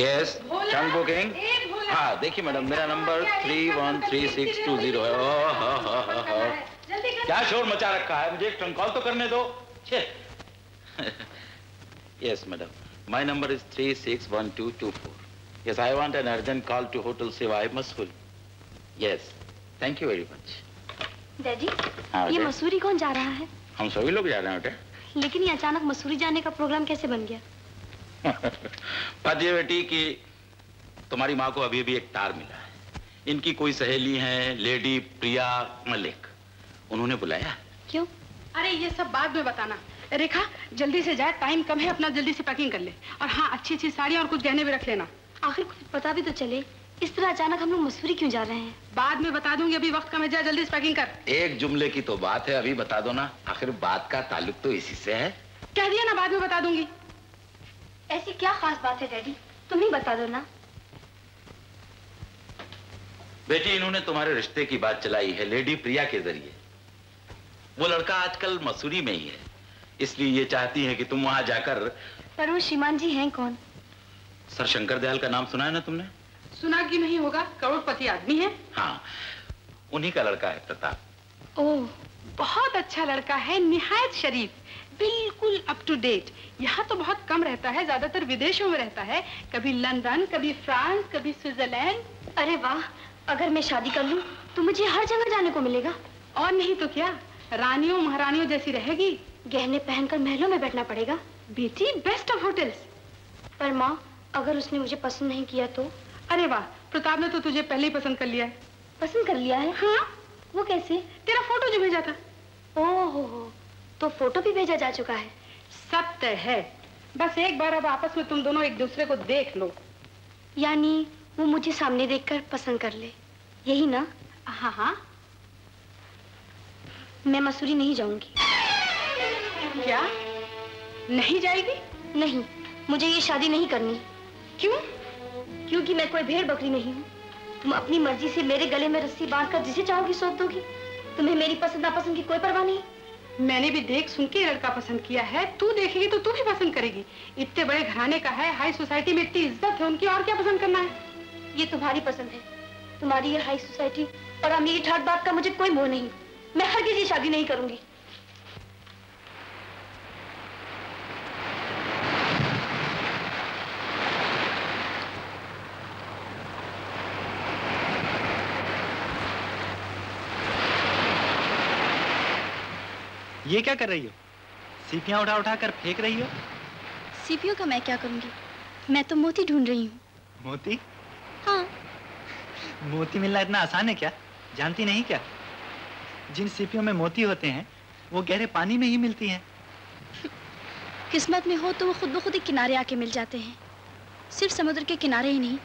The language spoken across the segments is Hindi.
यस चंग बुकिंग हाँ देखिए मैडम मेरा number three one three six two zero है? हो, हो, हो, हो। क्या शोर मचा रखा है? मुझे एक ट्रंक कॉल तो करने दो। Yes madam my number is three six one two two four yes I want an urgent call to hotel Savoy Mussoorie yes thank you very much daddy हाँ, ये मसूरी कौन जा रहा है? हम सभी लोग जा रहे हैं बेटे। लेकिन ये अचानक मसूरी जाने का प्रोग्राम कैसे बन गया? बात ये बेटी कि तुम्हारी माँ को अभी अभी एक तार मिला है। इनकी कोई सहेली है लेडी प्रिया मलिक। उन्होंने बुलाया? क्यों? अरे ये सब बाद में बताना। रेखा जल्दी से जाए टाइम कम है अपना जल्दी से पैकिंग कर ले। और हाँ अच्छी अच्छी साड़ियाँ और कुछ गहने भी रख लेना। आखिर कुछ पता भी तो चले इस तरह अचानक हम लोग मसूरी क्यों जा रहे हैं? बाद में बता दूँगी अभी वक्त कम है जा जल्दी से पैकिंग कर। एक जुमले की तो बात है अभी बता दो ना आखिर बात का ताल्लुक तो इसी से है। कह दिया ना बाद में बता दूँगी। ऐसी क्या खास बात है डैडी? तुम ही बता दो ना। बेटी इन्होंने तुम्हारे रिश्ते की बात चलाई है लेडी प्रिया के ज़रिए। वो लड़का आजकल मसूरी में ही है इसलिए ये चाहती है कि तुम वहाँ जाकर पर वो श्रीमान जी हैं कौन? सर शंकर दयाल का नाम सुना है ना तुमने? सुना कि नहीं होगा करोड़पति आदमी है। हाँ उन्हीं का लड़का है प्रताप। ओह बहुत अच्छा लड़का है निहायत शरीफ। बिल्कुल अप टू डेट यहाँ तो बहुत कम रहता है ज़्यादातर विदेशों में रहता है। कभी लंदन कभी फ्रांस कभी स्विट्जरलैंड। अरे वाह अगर मैं शादी कर लूँ तो मुझे हर जगह जाने को मिलेगा। और नहीं तो क्या? रानियों महारानियों जैसी रहेगी। गहने पहनकर महलों में बैठना पड़ेगा। बेटी बेस्ट ऑफ़ होटल्स पर माँ अगर उसने मुझे पसंद नहीं किया तो? अरे वाह प्रताप ने तो तुझे पहले ही पसंद कर लिया है। पसंद कर लिया है? हाँ। वो कैसे? तेरा फ़ोटो जो भेजा था। ओह हो हो तो फ़ोटो भी भेजा जा चुका है। सब तय है। बस एक बार अब आपस में तुम दोनों एक दूसरे को देख लो। यानी वो मुझे सामने देखकर पसंद कर ले। यही ना? हाँ हाँ। मैं मसूरी नहीं जाऊँगी। क्या? नहीं जाएगी? नहीं मुझे ये शादी नहीं करनी। क्यों? क्योंकि मैं कोई भेड़ बकरी नहीं हूँ। तुम अपनी मर्ज़ी से मेरे गले में रस्सी बांधकर जिसे चाहोगी सौंप दोगी। तुम्हें मेरी पसंद नापसंद की कोई परवाह नहीं। मैंने भी देख सुन के लड़का पसंद किया है। तू देखेगी तो तू भी पसंद करेगी। इतने बड़े घराने का है हाई सोसाइटी में इतनी इज़्ज़त है, उनकी और क्या पसंद करना है? ये तुम्हारी पसंद है। तुम्हारी ये हाई सोसाइटी और अमीर ठाट बात का मुझे कोई मोह नहीं। मैं हर किसी शादी नहीं करूँगी। ये क्या कर रही हो? सीपियाँ उठा उठा कर फेंक रही हो? सीपियों का मैं क्या करूँगी? मैं तो मोती ढूंढ रही हूँ। मोती? हाँ। मोती मिलना इतना आसान है क्या? जानती नहीं क्या? जिन सीपियों में मोती होते हैं वो गहरे पानी में ही मिलती हैं। किस्मत में हो तो वो खुद ब खुद ही किनारे आके मिल जाते हैं। सिर्फ़ समुद्र के किनारे ही नहीं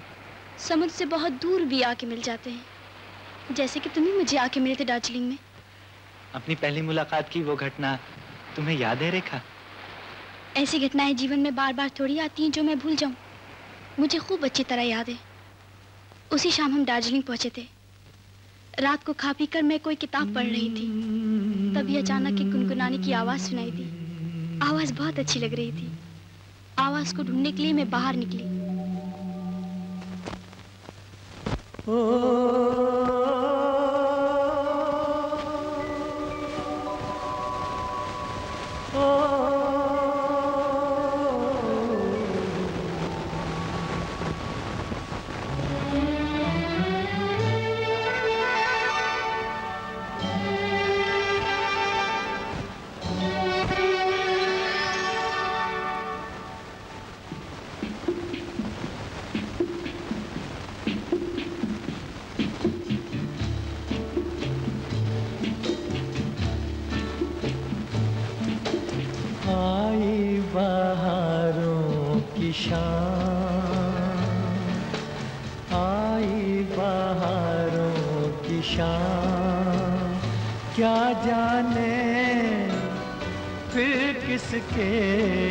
समुद्र से बहुत दूर भी आके मिल जाते हैं। जैसे कि तुम ही मुझे आके मिले थे दार्जिलिंग में। अपनी पहली मुलाकात की वो घटना तुम्हें याद है रेखा? ऐसी घटनाएँ जीवन में बार बार थोड़ी आती हैं जो मैं भूल जाऊँ। मुझे खूब अच्छी तरह याद है। उसी शाम हम दार्जिलिंग पहुँचे थे। रात को खा पी कर मैं कोई किताब पढ़ रही थी। तभी अचानक एक गुनगुनाने की आवाज़ सुनाई दी। आवाज़ बहुत अच्छी लग रही थी। आवाज़ को ढूँढने के लिए मैं बाहर निकली। आई फिर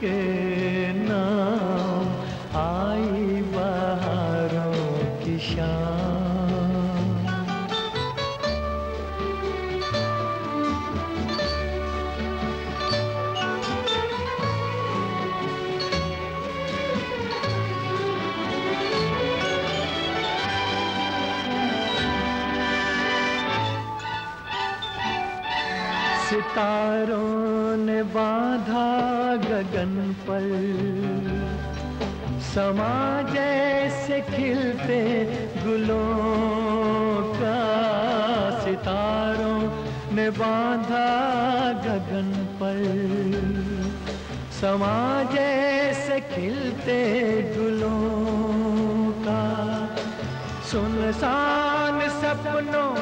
किसके समा जैसे खिलते गुलों का। सुनसान सपनों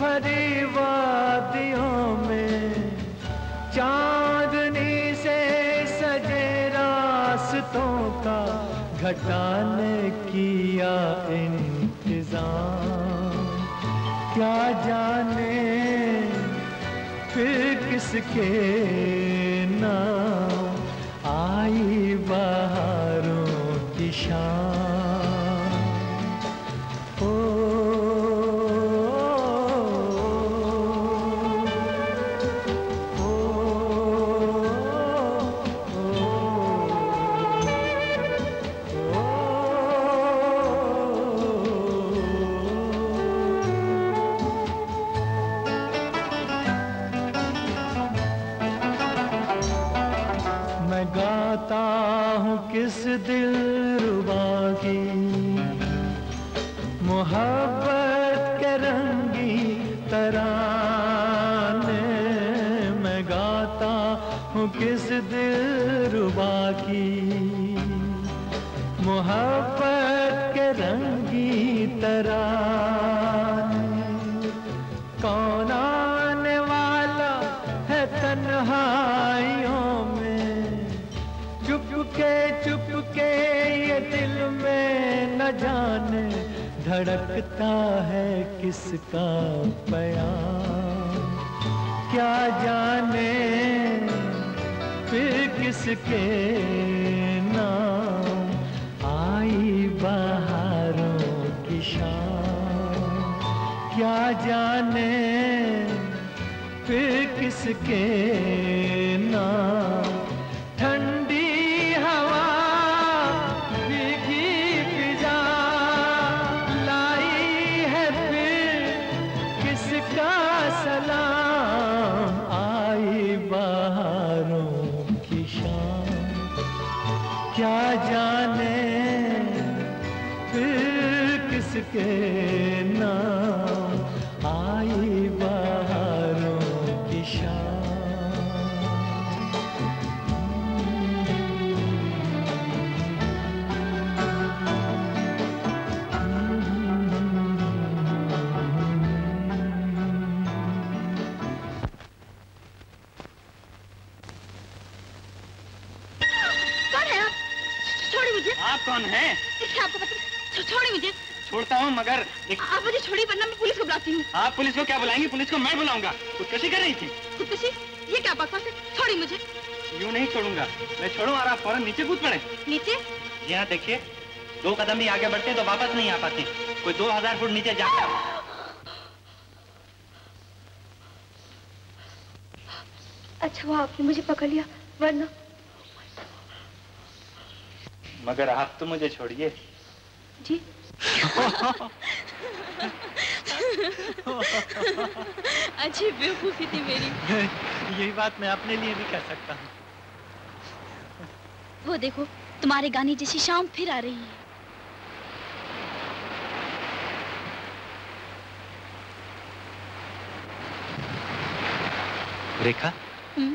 भरी वादियों में। चांदनी से सजे रास्तों का घटा ने किया इंतज़ाम। क्या जाने फिर किसके आई हूँ किस दिल रुबा की? मोहब्बत के रंगी तराने कौन आने वाला है तन्हाइयों में? चुपके चुपके ये दिल में न जाने, धड़कता है किसका प्यार क्या जाने फिर किसके नाम? आई बहारों की शाम क्या जाने फिर किसके फिर हूँ मगर आप मुझे छोड़िए वरना मैं पुलिस को बुलाती हूँ। आप पुलिस को क्या बुलाएँगी? पुलिस को मैं बुलाऊँगा। खुदकशी कर रही थी। खुदकुशी? ये क्या बकवास है? छोड़िए मुझे। यूँ नहीं छोड़ूँगा। मैं छोड़ूं और आप फ़ौरन नीचे कूद पड़े। नीचे? यहाँ देखिए। दो कदम भी आगे बढ़ते तो वापस नहीं आ पाते। कोई दो हज़ार फुट नीचे जाता अच्छा हुआ आपने मुझे पकड़ लिया वरना। मगर आप तो मुझे छोड़िए। जी? अच्छी बेवकूफ़ी थी मेरी। यही बात मैं अपने लिए भी कह सकता हूँ। वो देखो तुम्हारे गाने जैसी शाम फिर आ रही है। रेखा हम्म,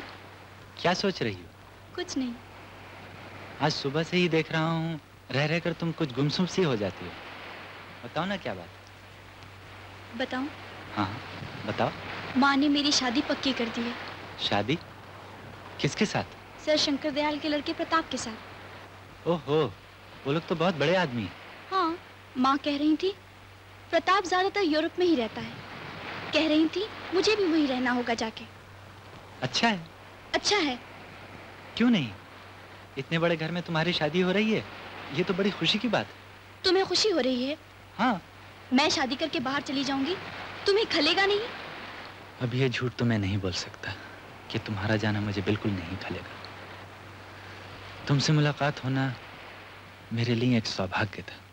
क्या सोच रही हो? कुछ नहीं। आज सुबह से ही देख रहा हूँ रह रहकर तुम कुछ गुमसुम सी हो जाती हो। बताओ ना क्या बात बताओ हाँ हाँ बताओ। माँ ने मेरी शादी पक्की कर दी है। शादी? किसके साथ? सर शंकर दयाल के लड़के प्रताप के साथ। ओहो वो लोग तो बहुत बड़े आदमी हैं। हाँ माँ कह रही थी प्रताप ज़्यादातर यूरोप में ही रहता है। कह रही थी मुझे भी वहीं रहना होगा जाके। अच्छा है। अच्छा है। क्यों नहीं? इतने बड़े घर में तुम्हारी शादी हो रही है ये तो बड़ी खुशी की बात तुम्हें खुशी हो रही है? हाँ। मैं शादी करके बाहर चली जाऊँगी। तुम्हें खलेगा नहीं? अब ये झूठ तो मैं नहीं बोल सकता कि तुम्हारा जाना मुझे बिल्कुल नहीं खलेगा। तुमसे मुलाकात होना मेरे लिए एक सौभाग्य था।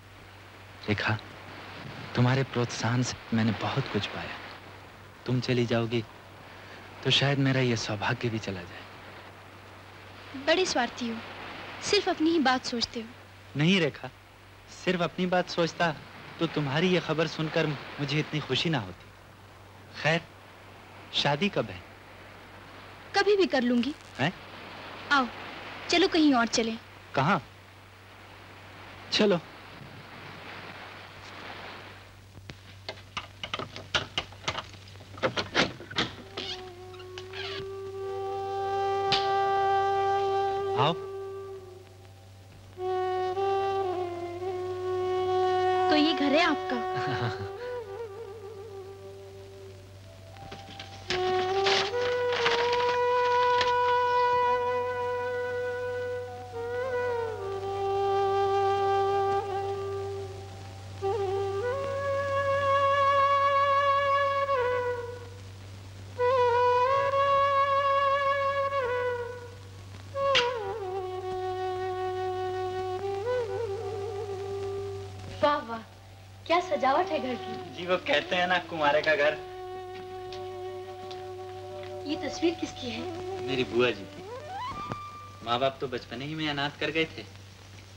रेखा तुम्हारे प्रोत्साहन से मैंने बहुत कुछ पाया। तुम चली जाओगी तो शायद मेरा ये सौभाग्य भी चला जाए। बड़े स्वार्थी हो। सिर्फ़ अपनी ही बात सोचते हो। नहीं रेखा सिर्फ़ अपनी बात सोचता तो तुम्हारी ये खबर सुनकर मुझे इतनी खुशी ना होती। खैर शादी कब है? कभी भी कर लूँगी। है? आओ चलो कहीं और चले। कहा? चलो। घर की। जी वो कहते हैं ना कुमारे का घर। ये तस्वीर किसकी है? मेरी बुआ जी की। माँ बाप तो बचपन ही में अनाथ कर गए थे।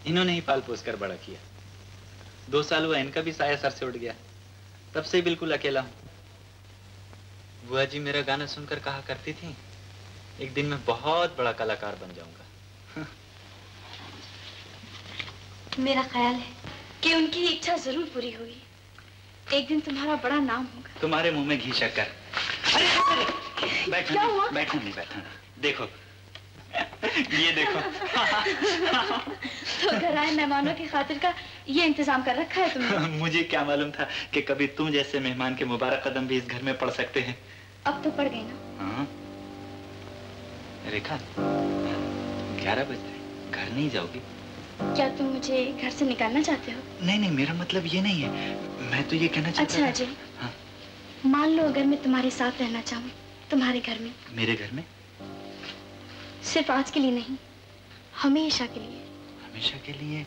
इन्होंने ही पाल पोस कर बड़ा किया। दो साल हुआ इनका भी साया सर से उठ गया। तब से बिल्कुल अकेला हूँ। बुआ जी मेरा गाना सुनकर कहा करती थी एक दिन मैं बहुत बड़ा कलाकार बन जाऊँगा। मेरा ख्याल है कि उनकी इच्छा ज़रूर पूरी होगी। एक दिन तुम्हारा बड़ा नाम होगा। तुम्हारे मुँह में घी शक्कर। अरे, अरे, बैठो क्या नहीं, हुआ? बैठो नहीं बैठो देखो। ये देखो। तो घर आए मेहमानों की खातिर का ये इंतज़ाम कर रखा है तुमने? मुझे क्या मालूम था कि कभी तुम जैसे मेहमान के मुबारक कदम भी इस घर में पड़ सकते हैं। अब तो पड़ गई ना। हाँ। रेखा ग्यारह बज रहे घर नहीं जाओगी। क्या तुम मुझे घर से निकालना चाहते हो? नहीं नहीं मेरा मतलब ये नहीं है। मैं तो ये कहना चाहता अच्छा अजय हाँ। मान लो अगर मैं तुम्हारे साथ रहना चाहूँ तुम्हारे घर में। मेरे घर में? सिर्फ़ आज के लिए नहीं हमेशा के लिए। हमेशा के लिए?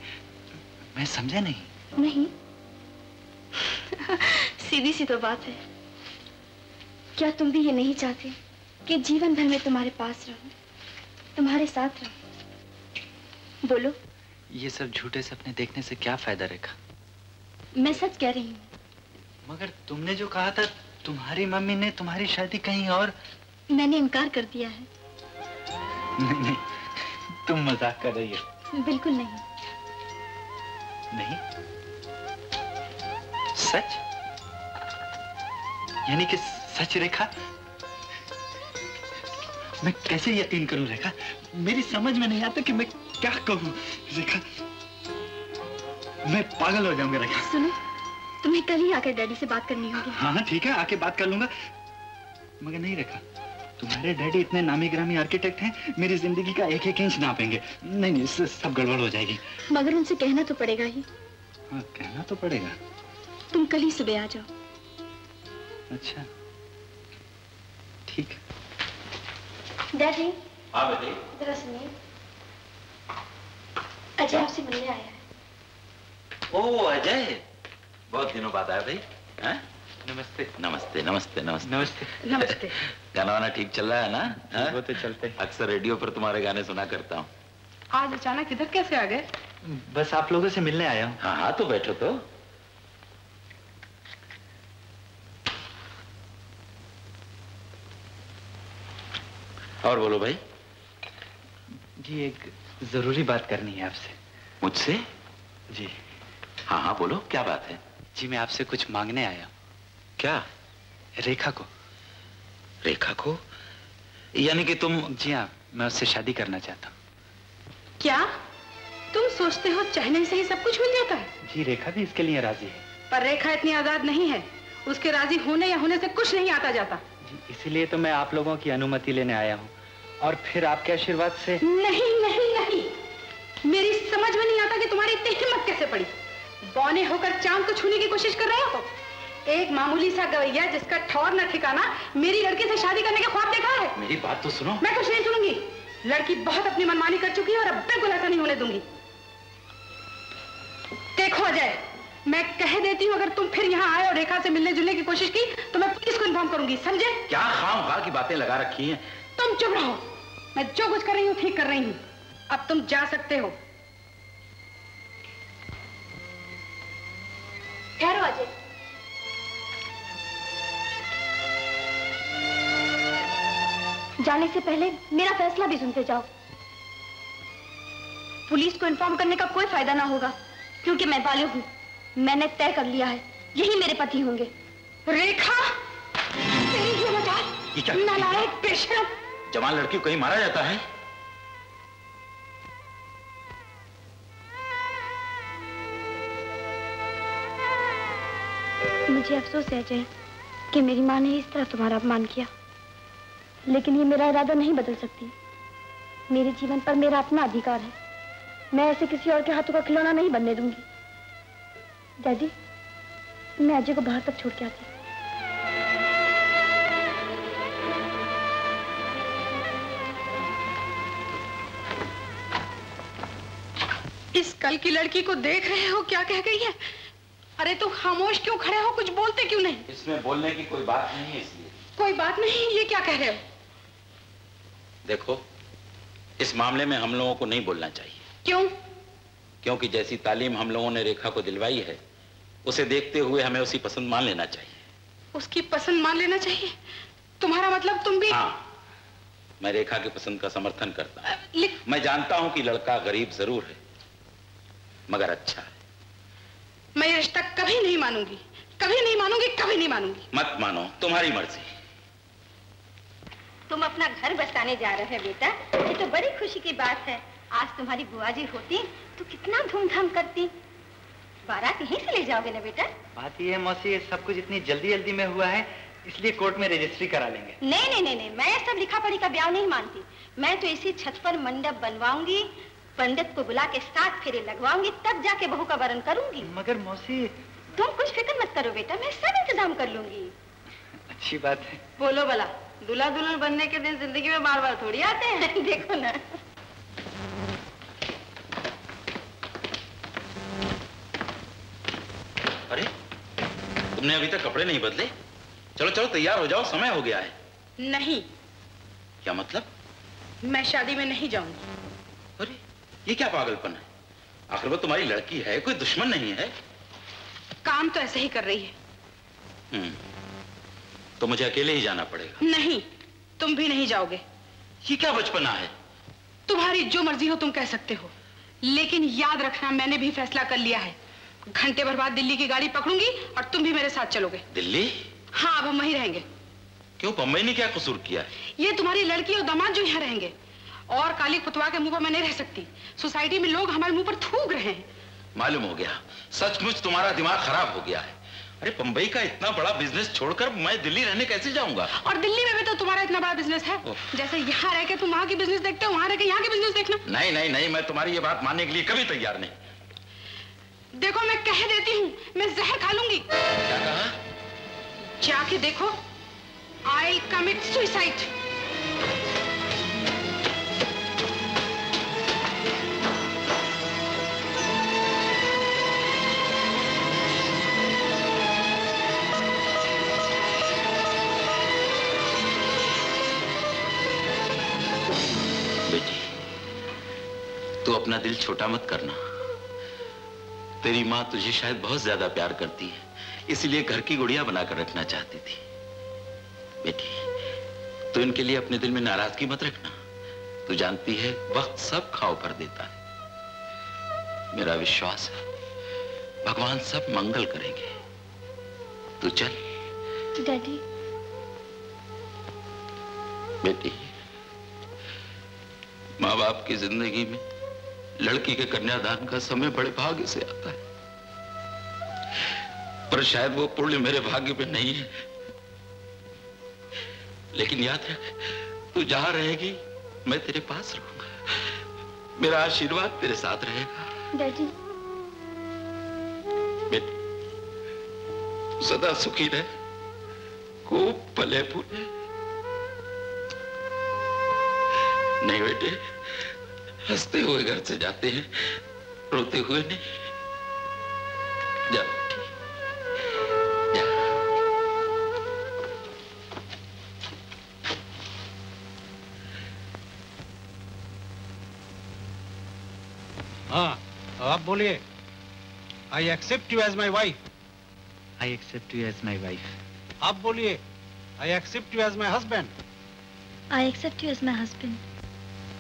मैं समझा नहीं। नहीं। सीधी सी तो बात है। क्या तुम भी ये नहीं चाहते कि जीवन भर में तुम्हारे पास रहूँ तुम्हारे साथ रहूँ? बोलो। ये सब झूठे सपने देखने से क्या फ़ायदा रेखा? मैं सच कह रही हूँ। मगर तुमने जो कहा था तुम्हारी मम्मी ने तुम्हारी शादी कहीं और मैंने इनकार कर दिया है। नहीं नहीं तुम मज़ाक कर रही हो। बिल्कुल नहीं। नहीं? सच? यानी कि सच रेखा? मैं कैसे यकीन करूँ रेखा? मेरी समझ में नहीं आता कि मैं क्या कहूँ? रेखा मैं पागल हो जाऊँगा रेखा सुनो तुम्हें कल ही आकर डैडी से बात करनी होगी। हाँ हाँ ठीक है आके बात कर लूँगा। मगर नहीं रेखा तुम्हारे डैडी इतने नामी ग्रामी आर्किटेक्ट हैं मेरी ज़िंदगी का एक एक इंच नापेंगे। नहीं नहीं इससे सब गड़बड़ हो जाएगी। मगर उनसे कहना तो पड़ेगा ही। हाँ कहना तो पड़ेगा। तुम कल ही सुबह आ जाओ। अच्छा ठीक। डैडी हाँ बेटे। जरा सुनिए। अजय आपसे मिलने आया है। ओ अजय। बहुत दिनों बाद आया भाई। हैं? नमस्ते। नमस्ते नमस्ते नमस्ते। नमस्ते। नमस्ते। गाना वाना ठीक चल रहा है ना? हैं? वो तो चलते अक्सर रेडियो पर तुम्हारे गाने सुना करता हूँ। आज अचानक इधर कैसे आ गए? बस आप लोगों से मिलने आया हूँ। हाँ हाँ तो बैठो तो। और बोलो भाई। जी एक ज़रूरी बात करनी है आपसे। मुझसे? जी। हाँ हाँ बोलो क्या बात है? जी मैं आपसे कुछ मांगने आया। क्या? रेखा को। रेखा को? यानी कि तुम जी हाँ मैं उससे शादी करना चाहता हूँ। क्या? तुम सोचते हो चाहने से ही सब कुछ मिल जाता है? जी रेखा भी इसके लिए राज़ी है। पर रेखा इतनी आज़ाद नहीं है। उसके राज़ी होने या होने से कुछ नहीं आता जाता। जी इसीलिए तो मैं आप लोगों की अनुमति लेने आया हूँ। और फिर आपके आशीर्वाद से? नहीं नहीं नहीं। मेरी समझ में नहीं आता कि तुम्हारी इतनी हिम्मत कैसे पड़ी। बौने होकर चाँद को छूने की कोशिश कर रहे हो? एक मामूली सा गवैया जिसका ठौर न ठिकाना मेरी लड़की से शादी करने का ख्वाब देखा है। मेरी बात तो सुनो। मैं कुछ नहीं सुनूँगी। लड़की बहुत अपनी मनमानी कर चुकी है और अब बिल्कुल ऐसा नहीं होने दूँगी। देखो अजय मैं कह देती हूँ अगर तुम फिर यहाँ आए और रेखा से मिलने जुलने की कोशिश की तो मैं पुलिस को इन्फॉर्म करूँगी समझे? क्या खाम खा की बातें लगा रखी हैं? तुम चुप रहो। मैं जो कुछ कर रही हूँ ठीक कर रही हूँ। अब तुम जा सकते हो। ठहरो अजय। जाने से पहले मेरा फैसला भी सुनते जाओ। पुलिस को इन्फॉर्म करने का कोई फ़ायदा ना होगा क्योंकि मैं बालिग हूँ। मैंने तय कर लिया है यही मेरे पति होंगे। रेखा! तेरी ये क्या? नालायक बेशरम जवान लड़की कहीं मारा जाता है? मुझे अफसोस है, अजय, कि मेरी माँ ने इस तरह तुम्हारा अपमान किया। लेकिन ये मेरा इरादा नहीं बदल सकती। मेरे जीवन पर मेरा अपना अधिकार है। मैं ऐसे किसी और के हाथों का खिलौना नहीं बनने दूँगी। डैडी, मैं अजय को बाहर तक छोड़ के आती कल की लड़की को देख रहे हो क्या कह गई है? अरे तुम खामोश क्यों खड़े हो? कुछ बोलते क्यों नहीं? इसमें बोलने की कोई बात नहीं है इसलिए। कोई बात नहीं ये क्या कह रहे हो? देखो इस मामले में हम लोगों को नहीं बोलना चाहिए। क्यों? क्योंकि जैसी तालीम हम लोगों ने रेखा को दिलवाई है उसे देखते हुए हमें उसी पसंद मान लेना चाहिए। उसकी पसंद मान लेना चाहिए? तुम्हारा मतलब तुम भी हाँ मैं रेखा की पसंद का समर्थन करता हूँ। मैं जानता हूँ कि लड़का गरीब ज़रूर है। मगर अच्छा है। मैं ये रिश्ता कभी नहीं मानूँगी। कभी नहीं मानूँगी कभी नहीं मानूँगी। मत मानो तुम्हारी मर्ज़ी। तुम अपना घर बसाने जा रहे हो बेटा। ये तो बड़ी खुशी की बात है। आज तुम्हारी बुआ जी होती तो कितना धूमधाम करती। बारात यहीं से ले जाओगे ना बेटा? बात ये है मौसी ये सब कुछ इतनी जल्दी जल्दी में हुआ है इसलिए कोर्ट में रजिस्ट्री करा लेंगे। नहीं नहीं नहीं नहीं मैं सब लिखा पढ़ी का ब्याह नहीं मानती। मैं तो इसी छत पर मंडप बनवाऊँगी पंडित को बुला के साथ फेरे लगवाऊँगी तब जाके बहू का वरण करूँगी। मगर मौसी। तुम कुछ फ़िक्र मत करो बेटा मैं सब इंतज़ाम कर लूँगी। अच्छी बात है। बोलो भला दूल्हा दुल्हन बनने के दिन ज़िंदगी में बार बार थोड़ी आते हैं। देखो ना। अरे तुमने अभी तक कपड़े नहीं बदले? चलो चलो तैयार हो जाओ समय हो गया है। नहीं। क्या मतलब? मैं शादी में नहीं जाऊँगी। अरे ये क्या पागलपन है? आखिर वो तुम्हारी लड़की है कोई दुश्मन नहीं है? काम तो ऐसे ही कर रही है। हम्म, तो मुझे अकेले ही जाना पड़ेगा। नहीं तुम भी नहीं जाओगे। ये क्या बचपना है? तुम्हारी जो मर्ज़ी हो तुम कह सकते हो। लेकिन याद रखना मैंने भी फैसला कर लिया है। घंटे भर बाद दिल्ली की गाड़ी पकड़ूँगी और तुम भी मेरे साथ चलोगे। दिल्ली? हाँ अब हम वहीं रहेंगे। क्यों? बम्बई ने क्या कसूर किया है? ये तुम्हारी लड़की और दामाद जो यहाँ रहेंगे। और काली पुतवा के मुँह पर मैं नहीं रह सकती। सोसाइटी में लोग हमारे मुँह पर थूक रहे हैं। मालूम हो गया। सचमुच तुम्हारा दिमाग खराब हो गया है। अरे बम्बई का इतना बड़ा बिज़नेस छोड़कर मैं दिल्ली रहने कैसे जाऊँगा? और दिल्ली में भी तो तुम्हारा इतना बड़ा बिज़नेस है। जैसे यहाँ रह के तुम वहाँ की बिज़नेस देखते हो वहाँ रह के यहाँ की बिज़नेस देखना। नहीं नहीं नहीं मैं तुम्हारी ये बात मानने के लिए कभी तैयार नहीं। देखो मैं कह देती हूँ मैं जहर खा लूँगी। क्या कहा? जाके देखो आई कमिट सुइसाइड अपना दिल छोटा मत करना। तेरी माँ तुझे शायद बहुत ज़्यादा प्यार करती है इसलिए घर की गुड़िया बनाकर रखना चाहती थी। बेटी तू इनके लिए अपने दिल में नाराज़गी मत रखना। तू जानती है वक्त सब खाओ कर देता है। मेरा विश्वास है भगवान सब मंगल करेंगे। तू चल। डैडी। बेटी माँ बाप की ज़िंदगी में लड़की के कन्यादान का समय बड़े भाग्य से आता है। पर शायद वो पुण्य मेरे भाग्य में नहीं है। लेकिन याद रख तू जहाँ रहेगी मैं तेरे पास रहूँगा। मेरा आशीर्वाद तेरे साथ रहेगा। डैडी। बेटी सदा सुखी रहे। खूब पले फूले नहीं बेटे हँसते हुए घर से जाते हैं रोते हुए नहीं। जा हाँ आप बोलिए। I accept you as my wife I accept you as my wife आप बोलिए I accept you as my husband I accept you as my husband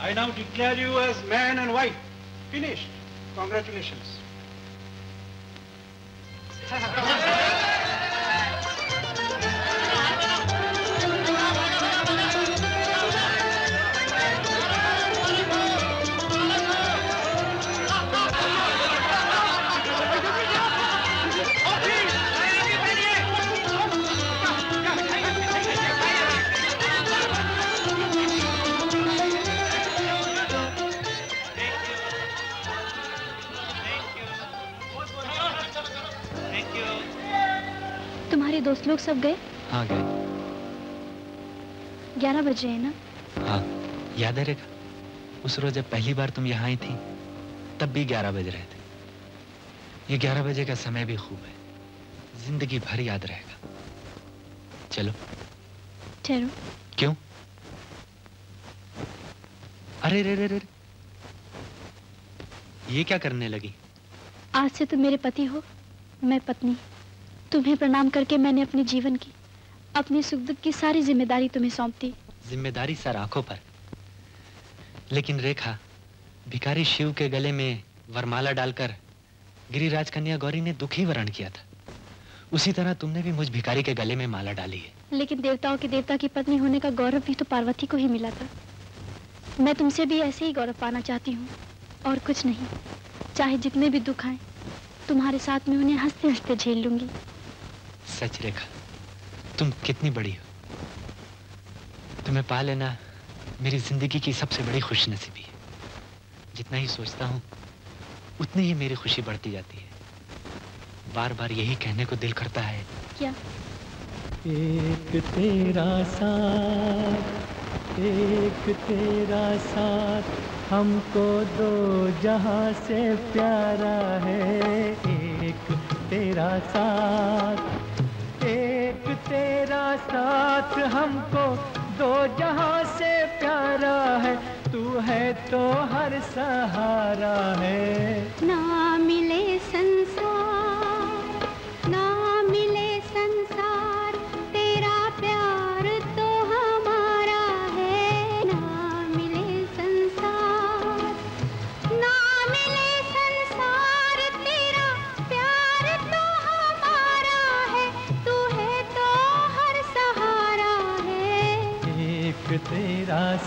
I now declare you as man and wife. Finished. Congratulations. सब गए? हाँ गए। ग्यारह बज हैं ना? हाँ याद है रेखा उस रोज जब पहली बार तुम यहाँ आई थी तब भी ग्यारह बज रहे थे। ये ग्यारह बजे का समय भी खूब है। ज़िंदगी भर याद रहेगा। चलो। ठहरो क्यों? अरे रे रे रे रे। ये क्या करने लगी? आज से तुम मेरे पति हो मैं पत्नी। तुम्हें प्रणाम करके मैंने अपने जीवन की अपनी सुख दुख की सारी ज़िम्मेदारी तुम्हें सौंप दी ज़िम्मेदारी सर आँखों पर। लेकिन रेखा भिखारी शिव के गले में वरमाला डालकर गिरिराज कन्या गौरी ने दुखी वरण किया था। उसी तरह तुमने भी मुझ भिखारी के गले में माला डाली है। लेकिन देवताओं के देवता की पत्नी होने का गौरव भी तो पार्वती को ही मिला था। मैं तुमसे भी ऐसे ही गौरव पाना चाहती हूँ और कुछ नहीं। चाहे जितने भी दुख आए तुम्हारे साथ में उन्हें हँसते हँसते झेल लूँगी। सच रेखा तुम कितनी बड़ी हो। तुम्हें पा लेना मेरी ज़िंदगी की सबसे बड़ी खुशनसीबी है। जितना ही सोचता हूँ उतनी ही मेरी खुशी बढ़ती जाती है। बार बार यही कहने को दिल करता है क्या? एक तेरा साथ एक तेरा साथ हमको दो जहाँ से प्यारा है। एक तेरा साथ एक तेरा साथ हमको, दो जहाँ से प्यारा है। तू है तो हर सहारा है। ना मिले संसार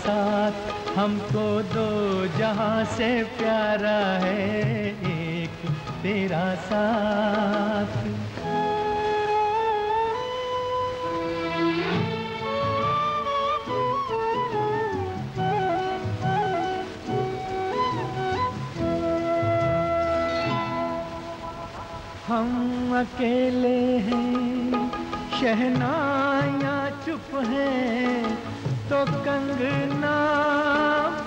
साथ, हमको दो जहाँ से प्यारा है एक तेरा साथ। हम अकेले हैं शहनाया चुप हैं तो कंगना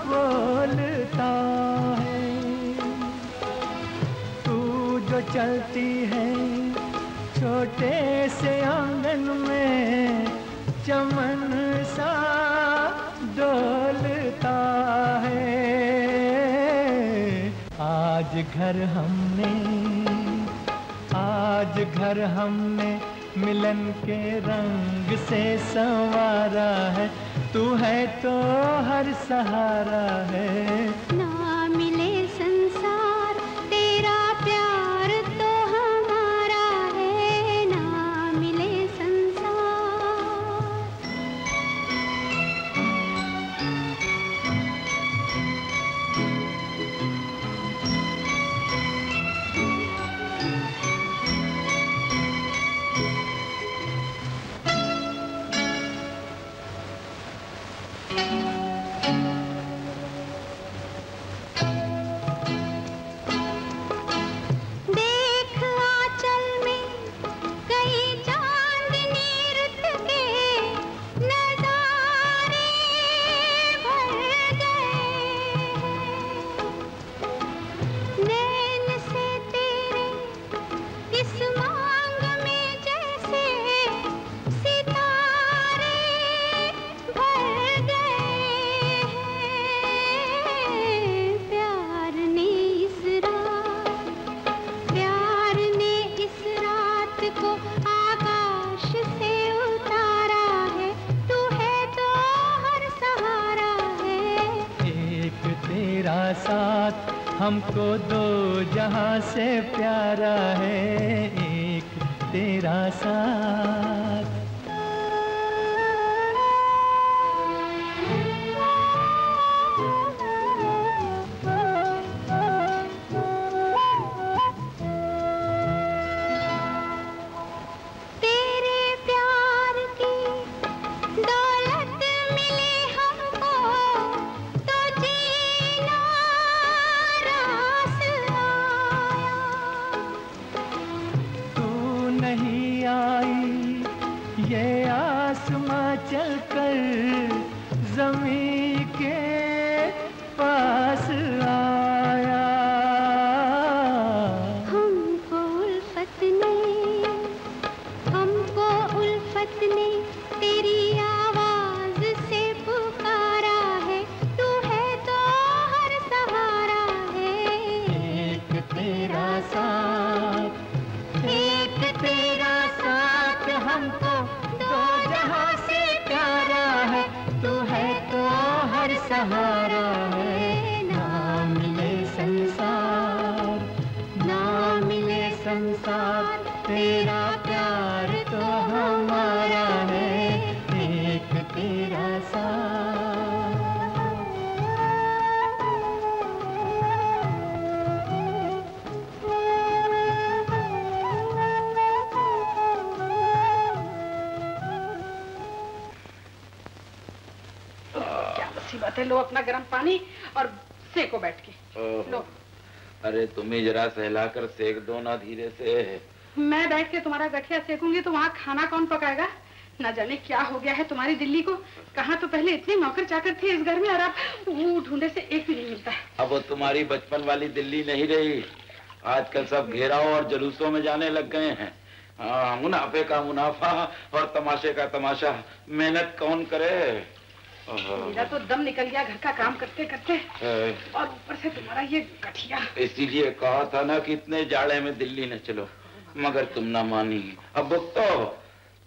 बोलता है। तू जो चलती है, छोटे से आँगन में चमन सा डोलता है। आज घर हमने, आज घर हमने मिलन के रंग से संवारा है। तू है तो हर सहारा है। हमको दो जहाँ से प्यारा है एक तेरा सा। तुम्हें जरा सहला कर सेक दो ना धीरे से। मैं बैठ के तुम्हारा गठिया सेकूँगी तो वहाँ खाना कौन पकाएगा? ना जाने क्या हो गया है तुम्हारी दिल्ली को। कहा तो पहले इतनी नौकर चाकर थी इस घर में और अब वो ढूंढे से एक भी नहीं मिलता। अब वो तुम्हारी बचपन वाली दिल्ली नहीं रही। आजकल सब घेराओं और जुलूसों में जाने लग गए हैं हाँ, मुनाफे का मुनाफा और तमाशे का तमाशा। मेहनत कौन करे? मेरा तो दम निकल गया घर का काम करते करते। और ऊपर से तुम्हारा ये गठिया। इसीलिए कहा था ना कि इतने जाड़े में दिल्ली न चलो मगर तुम ना मानी। अब भुगतो।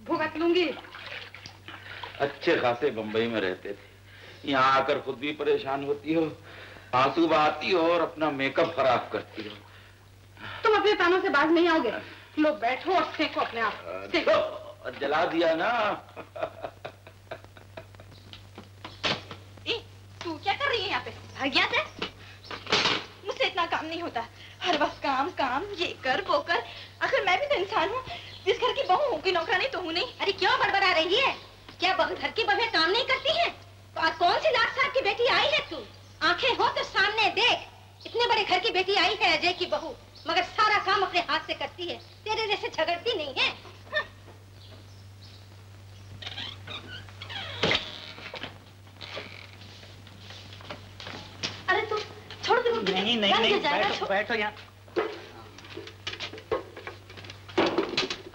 भुगत लूँगी। अच्छे खासे बंबई में रहते थे। यहाँ आकर खुद भी परेशान होती हो आँसू बहाती हो और अपना मेकअप खराब करती हो। तुम अपने तानों से बाज नहीं आओगे। लो बैठो और सेको अपने आप। देखो, जला दिया ना ए, तू क्या कर रही है यहाँ पे? भाग गया थे मुझसे इतना काम नहीं होता। हर वक्त काम काम, ये कर, वो कर। आखिर मैं भी तो इंसान हूँ। जिस घर की बहू हूँ, कोई नौकरानी तो हूँ नहीं। अरे क्यों बड़बड़ा रही है? क्या घर की बहू काम नहीं करती है? कौन सी लाट साहब की बेटी आई है तू? आँखें हो तो सामने देख। इतने बड़े घर की बेटी आई है अजय की बहू। मगर सारा काम अपने हाथ से करती है। तेरे जैसे झगड़ती नहीं है हाँ। अरे तू छोड़ दे रुक नहीं नहीं नहीं बैठो बैठो यहाँ।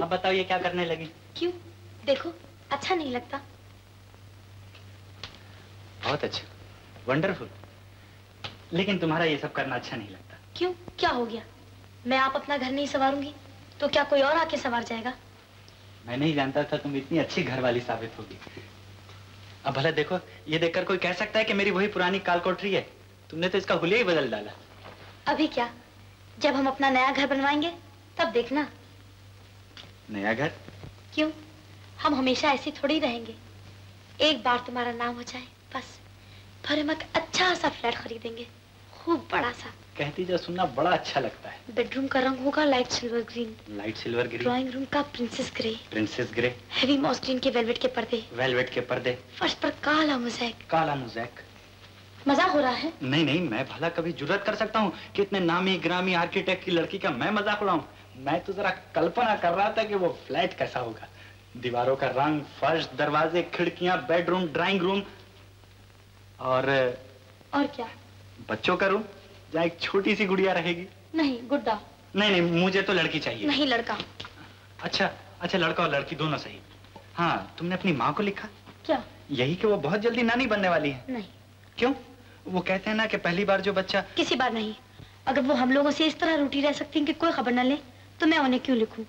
अब बताओ ये क्या करने लगी? क्यों? देखो अच्छा नहीं लगता। बहुत अच्छा वंडरफुल लेकिन तुम्हारा ये सब करना अच्छा नहीं लगता। क्यों? क्या हो गया? मैं आप अपना घर नहीं संवारूँगी? तो क्या कोई और आके सवार जाएगा? मैं नहीं जानता था तुम इतनी अच्छी घरवाली साबित होगी। अब भला देखो ये देखकर कोई कह सकता है कि मेरी वही पुरानी काल कोठरी है? तुमने तो इसका हुलिया ही बदल डाला। अभी क्या? जब हम अपना नया घर बनवाएँगे तब देखना। नया घर? क्यों? हम हमेशा ऐसे थोड़ी रहेंगे। एक बार तुम्हारा नाम हो जाए बस। फिर हम एक अच्छा सा फ्लैट खरीदेंगे। खूब बड़ा सा। कहती जो सुनना बड़ा अच्छा लगता है। बेडरूम का रंग होगा light silver green. Light silver green. Drawing room का princess grey. Princess grey. Heavy मॉस्टिन के वेलवेट के पर्दे। वेलवेट के पर्दे। फर्श पर काला मोज़ेक। काला मुजैक। मज़ा हो रहा है? नहीं नहीं मैं भला कभी ज़रूरत कर सकता हूँ कि इतने नामी ग्रामी आर्किटेक्ट की लड़की का मैं मज़ाक उड़ाऊं। मैं तो जरा कल्पना कर रहा था कि वो फ्लैट कैसा होगा। दीवारों का रंग फर्श दरवाजे खिड़कियाँ बेडरूम ड्राइंग रूम। और और क्या? बच्चों का रूम जहाँ एक छोटी सी गुड़िया रहेगी। नहीं गुड्डा। नहीं नहीं मुझे तो लड़की चाहिए। नहीं लड़का। अच्छा अच्छा लड़का और लड़की दोनों सही। हाँ तुमने अपनी माँ को लिखा? क्या? यही कि वो बहुत जल्दी नानी बनने वाली है। नहीं। क्यों? वो कहते हैं ना कि पहली बार जो बच्चा किसी बार नहीं। अगर वो हम लोगों से इस तरह रूठी रह सकती है कि कोई खबर ना ले तो मैं उन्हें क्यों लिखूं?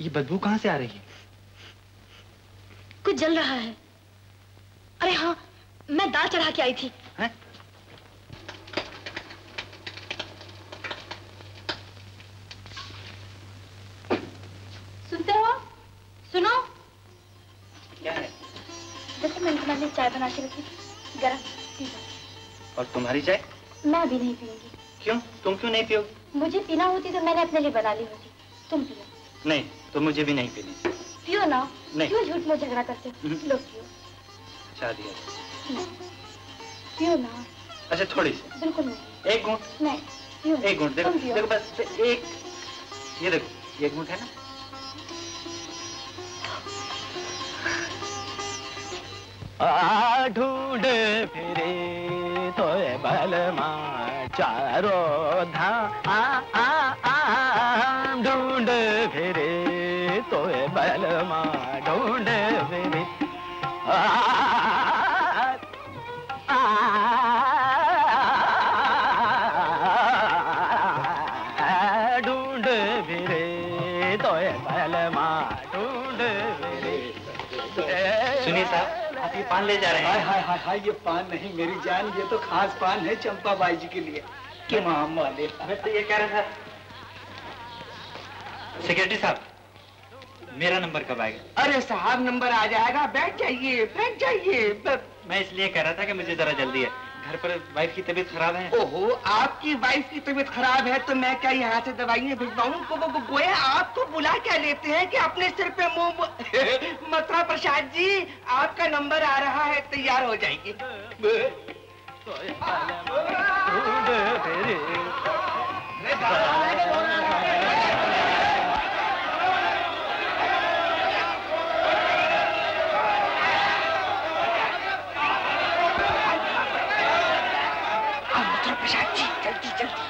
ये बदबू कहाँ से आ रही है? कुछ जल रहा है। अरे हाँ मैं दाल चढ़ा के आई थी। हैं? बना के रखी थी। गरम पी और तुम्हारी चाय? मैं अभी नहीं पीऊँगी। क्यों? तुम क्यों नहीं पियोगी मुझे पीना होती तो मैंने अपने लिए बना ली होती। तुम पियो। नहीं तो मुझे भी नहीं पीनी। पियो ना। नहीं। क्यों झूठ में झगड़ा करते हो? हम्म। लो पियो। अच्छा दिया पियो ना। अच्छा थोड़ी सी। बिल्कुल नहीं। एक घूंट। नहीं पियो। एक घूंट देखो। देखो बस एक ये देखो एक घूंट है ना? ढूंढ फिरे तो बल चारो धा आ आ हैं हाय ये पान नहीं मेरी जान ये तो खास पान है चंपा बाई जी के लिए। के माम वाले मैं तो ये कह रहा था सेक्रेटरी साहब मेरा नंबर कब आएगा? अरे साहब नंबर आ जाएगा। बैठ जाइए बैठ जाइए। मैं इसलिए कह रहा था कि मुझे जरा जल्दी है। घर पर वाइफ की तबीयत खराब है? ओहो आपकी वाइफ की तबीयत खराब है तो मैं क्या यहाँ से दवाइयाँ भिजवाऊँ? गो, गो, गोया आपको बुला क्या लेते हैं कि अपने सिर पे मुँह मथुरा प्रसाद जी आपका नंबर आ रहा है तैयार हो जाएगी ढूंढ फिरे प्रसाद जी जल्दी जल्दी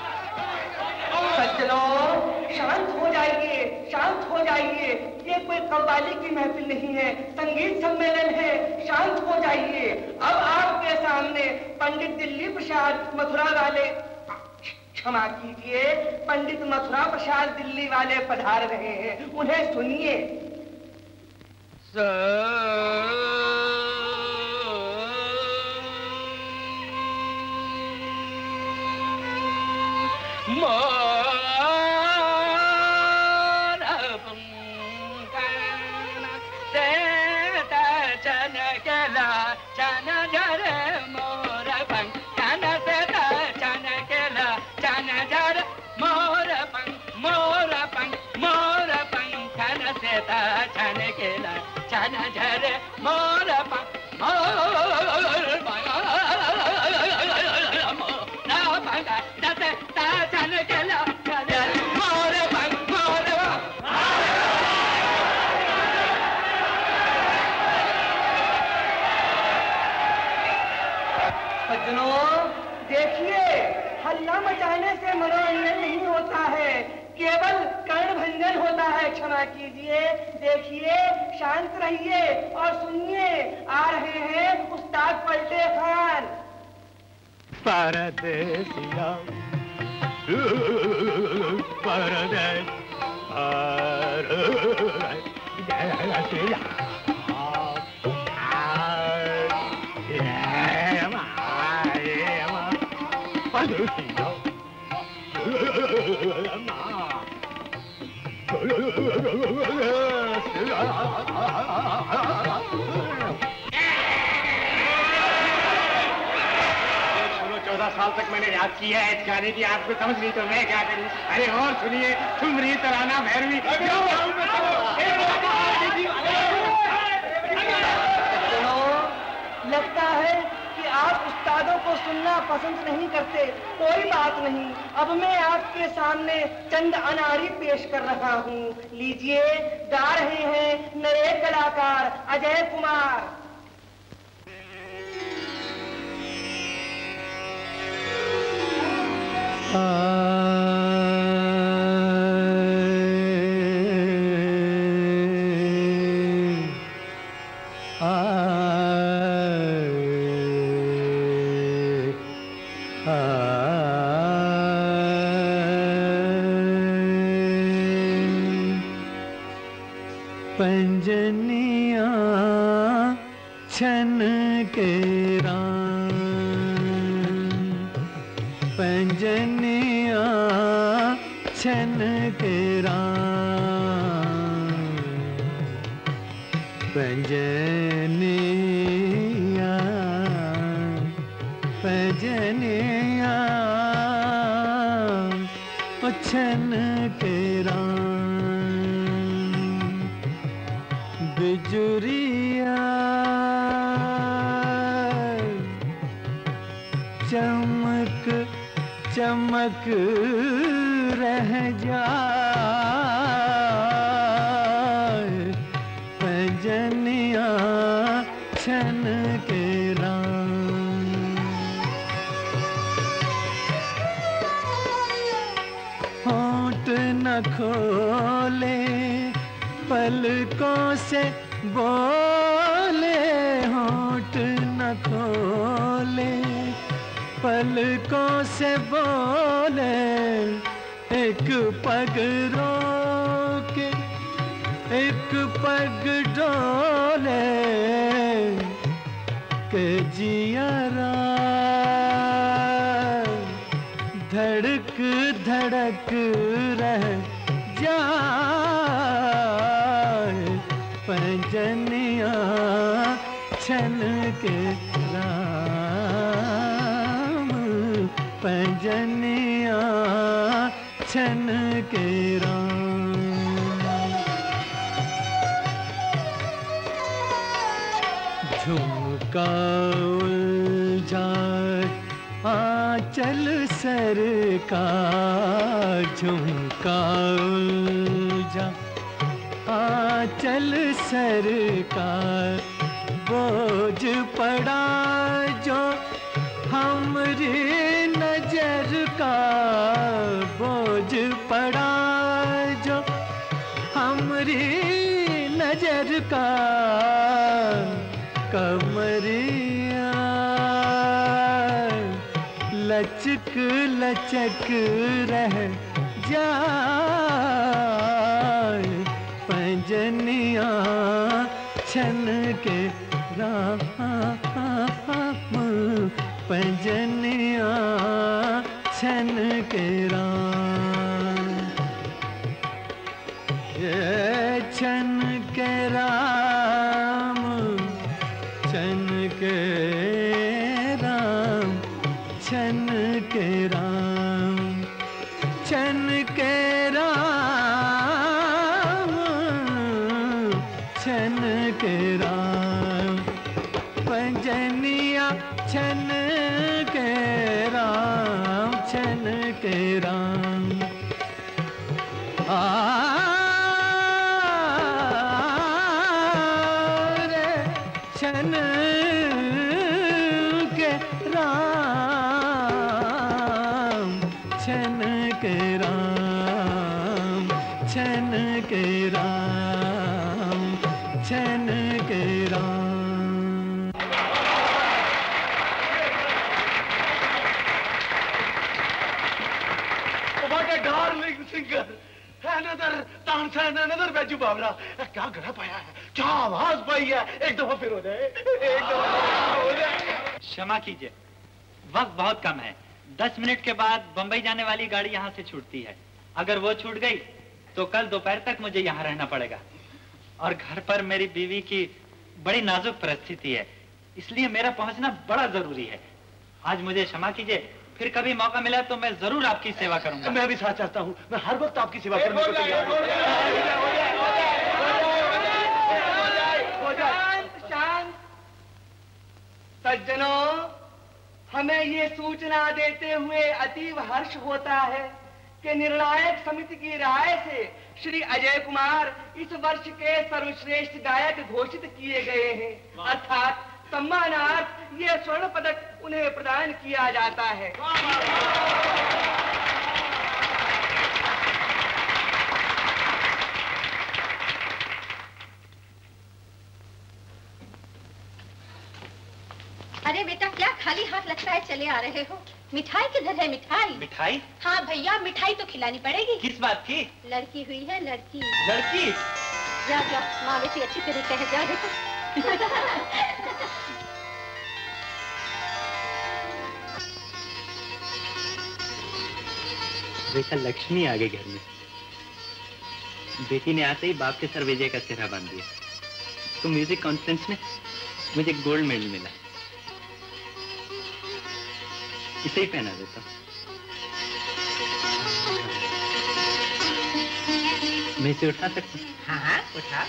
सज्जनों शांत हो जाइए शांत हो जाइए ये कोई कव्वाली की महफिल नहीं है। संगीत सम्मेलन है। शांत हो जाइए। अब आपके सामने पंडित दिल्ली प्रसाद मथुरा वाले क्षमा कीजिए। पंडित मथुरा प्रसाद दिल्ली वाले पधार रहे हैं। उन्हें सुनिए। सज्जनों है कीजिए देखिए शांत रहिए और सुनिए आ रहे हैं उस्ताद पलटे खान परदेसिया परदेस चौदह साल तक मैंने याद किया है इस गाने की। आपको समझ नहीं तो मैं क्या करूँ? अरे और सुनिए सुन रही तराना भैरवी सज्जनों, लगता है कि आप उस्तादों को सुनना पसंद नहीं करते, कोई बात नहीं। अब मैं आपके सामने चंद अनारी पेश कर रहा हूँ। लीजिए गा रहे हैं नए कलाकार अजय कुमार। पंजनिया बहुत कम है। दस मिनट के बाद बंबई जाने वाली गाड़ी यहाँ से छूटती है। अगर वो छूट गई तो कल दोपहर तक मुझे यहाँ रहना पड़ेगा। और घर पर मेरी बीवी की बड़ी नाजुक परिस्थिति है। इसलिए मेरा पहुँचना बड़ा ज़रूरी है। आज मुझे क्षमा कीजिए। फिर कभी मौका मिला तो मैं ज़रूर आपकी सेवा करूँगा। मैं भी साथ चाहता हूँ। मैं हर वक्त आपकी सेवा करने को तैयार हूँ। शांत शांत। सज्जनों हमें ये सूचना देते हुए अतीब हर्ष होता है कि निर्णायक समिति की राय से श्री अजय कुमार इस वर्ष के सर्वश्रेष्ठ गायक घोषित किए गए हैं। अर्थात सम्मानार्थ ये स्वर्ण पदक उन्हें प्रदान किया जाता है। अरे बेटा क्या खाली हाथ लगता है चले आ रहे हो? मिठाई किधर है मिठाई? मिठाई? हाँ भैया मिठाई तो खिलानी पड़ेगी। किस बात की? लड़की हुई है लड़की। लड़की? जा जा माँ बेटी अच्छी तरह कह जा बेटा। बेटा लक्ष्मी आ गई घर में। बेटी ने आते ही बाप के सर विजय का चेहरा बाँध दिया। तो म्यूज़िक कॉन्फ्रेंस में मुझे गोल्ड मेडल मिला। इसे ही पहना देता। मैं इसे उठा सकता हूँ? हाँ हाँ उठा।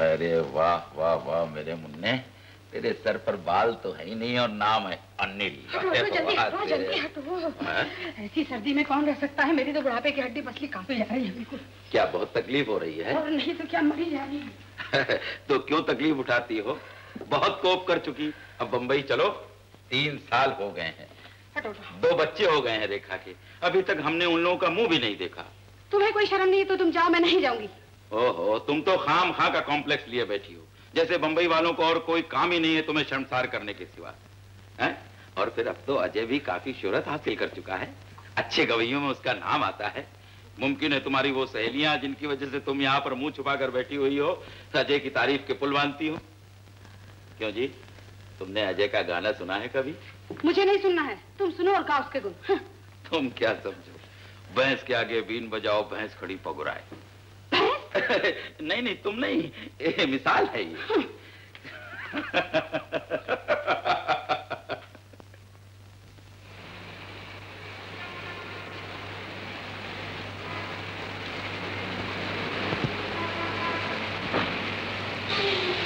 अरे वाह वाह वाह मेरे मुन्ने। तेरे सर पर बाल तो है ही नहीं और नाम है अनिल। तेरे- जल्दी हटो। हाँ? ऐसी सर्दी में कौन रह सकता है? मेरी तो बुढ़ापे की हड्डी पसली कांपे जा रही है बिल्कुल। क्या बहुत तकलीफ़ हो रही है? और नहीं तो क्या मरी जा रही है? तो क्यों तकलीफ़ उठाती हो? बहुत कोप कर चुकी। अब बंबई चलो। तीन साल हो गए हैं। दो बच्चे हो गए हैं रेखा के। अभी तक हमने उन लोगों का मुँह भी नहीं देखा। तुम्हें कोई शर्म नहीं है तो तुम जाओ मैं नहीं जाऊँगी। ओहो तुम तो खाम खा का कॉम्प्लेक्स लिए बैठी हो। जैसे बंबई वालों को और कोई काम ही नहीं है तुम्हें शर्मसार करने के सिवा। हैं? और फिर अब तो अजय भी काफ़ी शोहरत हासिल कर चुका है। अच्छे गवैयों में उसका नाम आता है। मुमकिन है तुम्हारी वो सहेलियाँ जिनकी वजह से तुम यहाँ पर मुँह छुपा कर बैठी हुई हो अजय की तारीफ़ के पुल बांधती हो। क्यों जी? तुमने अजय का गाना सुना है कभी? मुझे नहीं सुनना है। तुम सुनो और गाओ उसके गुण। तुम क्या समझो? भैंस के आगे बीन बजाओ भैंस खड़ी पगुराए। नहीं नहीं तुम नहीं। मिसाल है ये ए,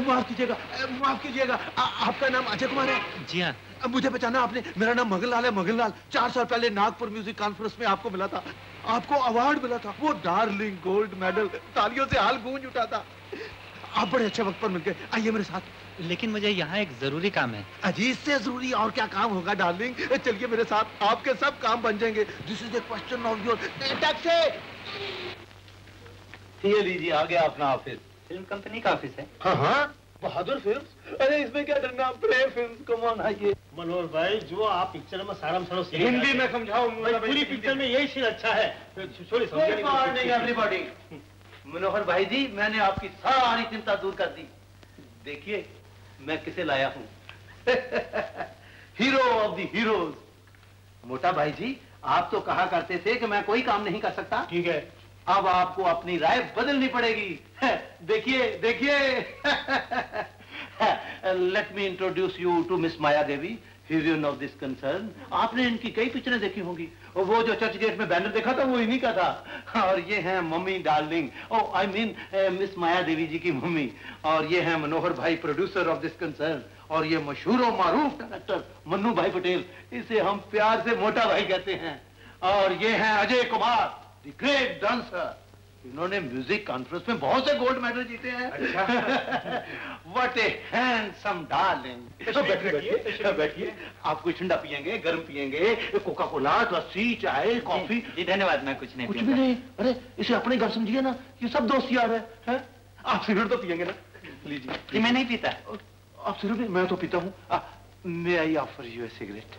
माफ़ कीजिएगा माफ़ कीजिएगा। आपका नाम अजय कुमार है? जी हाँ। मुझे पहचाना आपने। मेरा नाम मगनलाल है। मगनलाल चार साल पहले नागपुर म्यूज़िक कॉन्फ्रेंस में आपको मिला था। आपको अवार्ड मिला था। वो डार्लिंग गोल्ड मेडल तालियों से हाल गूंज उठा था। आप बड़े अच्छे वक्त पर मिल गए। आइए मेरे साथ। लेकिन मुझे यहाँ एक ज़रूरी काम है। अजी इससे ज़रूरी और क्या काम होगा डार्लिंग चलिए मेरे साथ। आपके सब काम बन जाएँगे। This is the question of your taxi ये लीजिए आ गया अपना ऑफ़िस फ़िल्म कंपनी का ऑफ़िस है। हाँ हाँ बहादुर फ़िल्म अरे इसमें क्या डरना प्रेम फ़िल्म कम ऑन आइए। मनोहर भाई जो आप पिक्चर में सारा सारा हिंदी में समझाओ पूरी पिक्चर में यही सीन अच्छा है। छोड़ी Good मनोहर भाई जी मैंने आपकी सारी चिंता दूर कर दी। देखिए मैं किसे लाया हूँ? हीरो ऑफ़ द हीरोज मोटा भाई जी आप तो कहा करते थे कि मैं कोई काम नहीं कर सकता। ठीक है। अब आपको अपनी राय बदलनी पड़ेगी। देखिए देखिए। Let me introduce you to miss Maya Devi heroine of this concern आपने इनकी कई पिक्चरें देखी होंगी। वो जो चर्च गेट में बैनर देखा था, वो इन्हीं का था। और ये हैं mummy darling. Oh I mean miss Maya Devi ji की मम्मी। और ये हैं मनोहर भाई प्रोड्यूसर ऑफ़ दिस कंसर्न और ये मशहूर और मारूफ डायरेक्टर मन्नू भाई पटेल। इसे हम प्यार से मोटा भाई कहते हैं। और ये हैं अजय कुमार। ग्रेट डांसर इन्होंने म्यूज़िक कॉन्फ्रेंस में बहुत से गोल्ड मेडल जीते हैं। व्हाट ए हैंडसम डार्लिंग बैठिए बैठिए बैठिए। आप कोई ठंडा पियेंगे गर्म पियेंगे कोका कोला लस्सी चाय कॉफ़ी जी धन्यवाद मैं कुछ नहीं कुछ भी नहीं। अरे इसे अपने घर समझिए ना ये सब दोस्त यार है, हैं? आप सिगरेट तो पियेंगे ना। लीजिए। जी मैं नहीं पीता। आप सिगरेट मैं तो पीता हूँ। May I offer you a cigarette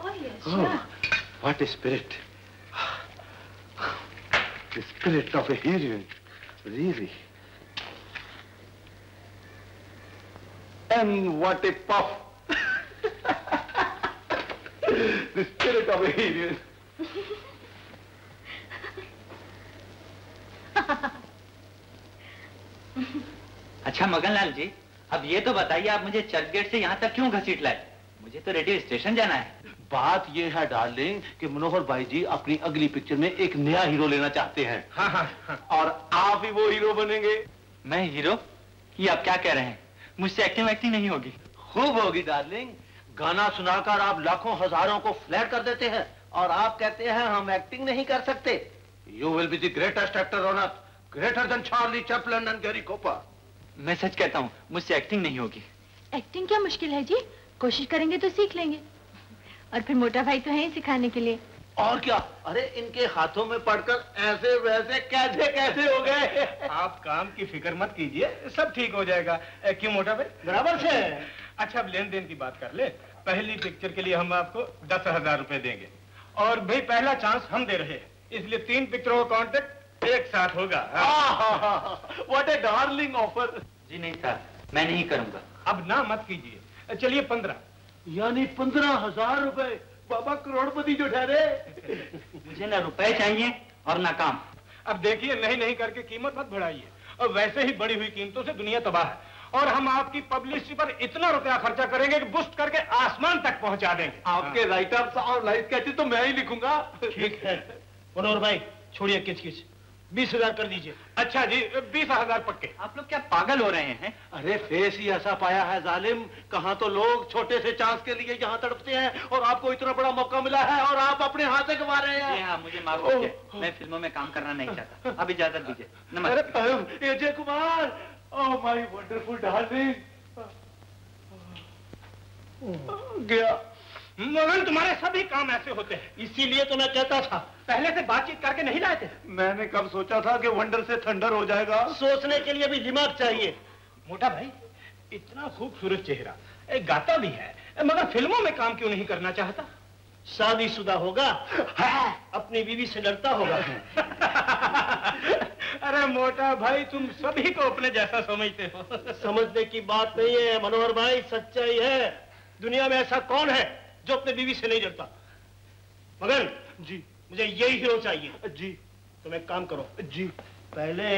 what a spirit The spirit of a hero. Really. And what a puff. the spirit of a hero. अच्छा मगनलाल जी, अब ये तो बताइए, आप मुझे चर्च गेट से यहाँ तक क्यों घसीट लाए मुझे तो रेडियो स्टेशन जाना है बात ये है डार्लिंग कि मनोहर भाई जी अपनी अगली पिक्चर में एक नया हीरो लेना चाहते हैं। हाँ हाँ हाँ। और आप ही वो हीरो बनेंगे। मैं हीरो? ये आप क्या कह रहे हैं? मुझसे एक्टिंग एक्टिंग नहीं होगी। खूब होगी डार्लिंग। गाना सुनाकर आप लाखों हज़ारों को फ्लैट कर देते हैं और आप कहते हैं हम एक्टिंग नहीं कर सकते. You will be the greatest actor on earth greater than Charlie Chaplin and Gary Cooper मैं सच कहता हूँ मुझसे एक्टिंग नहीं होगी। एक्टिंग क्या मुश्किल है जी? कोशिश करेंगे तो सीख लेंगे। और फिर मोटा भाई तो है ही सिखाने के लिए। और क्या? अरे इनके हाथों में पड़कर ऐसे वैसे कैसे कैसे हो गए? आप काम की फ़िक्र मत कीजिए सब ठीक हो जाएगा। ए, क्यों मोटा भाई? बराबर से। अच्छा अब लेन देन की बात कर ले। पहली पिक्चर के लिए हम आपको दस हज़ार रुपए देंगे। और भाई पहला चांस हम दे रहे हैं। इसलिए तीन पिक्चरों का कॉन्ट्रैक्ट एक साथ होगा। व्हाट ए डार्लिंग ऑफ़र जी नहीं सर मैं नहीं करूँगा। अब ना मत कीजिए। चलिए पंद्रह। यानी पंद्रह हज़ार रुपए बाबा करोड़पति जो ठहरे। मुझे ना रुपए चाहिए और ना काम। अब देखिए नहीं नहीं करके कीमत मत बढ़ाइए। और वैसे ही बड़ी हुई कीमतों से दुनिया तबाह है। और हम आपकी पब्लिसिटी पर इतना रुपया खर्चा करेंगे कि बुस्ट करके आसमान तक पहुँचा देंगे। आपके राइटर्स और लाइफ स्केचेस तो मैं ही लिखूँगा। ठीक है। मनोहर भाई छोड़िए किच किच बीस हज़ार कर दीजिए। अच्छा जी बीस हज़ार पक्के। आप लोग क्या पागल हो रहे हैं? अरे फेस ही ऐसा पाया है जालिम। कहाँ तो लोग छोटे से चांस के लिए यहाँ तड़पते हैं और आपको इतना बड़ा मौका मिला है और आप अपने हाथ से गवा रहे हैं। हाँ मुझे माफ़ कीजिए। मैं फ़िल्मों में काम करना नहीं चाहता। अब इजाज़त दीजिए। नमस्ते Ajay Kumar. Oh my wonderful darling गया। मगन तुम्हारे सभी काम ऐसे होते हैं। इसीलिए तो मैं कहता था पहले से बातचीत करके नहीं लाए थे? मैंने कब सोचा था कि वंडर से थंडर हो जाएगा। सोचने के लिए भी दिमाग चाहिए। मोटा भाई इतना खूबसूरत चेहरा एक गाता भी है मगर फ़िल्मों में काम क्यों नहीं करना चाहता? शादीशुदा होगा हाँ। अपनी बीवी से डरता होगा। अरे मोटा भाई तुम सभी को अपने जैसा समझते हो। समझने की बात नहीं है मनोहर भाई सच्चाई है। दुनिया में ऐसा कौन है जो अपने बीवी से नहीं डरता? मगन जी। मुझे यही हीरो चाहिए। जी। तुम एक काम करो। जी। पहले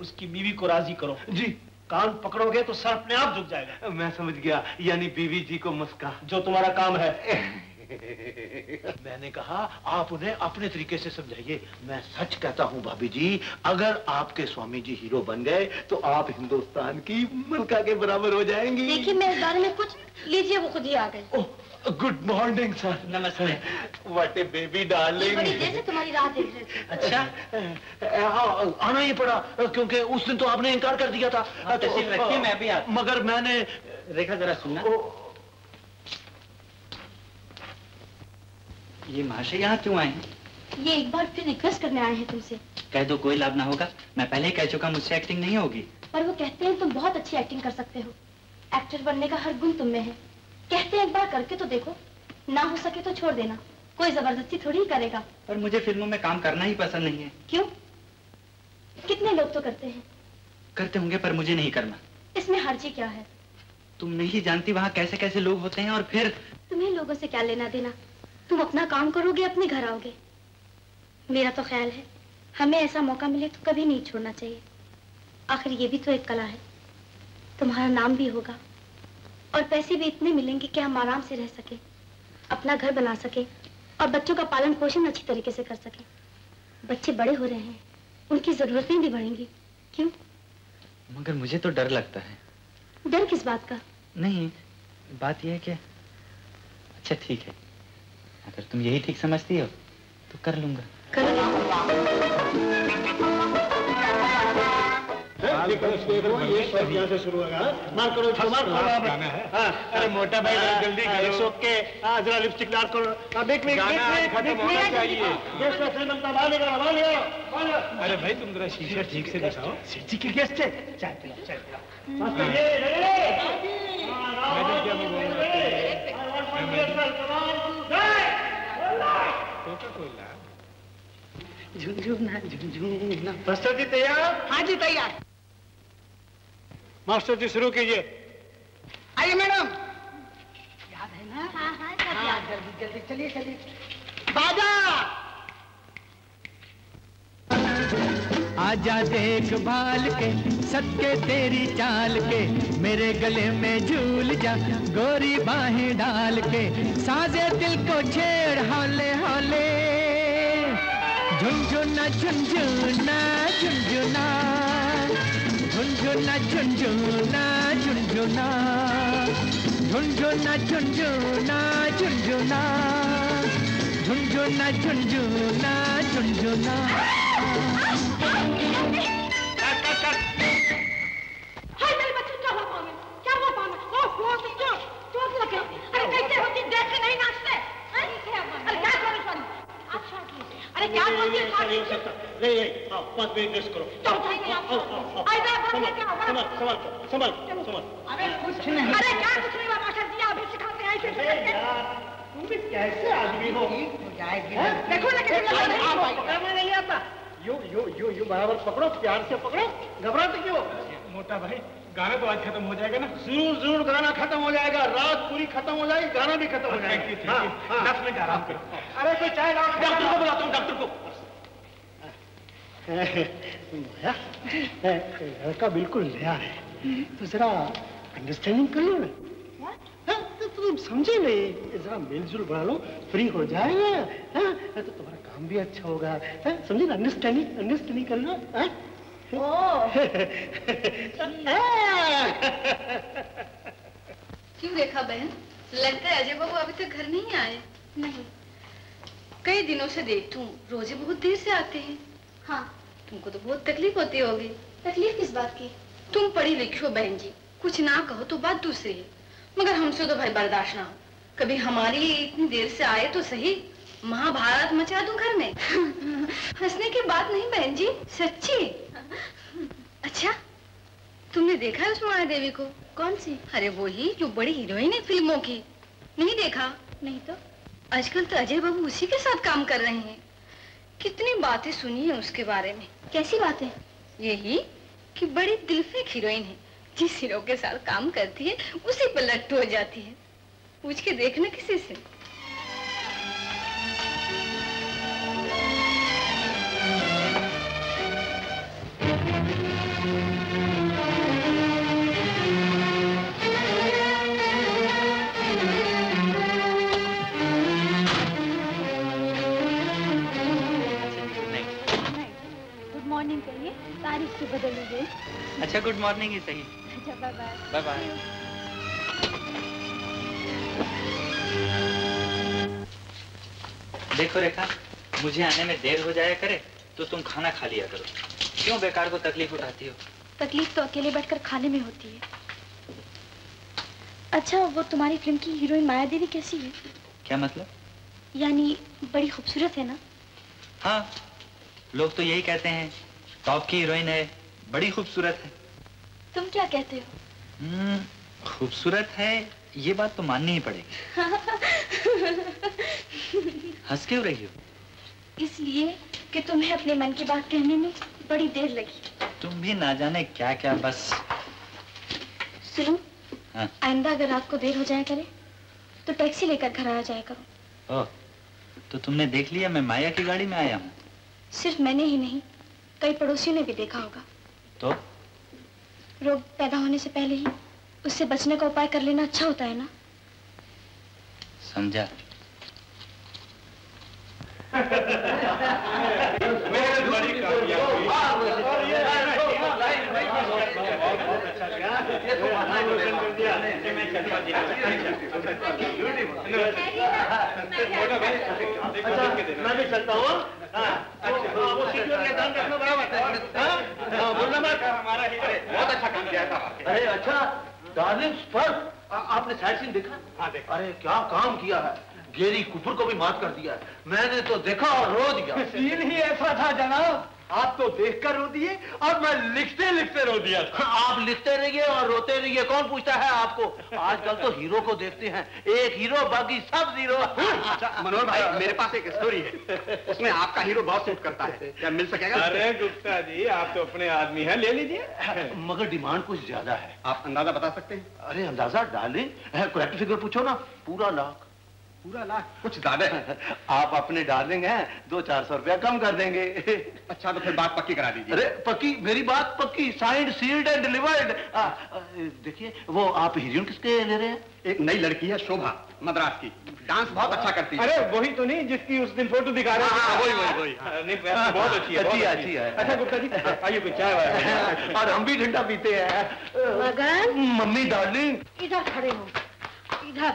उसकी बीवी को राज़ी करो। जी। कान पकड़ोगे तो सर अपने आप झुक जाएगा। मैं समझ गया यानी बीवी जी को मुस्का। जो तुम्हारा काम है। मैंने कहा आप उन्हें अपने तरीके से समझाइए। मैं सच कहता हूँ भाभी जी अगर आपके स्वामी जी हीरो बन गए तो आप हिंदुस्तान की मलका के बराबर हो जाएँगी। देखिए मैं इस बारे में कुछ लीजिए वो खुद ही आ गए। ओह, गुड मॉर्निंग सर नमस्ते। व्हाट ए बेबी डार्लिंग बड़ी देर से तुम्हारी राह देख रहे थे अच्छा। हाँ आना ही पड़ा क्योंकि उस दिन तो आपने इनकार कर दिया था। हाँ, तशरीफ़ रखिए, मैं भी आता मगर मैंने रेखा जरा सुनना। ओ, ये महाशय यहाँ क्यों आए ये एक बार फिर रिक्वेस्ट करने आए हैं तुमसे। कह दो कोई लाभ ना होगा। मैं पहले ही कह चुका मुझसे एक्टिंग नहीं होगी। पर वो कहते हैं तुम बहुत अच्छी एक्टिंग कर सकते हो। एक्टर बनने का हर गुण तुम में है। कहते हैं एक बार करके तो देखो। ना हो सके तो छोड़ देना। कोई ज़बरदस्ती थोड़ी ही करेगा। पर मुझे फ़िल्मों में काम करना ही पसंद नहीं है। क्यों? कितने लोग तो करते हैं? करते होंगे पर मुझे नहीं करना। इसमें हर्जी क्या है? तुम नहीं जानती वहाँ कैसे कैसे लोग होते हैं और फिर तुम्हें लोगों से क्या लेना देना? तुम अपना काम करोगे अपने घर आओगे। मेरा तो ख्याल है हमें ऐसा मौका मिले तो कभी नहीं छोड़ना चाहिए। आखिर ये भी तो एक कला है। तुम्हारा नाम भी होगा। और पैसे भी इतने मिलेंगे कि हम आराम से रह सके अपना घर बना सके और बच्चों का पालन पोषण अच्छी तरीके से कर सके। बच्चे बड़े हो रहे हैं उनकी जरूरतें भी बढ़ेंगी। क्यों? मगर मुझे तो डर लगता है। डर किस बात का? नहीं बात यह है कि अच्छा ठीक है अगर तुम यही ठीक समझती हो तो कर लूँगा। यहाँ से शुरू होगा। हाँ? मार करो इसको, मार करो। हाँ, अरे मोटा भाई जल्दी करो। ओके हाँ जरा लिपस्टिक डाल करो। देख मिनट गाना देख मिनट खत्म होना चाहिए। गेस्ट का सेवन का बाहर निकालो बाहर निकालो अरे भाई तुम जरा शीशा ठीक से दिखाओ। के गेस्ट है। चाय पिलाओ चाय पिलाओ। मास्टर ये ले ले मैडम क्या मैं बोलूँगा कोका कोला झुनझुना झुनझुना मास्टर जी। तैयार? हाँ जी तैयार। मास्टर जी शुरू कीजिए। आइए मैडम। याद है ना? हाँ हाँ सब हाँ, याद जल्दी जल्दी चलिए चलिए। बाजा! आजा देख भाल के सत्के तेरी चाल के मेरे गले में झूल जा गोरी बाहें डाल के साजे दिल को छेड़ हौले हौले। झुनझुना झुनझुना झुनझुना झुनझुना झुनझुना झुनझुना झुनझुना झुनझुना झुनझुना झुनझुना झुनझुना झुनझुना अरे कैसे होती? देख नहीं नाचते? अरे क्या सॉरी अरे क्या बोलती है हो आओ करो। तो संभाल संभाल संभाल अरे कुछ नहीं। अरे क्या कुछ नहीं मास्टर जी अभी सिखाते हैं ऐसे तुम भी कैसे आदमी हो? देखो ना कैसे नहीं आता। यू यू यू यू बराबर पकड़ो प्यार से पकड़ो घबराते क्यों? मोटा भाई गाना तो आज खत्म हो जाएगा ना? ज़रूर ज़रूर गाना खत्म हो जाएगा रात पूरी खत्म हो जाएगी गाना भी खत्म हो जाएगा। दस मिनट आराम करो अरे कोई चाय लाओ डॉक्टर को बुलाता हूँ डॉक्टर को। लड़का बिल्कुल नया है तो जरा अंडरस्टैंडिंग कर लो ना। हाँ, तो तुम समझे नहीं जरा मिलजुल बढ़ा लो फ्री हो जाएगा। हाँ, तो तुम्हारा काम भी अच्छा होगा। हाँ, समझे ना अंडरस्टैंडिंग अंडरस्टैंडिंग कर लो। क्यों रेखा बहन? लगता है अजय बाबू अभी तक घर नहीं आए। नहीं। कई दिनों से देखती हूँ रोज़े बहुत देर से आते हैं। हाँ। तुमको तो बहुत तकलीफ़ होती होगी। तकलीफ़ किस बात की? तुम पढ़ी लिखी हो बहन जी। कुछ ना कहो तो बात दूसरी है। मगर हमसे तो भाई बर्दाश्त ना हो। कभी हमारी लिए इतनी देर से आए तो सही? महाभारत मचा दूँ घर में? हंसने की बात नहीं बहन जी। सच्ची? अच्छा तुमने देखा है उस माया देवी को? कौन सी? अरे वो ही जो बड़ी हीरोइन है फ़िल्मों की। नहीं देखा? नहीं तो? आजकल तो अजय बाबू उसी के साथ काम कर रहे हैं। कितनी बातें सुनी है उसके बारे में। कैसी बात? है यही कि बड़ी दिलफेक हीरोइन है। जिस हीरो के साथ काम करती है उसी पर लट्टू हो जाती है। पूछ के देखना किसी से। तारीख बदल गई अच्छा गुड मॉर्निंग ही सही अच्छा बाय बाय बाय बाय देखो रेखा मुझे आने में देर हो जाया करे तो तुम खाना खा लिया करो। क्यों बेकार को तकलीफ़ उठाती हो? तकलीफ़ तो अकेले बैठकर खाने में होती है। अच्छा वो तुम्हारी फ़िल्म की हीरोइन माया देवी कैसी है? क्या मतलब? यानी बड़ी खूबसूरत है ना? हाँ लोग तो यही कहते हैं टॉप की हीरोइन है. बड़ी खूबसूरत है. तुम क्या कहते हो? हम्म, खूबसूरत है. ये बात तो माननी ही पड़ेगी. हंस क्यों रही हो? इसलिए कि तुम्हें अपने मन की बात कहने में बड़ी देर लगी। तुम भी ना जाने क्या क्या बस। सुनो हाँ। आइंदा अगर रात को देर हो जाया करे तो टैक्सी लेकर घर आ जाया करो। ओह तो तुमने देख लिया मैं माया की गाड़ी में आया हूँ। सिर्फ़ मैंने ही नहीं कई पड़ोसियों ने भी देखा होगा। तो? रोग पैदा होने से पहले ही उससे बचने का उपाय कर लेना अच्छा होता है ना? समझा। बड़ी कामयाबी। मैं भी चलता हूँ मत बहुत अच्छा काम किया था अरे अच्छा डार्लिंग फ़र्स्ट आपने साइड सीन देखा? अरे, क्या काम किया है? गेरी कुफर को भी माफ़ कर दिया है। मैंने तो देखा और रो दिया। सीन ही ऐसा था, जनाब। आप तो देखकर रो दिए और मैं लिखते लिखते रो दिया था। आप लिखते रहिए और रोते रहिए कौन पूछता है आपको? आजकल तो हीरो को देखते हैं। एक हीरो बाकी सब ज़ीरो अच्छा मनोहर भाई मेरे पास एक स्टोरी है। उसमें आपका हीरो बहुत सूट करता है। क्या मिल सकेगा अरे गुप्ता जी आप तो अपने आदमी हैं ले लीजिए। मगर डिमांड कुछ ज़्यादा है। आप अंदाज़ा बता सकते हैं? अरे अंदाज़ा डार्लिंग करेक्ट फिगर पूछो ना। पूरा लाख। पूरा लाख। कुछ ज़्यादा है। आप अपने डार्लिंग हैं दो चार सौ रुपया कम कर देंगे। अच्छा तो फिर बात पक्की करा दीजिए। अरे पक्की मेरी बात पक्की। साइंड सील्ड एंड डिलीवर्ड देखिए वो आप हीरोइन किसके ले रहे हैं? एक नई लड़की है शोभा मद्रास की। डांस बहुत अच्छा करती है। अरे वही तो नहीं जिसकी उस दिन फ़ोटो दिखा रहे हाँ, थे वही, वही, वही। हाँ, नहीं वैसे बहुत अच्छी है अच्छी है, अच्छी है। अच्छा गुप्ता जी आइए कुछ चाय और हम भी ठंडा पीते हैं। मगन? Mummy darling. इधर खड़े हो इधर।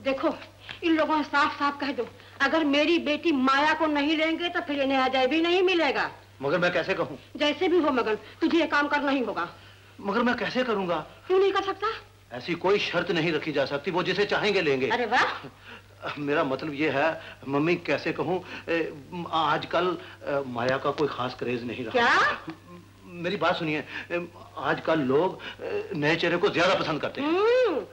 देखो इन लोगों ने साफ़ साफ़ कह दो। अगर मेरी बेटी माया को नहीं लेंगे तो फिर इन्हें अजय भी नहीं मिलेगा। मगर मैं कैसे कहूँ? जैसे भी हो मगन तुझे ये काम करना ही होगा। मगर मैं कैसे करूँगा? क्यों नहीं कर सकता? ऐसी कोई शर्त नहीं रखी जा सकती वो जिसे चाहेंगे लेंगे। अरे वाह! मेरा मतलब ये है मम्मी कैसे कहूँ आजकल माया का कोई खास क्रेज नहीं रहा। क्या? मेरी बात सुनिए आजकल लोग नए चेहरे को ज़्यादा पसंद करते हैं। हम्म,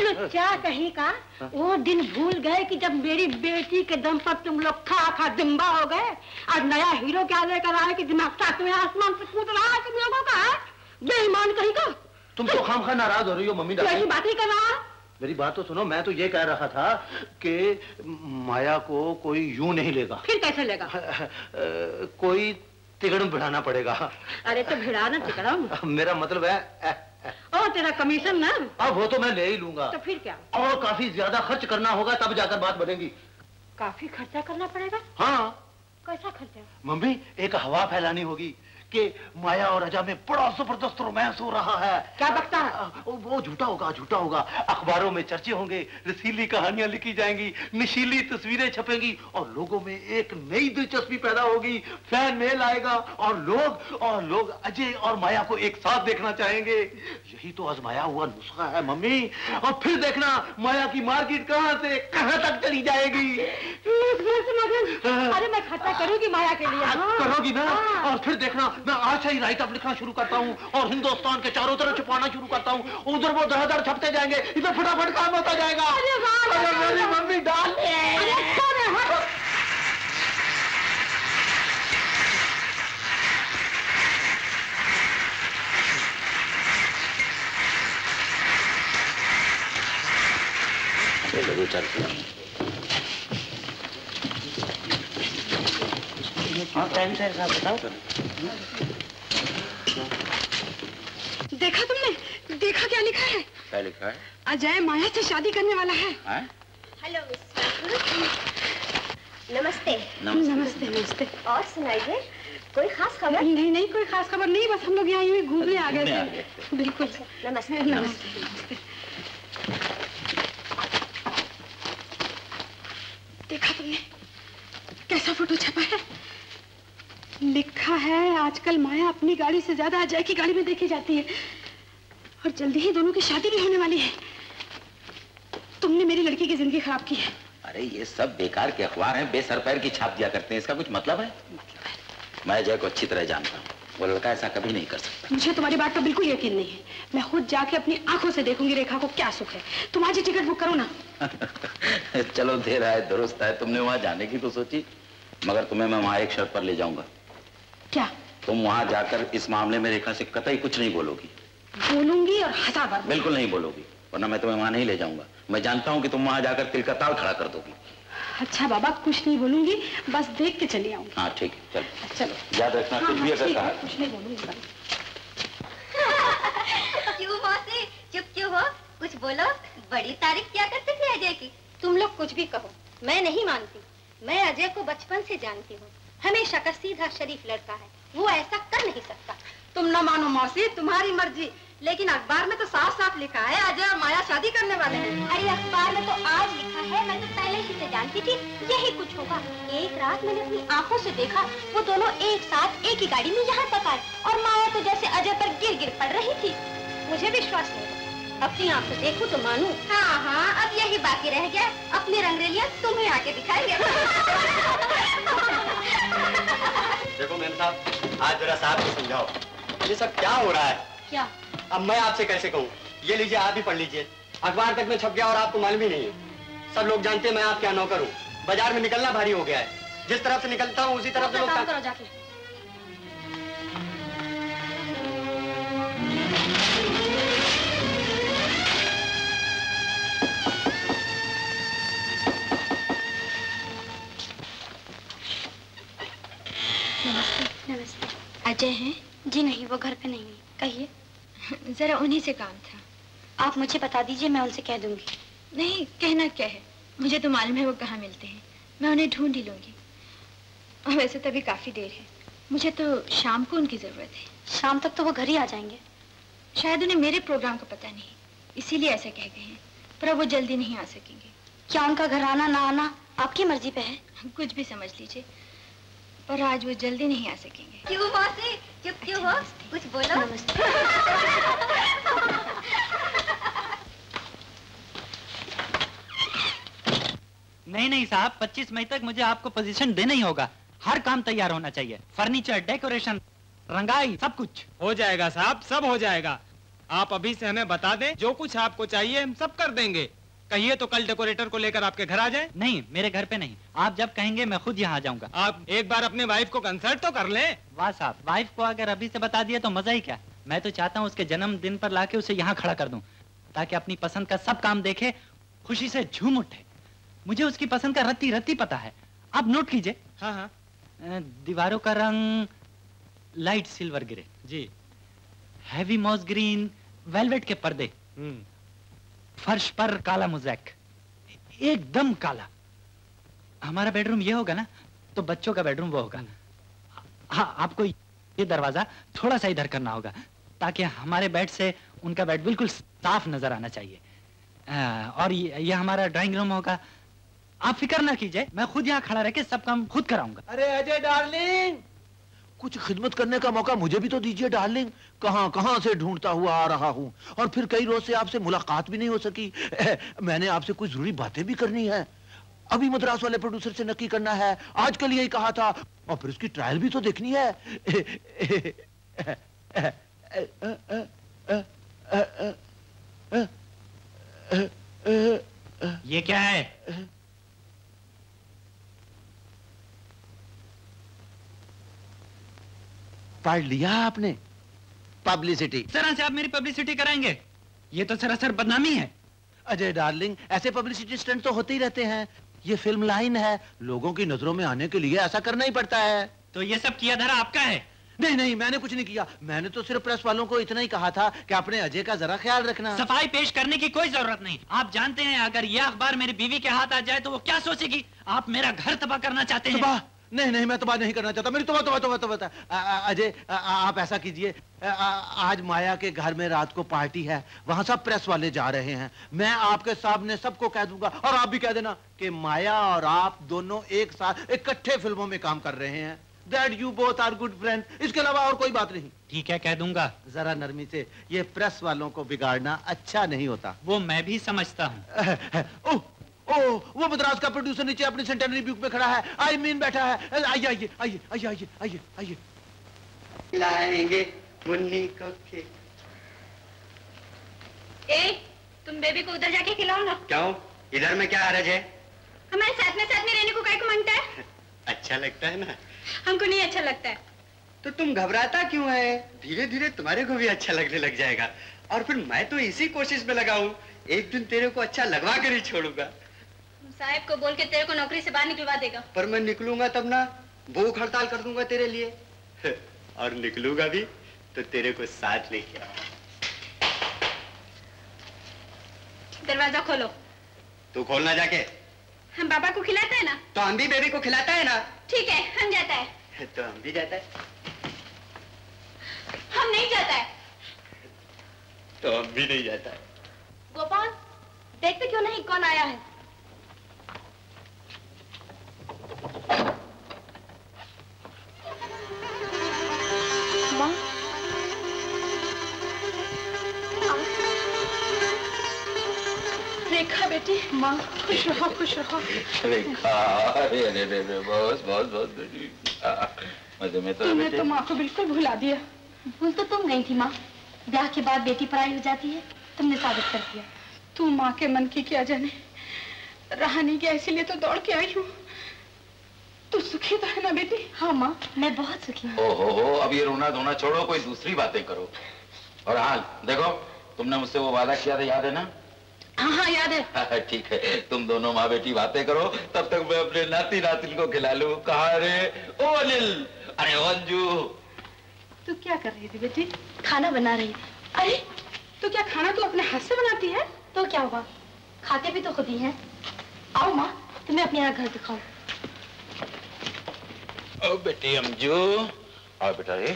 लुच्चा कहीं का वो दिन भूल गए कि जब मेरी बेटी के दम पर तुम लोग खा खा दिम्बा हो गए और नया हीरो क्या लेकर आए कि दिमाग सातवें आसमान पे कूद रहा है तुम लोगों का है? बेईमान कहीं का? तुम तो खाम खा नाराज़ हो रही हो मम्मी तू बात ही कर रहा मेरी बात तो सुनो मैं तो ये कह रहा था कि माया को कोई यूँ नहीं लेगा। फिर कैसे लेगा? कोई तिगड़म भिड़ाना पड़ेगा। अरे तो भिड़ा ना टिकड़म मेरा मतलब है ओ तेरा कमीशन ना अब वो तो मैं ले ही लूँगा। तो फिर क्या? और काफ़ी ज़्यादा खर्च करना होगा तब जाकर बात बनेगी। काफ़ी खर्चा करना पड़ेगा? हाँ। कैसा खर्चा? मम्मी एक हवा फैलानी होगी। कि माया और अजा में बड़ा ज़बरदस्त रोमांस हो रहा है। क्या बकता है? वो झूठा होगा झूठा होगा। अखबारों में चर्चे होंगे रसीली कहानियाँ लिखी जाएँगी नशीली तस्वीरें छपेंगी और लोगों में एक नई दिलचस्पी पैदा होगी। फ़ैन मेल आएगा और लोग और लोग अजय और माया को एक साथ देखना चाहेंगे। यही तो आजमाया हुआ नुस्खा है मम्मी। और फिर देखना माया की मार्केट कहाँ से कहाँ तक चली जाएगी। अरे मैं खर्चा करूँगी माया के लिए। हाँ। करोगी ना? हाँ। और फिर देखना मैं आज से ही राइट अप लिखना शुरू करता हूँ और हिंदुस्तान के चारों तरफ़ छुपाना शुरू करता हूँ। उधर वो दह दर छपते जाएँगे इधर फटाफट काम होता जाएगा। अरे अरे मेरी मम्मी डाल। अरे कौन हाँ? चलो दो देखा तुमने? देखा क्या लिखा है? क्या लिखा है? अजय माया से शादी करने वाला है। हाँ? हेलो नमस्ते। नमस्ते नमस्ते। और सुनाइए कोई खास खबर? नहीं नहीं कोई खास खबर नहीं बस हम लोग यहाँ यूँ ही घूमने आ गए थे। बिल्कुल। नमस्ते। नमस्ते। नमस्ते देखा तुमने कैसा फ़ोटो छपा है? लिखा है आजकल माया अपनी गाड़ी से ज़्यादा अजय की गाड़ी में देखी जाती है। और जल्दी ही दोनों की शादी भी होने वाली है। तुमने मेरी लड़की की ज़िंदगी खराब की है। अरे ये सब बेकार के अखबार हैं बेसर पैर की छाप दिया करते हैं। इसका कुछ मतलब है? मैं अजय को अच्छी तरह जानता हूँ। वो लड़का ऐसा कभी नहीं कर सकता। मुझे तुम्हारी बात पर बिल्कुल यकीन नहीं है। मैं खुद जाके अपनी आँखों से देखूँगी रेखा को क्या सुख है। तुम आज ही टिकट बुक करो ना। चलो देर है दुरुस्त है। तुमने वहाँ जाने की तो सोची। मगर तुम्हें मैं वहाँ एक शर्त पर ले जाऊँगा। क्या? तुम वहाँ जाकर इस मामले में रेखा से कतई कुछ नहीं बोलोगी। बोलूँगी और हज़ार बार बिल्कुल नहीं बोलोगी वरना मैं तुम्हें वहाँ नहीं ले जाऊँगा। मैं जानता हूँ कि तुम वहाँ जाकर तिल का ताल खड़ा कर दोगी। अच्छा बाबा कुछ नहीं बोलूँगी बस देख के चली आऊँगी। हाँ ठीक है चलो। चलो। याद रखना हाँ, कुछ भी हाँ, अगर कहा कुछ नहीं बोलूँगी क्यों मौसी? चुप क्यों हो? कुछ बोलो बड़ी तारीफ़ क्या करते थे अजय की? तुम लोग कुछ भी कहो मैं नहीं मानती। मैं अजय को बचपन से जानती हूँ। हमेशा का सीधा शरीफ लड़का है। वो ऐसा कर नहीं सकता। तुम न मानो मौसी, तुम्हारी मर्ज़ी। लेकिन अखबार में तो साफ़ साफ़ लिखा है अजय और माया शादी करने वाले हैं। अरे, अखबार में तो आज लिखा है, मैं तो पहले ही से जानती थी, यही कुछ होगा। एक रात मैंने अपनी आँखों से देखा, वो दोनों एक साथ एक ही गाड़ी में यहाँ तक आए, और माया तो जैसे अजय पर गिर गिर पड़ रही थी। मुझे विश्वास नहीं अपनी आँख से देखूँ तो मानूं। हाँ हाँ अब यही बाकी रह गया। अपनी रंगरेलियाँ तुम्हें आके दिखाएँगे। देखो मैम साहब आज जरा साहब को समझाओ। ये सब क्या हो रहा है? क्या? अब मैं आपसे कैसे कहूँ? ये लीजिए आप ही पढ़ लीजिए। अखबार तक में छप गया और आपको मालूम ही नहीं है। सब लोग जानते हैं मैं आप क्या नौकर हूँ। बाज़ार में निकलना भारी हो गया है। जिस तरफ़ से निकलता हूँ उसी तरफ़ से लोग काम करो जाके। अजय हैं? जी नहीं वो घर पे नहीं है। कहिए। जरा उन्हीं से काम था। आप मुझे बता दीजिए मैं उनसे कह दूँगी। नहीं कहना क्या है? मुझे तो मालूम है वो कहाँ मिलते हैं। मैं उन्हें ढूंढ ही लूँगी। और वैसे तभी काफ़ी देर है। मुझे तो शाम को उनकी ज़रूरत है। शाम तक तो वो घर ही आ जाएँगे। शायद उन्हें मेरे प्रोग्राम का पता नहीं। इसीलिए ऐसा कह गए हैं। पर वो जल्दी नहीं आ सकेंगे। क्या उनका घर आना ना आना आपकी मर्ज़ी पे है? कुछ भी समझ लीजिए। पर आज वो जल्दी नहीं आ सकेंगे। क्यों मौसी? चुप क्यों हो? कुछ बोलो। नहीं नहीं साहब 25 मई तक मुझे आपको पोजीशन देना ही होगा। हर काम तैयार होना चाहिए। फर्नीचर डेकोरेशन रंगाई सब कुछ। हो जाएगा साहब सब हो जाएगा। आप अभी से हमें बता दें जो कुछ आपको चाहिए हम सब कर देंगे। कहिए तो कल डेकोरेटर को लेकर आपके घर आ जाए। नहीं मेरे घर पे नहीं। आप जब कहेंगे मैं खुद यहाँ आ जाऊँगा। आप एक बार अपने वाइफ को कंसल्ट तो कर लें। वाह साहब वाइफ को अगर अभी से बता दिया तो मज़ा ही क्या? मैं तो चाहता हूँ उसके जन्मदिन पर लाके उसे यहाँ खड़ा कर दूँ ताकि अपनी पसंद का सब काम देखे खुशी से झूम उठे। मुझे उसकी पसंद का रत्ती रत्ती पता है। आप नोट कीजिए। हाँ हाँ। दीवारों का रंग लाइट सिल्वर ग्रे। जी। हैवी मॉस ग्रीन वेलवेट के पर्दे। फर्श पर काला मुजैक। एकदम काला। हमारा बेडरूम ये होगा ना तो बच्चों का बेडरूम वो होगा। हाँ आपको ये दरवाज़ा थोड़ा सा इधर करना होगा ताकि हमारे बेड से उनका बेड बिल्कुल साफ़ नज़र आना चाहिए। अ, और ये, ये हमारा ड्राइंग रूम होगा। आप फ़िक्र ना कीजिए मैं खुद यहाँ खड़ा रह के सब काम खुद कराऊँगा। अरे अजय डार्लिंग! कुछ खिदमत करने का मौका मुझे भी तो दीजिए डार्लिंग। कहाँ कहाँ से ढूंढता हुआ आ रहा हूँ? और फिर कई रोज से आपसे मुलाकात भी नहीं हो सकी। ए, मैंने आपसे कुछ ज़रूरी बातें भी करनी है। अभी मद्रास वाले प्रोड्यूसर से नक्की करना है। आज कल यही कहा था। और फिर उसकी ट्रायल भी तो देखनी है। ये क्या है? पढ़ लिया आपने? पब्लिसिटी तरह से आप मेरी पब्लिसिटी कराएँगे। ये तो सरासर बदनामी है। अजय डार्लिंग ऐसे पब्लिसिटी स्टंट तो होते ही रहते हैं। ये फ़िल्म लाइन है। लोगों की नज़रों में आने के लिए ऐसा करना ही पड़ता है। तो ये सब किया धरा आपका है? नहीं नहीं मैंने कुछ नहीं किया। मैंने तो सिर्फ़ प्रेस वालों को इतना ही कहा था कि अपने अजय का जरा ख्याल रखना। सफ़ाई पेश करने की कोई ज़रूरत नहीं। आप जानते हैं अगर यह अखबार मेरी बीवी के हाथ आ जाए तो वो क्या सोचेगी? आप मेरा घर तबाह करना चाहते हैं। तबाह? नहीं नहीं मैं तबाह नहीं करना चाहता। मेरी तोबा तोबा तोबा तोबा तोबा। आ- आ- अजय आप ऐसा कीजिए। आज माया के घर में रात को पार्टी है। वहाँ सब प्रेस वाले जा रहे हैं। मैं आपके सामने सबको कह दूँगा और आप भी कह देना कि माया और आप दोनों एक साथ इकट्ठे फ़िल्मों में काम कर रहे हैं। That you both are good friend इसके अलावा और कोई बात नहीं। ठीक है कह दूँगा। जरा नरमी से ये प्रेस वालों को बिगाड़ना अच्छा नहीं होता। वो मैं भी समझता हूँ। ओह वो मद्रास का प्रोड्यूसर नीचे अपनी सेंटेनरी ब्यूक में खड़ा है। आई मीन बैठा है। आइए आइए आइए आइए आइए आइए आइए। लाएँगे मुन्नी को के ए तुम बेबी को उधर जाके खिलाओ ना। क्यों? इधर में क्या हरज है? हमारे साथ में साथ में रहने को को माँगता है। अच्छा लगता है ना? हमको नहीं अच्छा लगता है। तो तुम घबराता क्यों है? धीरे धीरे तुम्हारे को भी अच्छा लगने लग जाएगा। और फिर मैं तो इसी कोशिश में लगा हूँ। एक दिन तेरे को अच्छा लगवा कर ही छोड़ूँगा। साहब को बोल के तेरे को नौकरी से बाहर निकलवा देगा। पर मैं निकलूँगा तब ना भूख हड़ताल कर दूँगा तेरे लिए। और निकलूँगा भी तो तेरे को साथ लेके आऊँगा। दरवाज़ा खोलो। तू खोलना जाके। हम बाबा को खिलाता है ना? तो हम भी बेबी को खिलाता है ना? ठीक है हम जाता है। तो हम भी जाता है। हम नहीं जाता है। तो हम भी नहीं जाता है। गोपाल देखते क्यों नहीं कौन आया है? माँ रेखा बेटी। माँ खुश रहो खुश रहो। रेखा अरे अरे अरे अरे, बस बस बस बेटी। मज़े में तो तुमने तो माँ को बिल्कुल भुला दिया। भूल तो तुम गई थी माँ। ब्याह के बाद बेटी पराई हो जाती है तुमने साबित कर दिया। तू माँ के मन की क्या जाने? रहा नहीं गया इसीलिए तो दौड़ के आई हूँ। तू सुखी तो है ना बेटी? हाँ माँ। मैं बहुत सुखी हूँ। ओ हो हो अब ये रोना धोना छोड़ो कोई दूसरी बातें करो। और हाल देखो तुमने मुझसे वो वादा किया था याद है ना? हाँ हाँ याद है। ठीक है। तुम दोनों माँ बेटी बातें करो तब तक मैं अपने नाती नातिन को खिला लू। कहा रे? ओ अनिल! अरे अंजू! तू क्या कर रही थी बेटी? खाना बना रही अरे तो क्या खाना तू अपने हाथ से बनाती है? तो क्या हुआ? खाते भी तो खुद ही हैं। आओ माँ तुम्हें अपने यहाँ घर दिखाऊँ। ओ बेटी अंजू आओ बेटा रे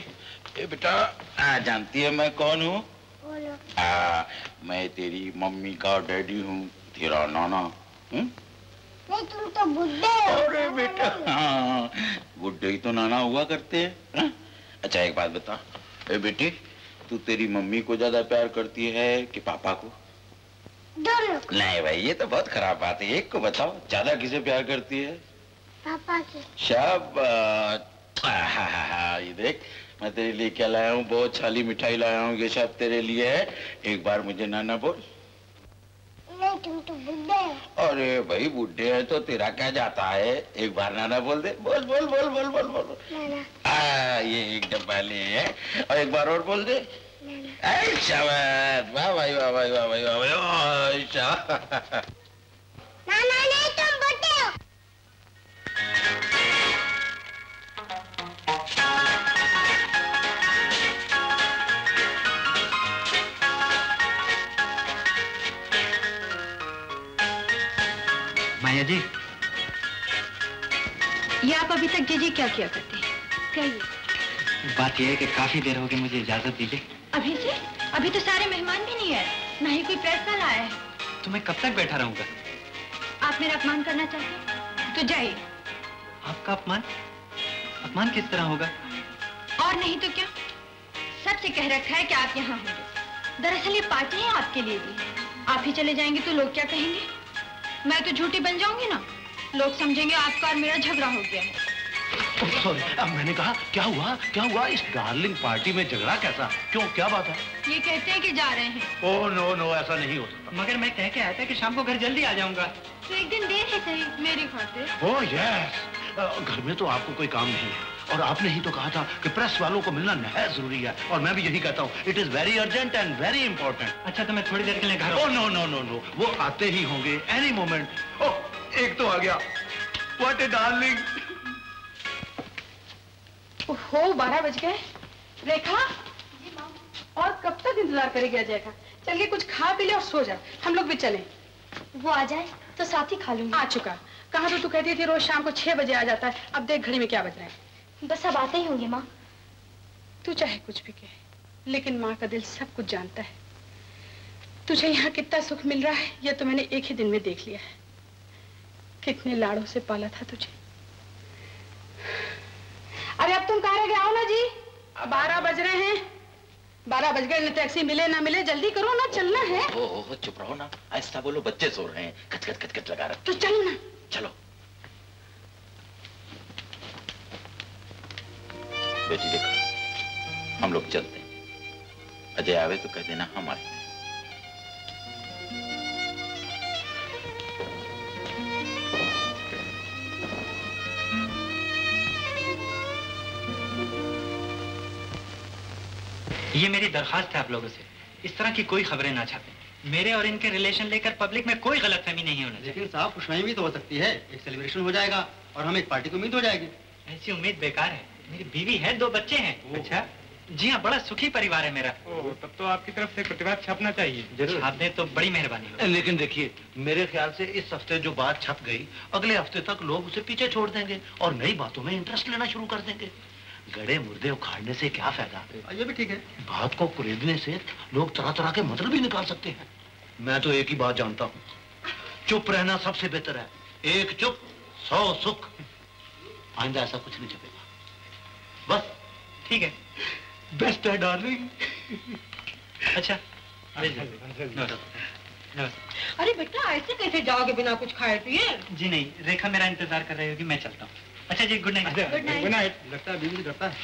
ए बेटा आ, जानती है मैं कौन हूँ? आ, मैं तेरी मम्मी का डैडी हूँ तेरा नाना। हूँ तुम तो बुढ़े अरे बेटा हाँ बुढ़े ही तो नाना हुआ करते हैं हाँ? अच्छा एक बात बता। ए बेटी तू तेरी मम्मी को ज़्यादा प्यार करती है कि पापा को? दोनों नहीं भाई ये तो बहुत खराब बात है एक को बताओ ज़्यादा किसे प्यार करती है? पापा के शाबाश ये देख मैं तेरे लिए क्या लाया हूँ बहुत छाली मिठाई लाया हूँ ये सब तेरे लिए है एक बार मुझे नाना बोल नहीं तुम तो बुढ़े अरे भाई बुढ़े हैं तो तेरा क्या जाता है एक बार नाना बोल दे बोल बोल बोल बोल बोल बोल। नाना आ, ये एक डब्बा ले है और एक बार और बोल दे शाबाश वाह भाई वाह भाई वाह भाई वाह भाई नाना नहीं तुम बुढ़े हो माया जी। ये आप अभी तक जीजी क्या किया करते हैं? कहिए। बात यह है कि काफ़ी देर हो गई मुझे इजाज़त दीजिए। अभी से? अभी तो सारे मेहमान भी नहीं आए ना ही कोई प्रेस वाला आया है। तो मैं कब तक बैठा रहूँगा? आप मेरा अपमान करना चाहते हैं? तो जाइए। आपका अपमान? अपमान किस तरह होगा? और नहीं तो क्या? सबसे कह रखा है कि आप यहाँ होंगे। दरअसल ये पार्टी है आपके लिए भी आप ही चले जाएँगे तो लोग क्या कहेंगे? मैं तो झूठी बन जाऊँगी ना? लोग समझेंगे आपका और मेरा झगड़ा हो गया है। सॉरी अब मैंने कहा क्या हुआ? क्या हुआ? इस डार्लिंग पार्टी में झगड़ा कैसा? क्यों? क्या बात है? ये कहते हैं कि जा रहे हैं। ओ नो नो ऐसा नहीं हो सकता। मगर मैं कह के आया था कि शाम को घर जल्दी आ जाऊँगा। तो एक दिन देर ही सही मेरी खातिर ओ यस घर में तो आपको कोई काम नहीं है। और आपने ही तो कहा था कि प्रेस वालों को मिलना नहायत ज़रूरी है। और मैं भी यही कहता हूँ it is very urgent and very important अच्छा तो मैं थोड़ी देर के लिए घर नो नो नो नो वो आते ही होंगे एनी मोमेंट ओ एक तो आ गया। व्हाट ए डार्लिंग ओहो बारह बज गए। रेखा और कब तक इंतज़ार करेगी अजय का? चलिए कुछ खा पी ले और सो जा। हम लोग भी चले। वो आ जाए तो साथ ही खा लूँगी। आ चुका। कहा तो तू कहती थी रोज शाम को छह बजे आ जाता है। अब देख घड़ी में क्या बज रहा है। बस अब आते ही होंगे माँ। तू चाहे कुछ भी कहे लेकिन माँ का दिल सब कुछ जानता है। तुझे यहाँ कितना सुख मिल रहा है यह तो मैंने एक ही दिन में देख लिया है। कितने लाड़ों से पाला था तुझे। अरे अब तुम कहाँ रह गए? आओ ना जी। बारह बज रहे हैं। बारह बज गए ना टैक्सी मिले ना मिले जल्दी करो ना चलना है। ओ, ओ, ओ चुप रहो ना। ऐसा बोलो बच्चे सो रहे हैं। कच कच लगा रहे तो चलो ना। चलो। बेटी देखो हम लोग चलते हैं। अजय आवे तो कह देना हम ये मेरी दरखास्त है आप लोगों से। इस तरह की कोई खबरें ना छापें। मेरे और इनके रिलेशन लेकर पब्लिक में कोई गलतफहमी नहीं होना लेकिन साहब खुशहाली भी तो हो सकती है। एक सेलिब्रेशन हो जाएगा और हमें एक पार्टी की उम्मीद हो जाएगी। ऐसी उम्मीद बेकार है। मेरी बीवी है दो बच्चे हैं। अच्छा? जी हाँ बड़ा सुखी परिवार है मेरा। तब तो आपकी तरफ़ से प्रतिवाद छपना चाहिए। ज़रूर। छाप दें तो बड़ी मेहरबानी लेकिन देखिए मेरे ख्याल से इस हफ़्ते जो बात छप गई अगले हफ़्ते तक लोग उसे पीछे छोड़ देंगे और नई बातों में इंटरेस्ट लेना शुरू कर देंगे। गड़े मुर्दे उखाड़ने से क्या फ़ायदा? ये भी ठीक है। बात को कुरेदने से लोग तरह तरह के मतलब भी निकाल सकते हैं। मैं तो एक ही बात जानता हूँ। चुप रहना सबसे बेहतर है। एक चुप सौ सुख। आइंदा ऐसा कुछ नहीं छपेगा। बस। ठीक है। बेस्ट है डार्लिंग अच्छा। अरे बेटा ऐसे कैसे जाओगे बिना कुछ खाए पिए जी नहीं रेखा मेरा इंतज़ार कर रही होगी मैं चलता हूँ। अच्छा जी गुड नाइट गुड नाइट। लगता है बीवी से डरता है।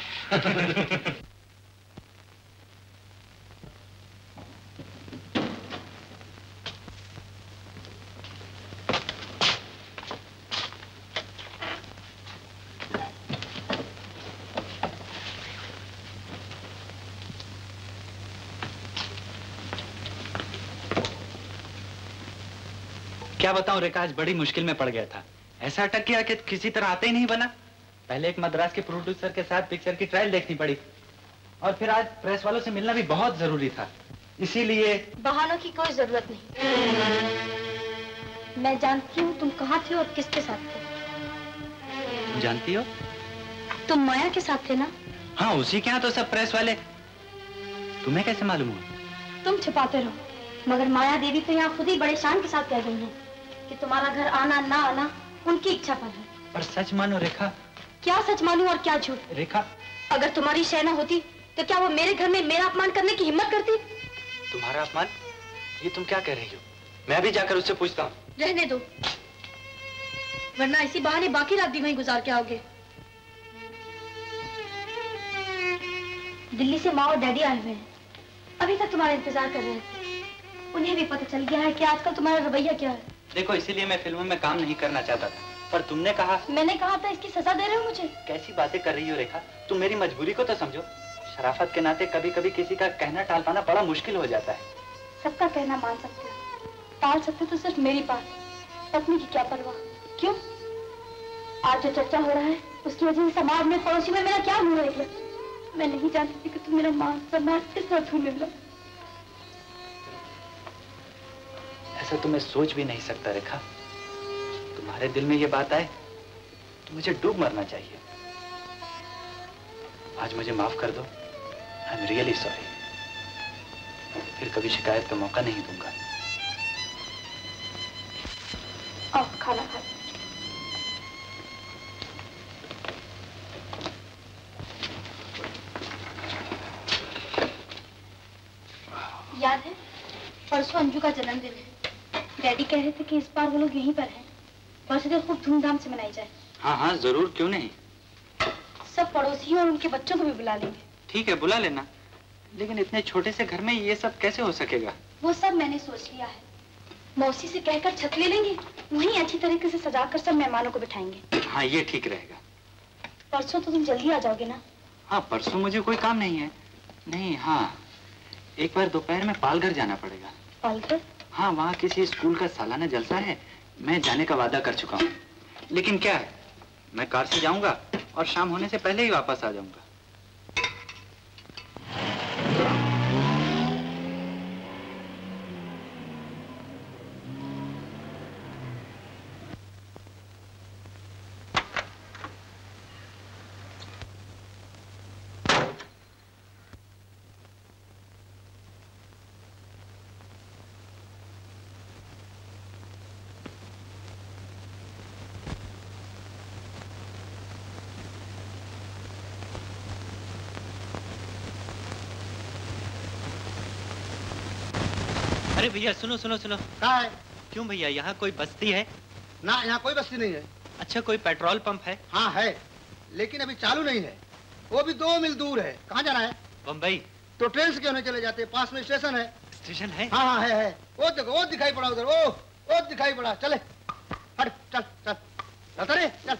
क्या बताऊँ रेखा आज बड़ी मुश्किल में पड़ गया था। ऐसा अटक गया कि किसी तरह आते ही नहीं बना। पहले एक मद्रास के प्रोड्यूसर के साथ पिक्चर की ट्रायल देखनी पड़ी। और फिर आज प्रेस वालों से मिलना भी बहुत ज़रूरी था। इसीलिए बहानों की कोई ज़रूरत नहीं। मैं जानती हूँ तुम कहाँ थे और किसके साथ थे। तुम जानती हो? तुम माया के साथ थे ना? हाँ उसी के यहाँ तो सब प्रेस वाले। तुम्हें कैसे मालूम हुआ? तुम छिपाते रहो। मगर माया देवी तो यहाँ खुद ही बड़े शान के साथ कह गई हैं कि तुम्हारा घर आना ना आना उनकी इच्छा पर है। पर सच मानो रेखा। क्या सच मानूं और क्या झूठ? रेखा। अगर तुम्हारी शहना होती तो क्या वो मेरे घर में मेरा अपमान करने की हिम्मत करती? तुम्हारा अपमान? ये तुम क्या कह रही हो? मैं अभी जाकर उससे पूछता हूँ। रहने दो। वरना इसी बहाने बाकी रात भी वहीं गुजार के आओगे। दिल्ली से माँ और डैडी आए हुए हैं। अभी तक तुम्हारा इंतज़ार कर रहे थे उन्हें भी पता चल गया है कि आजकल तुम्हारा रवैया क्या है। देखो इसीलिए मैं फ़िल्मों में काम नहीं करना चाहता था पर तुमने कहा मैंने कहा था इसकी सजा दे रहे हो मुझे। कैसी बातें कर रही हो रेखा? तुम मेरी मजबूरी को तो समझो। शराफत के नाते कभी कभी किसी का कहना टाल पाना बड़ा मुश्किल हो जाता है। सबका कहना मान सकते हो। टाल सकते हो तो सिर्फ़ मेरी बात। पत्नी की क्या परवाह? क्यों? आज जो चर्चा हो रहा है उसकी वजह से समाज में पड़ोसी में मेरा क्या मुँह निकला मैं नहीं जानती थी कि तुम मेरा मान सम्मान किस तरह छू निकला ऐसा तो मैं सोच भी नहीं सकता, रेखा। तुम्हारे दिल में ये बात आए तो मुझे डूब मरना चाहिए। आज मुझे माफ़ कर दो। आई एम रियली सॉरी फिर कभी शिकायत का मौका नहीं दूँगा। खाना खा। याद है, परसों अंजू का जन्मदिन है। डैडी कह रहे थे कि इस बार वो लोग यहीं पर हैं। बर्थडे खूब धूमधाम से मनाई जाए। हाँ हाँ ज़रूर क्यों नहीं? सब पड़ोसियों और उनके बच्चों को भी बुला लेंगे। ठीक है बुला लेना। लेकिन इतने छोटे से घर में ये सब कैसे हो सकेगा? वो सब मैंने सोच लिया है। मौसी से कहकर छत ले लेंगे वहीं अच्छी तरीके से सजा कर सब मेहमानों को बिठाएँगे। हाँ ये ठीक रहेगा। परसों तो तुम जल्दी आ जाओगे ना? हाँ परसों मुझे कोई काम नहीं है। नहीं हाँ एक बार दोपहर में पालघर जाना पड़ेगा। पालघर? हाँ वहाँ किसी स्कूल का सालाना जलसा है। मैं जाने का वादा कर चुका हूँ। लेकिन क्या है? मैं कार से जाऊँगा और शाम होने से पहले ही वापस आ जाऊँगा। अरे भैया सुनो सुनो सुनो। कहा है? क्यों भैया यहाँ कोई बस्ती है? ना यहाँ कोई बस्ती नहीं है। अच्छा कोई पेट्रोल पंप है? हाँ है। लेकिन अभी चालू नहीं है। वो भी दो मील दूर है। कहाँ जाना है? बम्बई। तो ट्रेन से क्यों नहीं चले जाते? पास में स्टेशन है। स्टेशन है? हाँ हाँ है है। वो देखो वो दिखाई पड़ा उधर। वो वो दिखाई पड़ा। चले। हट चल चल। चलता रे चल।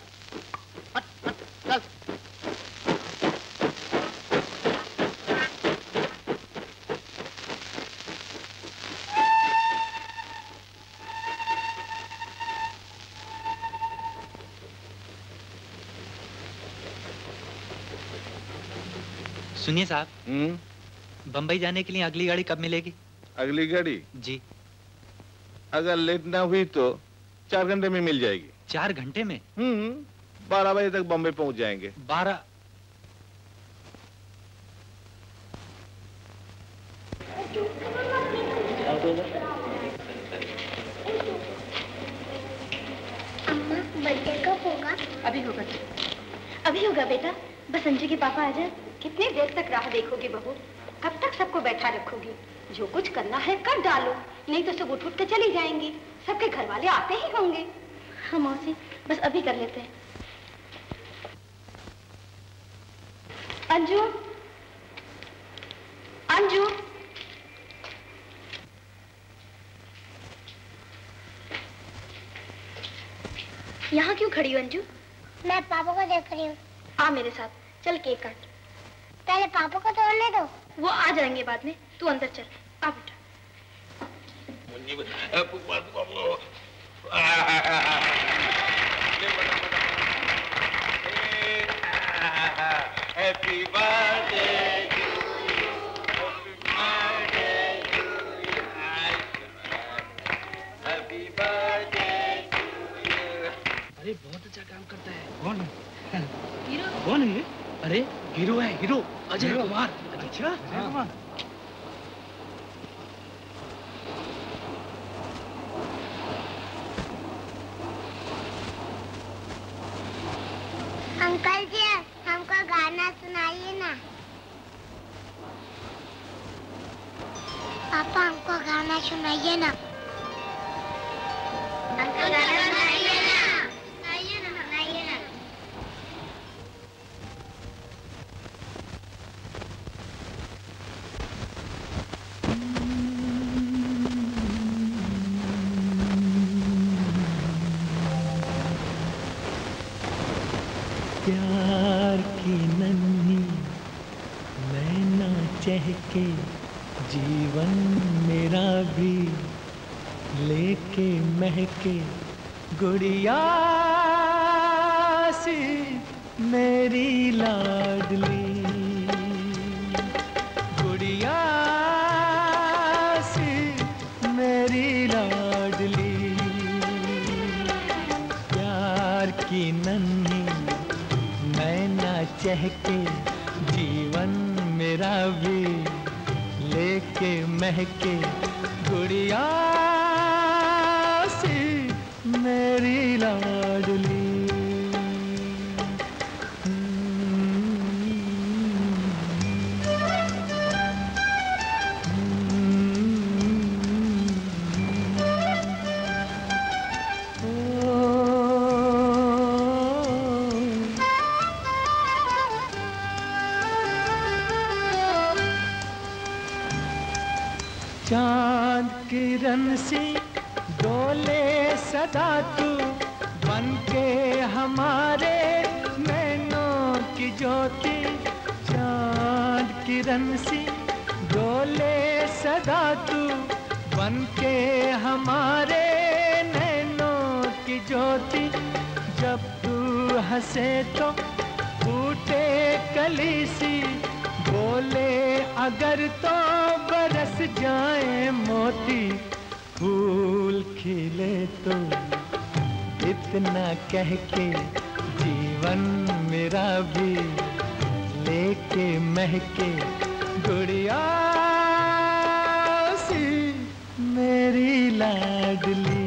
सुनिए साहब। बम्बई जाने के लिए अगली गाड़ी कब मिलेगी? अगली गाड़ी? जी। अगर लेट ना हुई तो चार घंटे में मिल जाएगी। चार घंटे में? हम्म। बारह बजे तक बम्बई पहुँच जाएँगे। बारह। बर्थडे कब होगा? अभी होगा। अभी होगा बेटा। बस अंजू के पापा आ जाए। कितनी देर तक राह देखोगी बहू? कब तक सबको बैठा रखोगी? जो कुछ करना है कर डालो। नहीं तो सब उठ उठ के चली जाएँगी। सबके घर वाले आते ही होंगे। हाँ मौसी बस अभी कर लेते हैं। अंजू? अंजू? यहाँ क्यों खड़ी हो अंजू? मैं पापा को देख रही हूँ। आ मेरे साथ। चल केक काट। पहले पापा को तोड़ने दो। वो आ जाएँगे बाद में। तू अंदर चल। आ बेटा। Happy birthday to you. Happy birthday to you. Happy birthday to you. अरे बहुत अच्छा काम करता है। कौन हीरो। कौन है? अरे हीरो है हीरो। अजय कुमार अच्छा अजय कुमार अंकल जी हमको गाना सुनाइए ना। पापा हमको गाना सुनाइए ना। हमको गाना सुनाइए सुनाइए। चाँद किरण सी डोले सदा तू बन के हमारे नैनों की ज्योति। चाँद किरण सी डोले सदा तू बन के हमारे नैनों की ज्योति। जब तू हंसे तो फूटे कली सी बोले अगर तो बरस जाए मोती, फूल खिले तो इतना कह के जीवन मेरा भी लेके महके गुड़िया सी, मेरी लाडली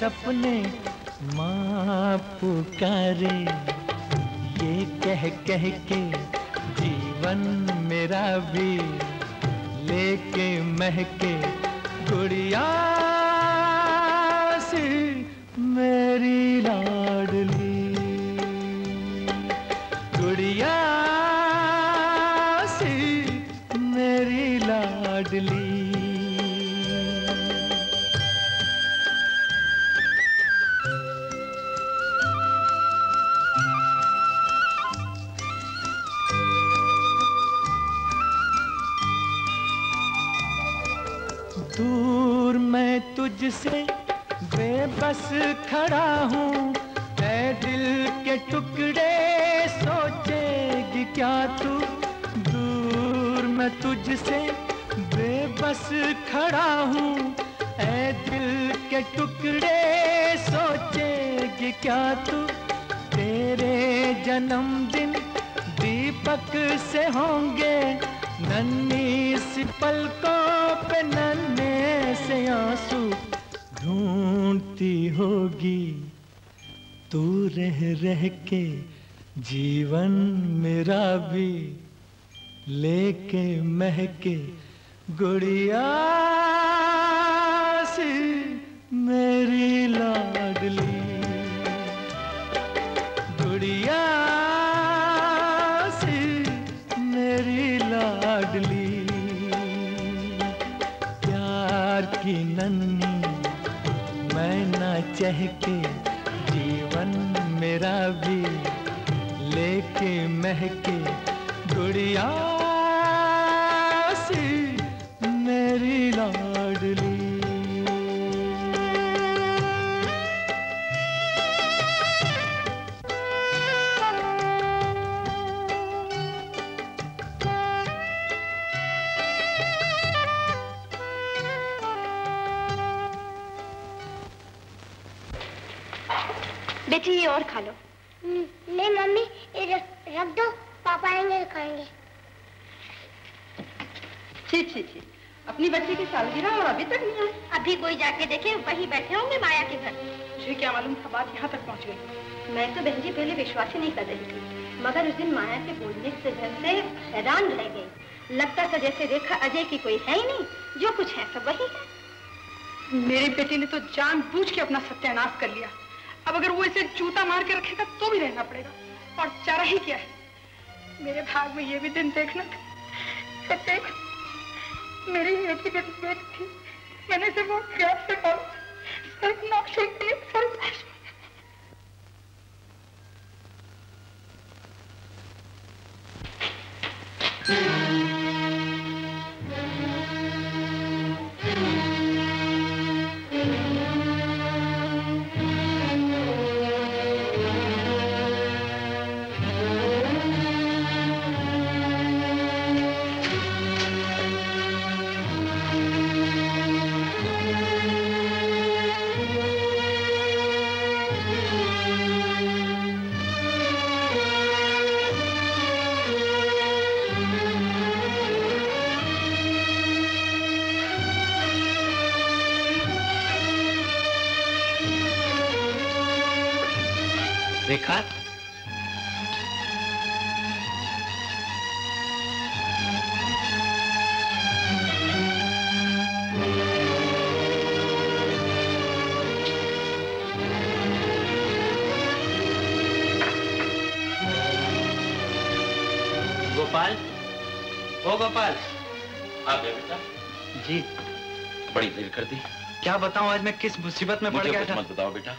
सपने माँ पुकारे मगर उस दिन माया के बोलने से जन से हैरान रह गई। लगता था जैसे रेखा अजय की कोई है ही नहीं, जो कुछ है सब वही है। मेरी बेटी ने तो जानबूझ के अपना सत्यानाश कर लिया। अब अगर वो इसे जूता मार के रखेगा तो भी रहना पड़ेगा। और चारा ही क्या है? मेरे भाग में ये भी दिन देखना था। तो देख मेरी बेटी बेटी थी, मैंने इसे बहुत प्यार से पाला। सर्वनाश हो गई सर्वनाश आज मैं किस मुसीबत में पड़ मुझे गया कुछ था? मत बताओ बेटा।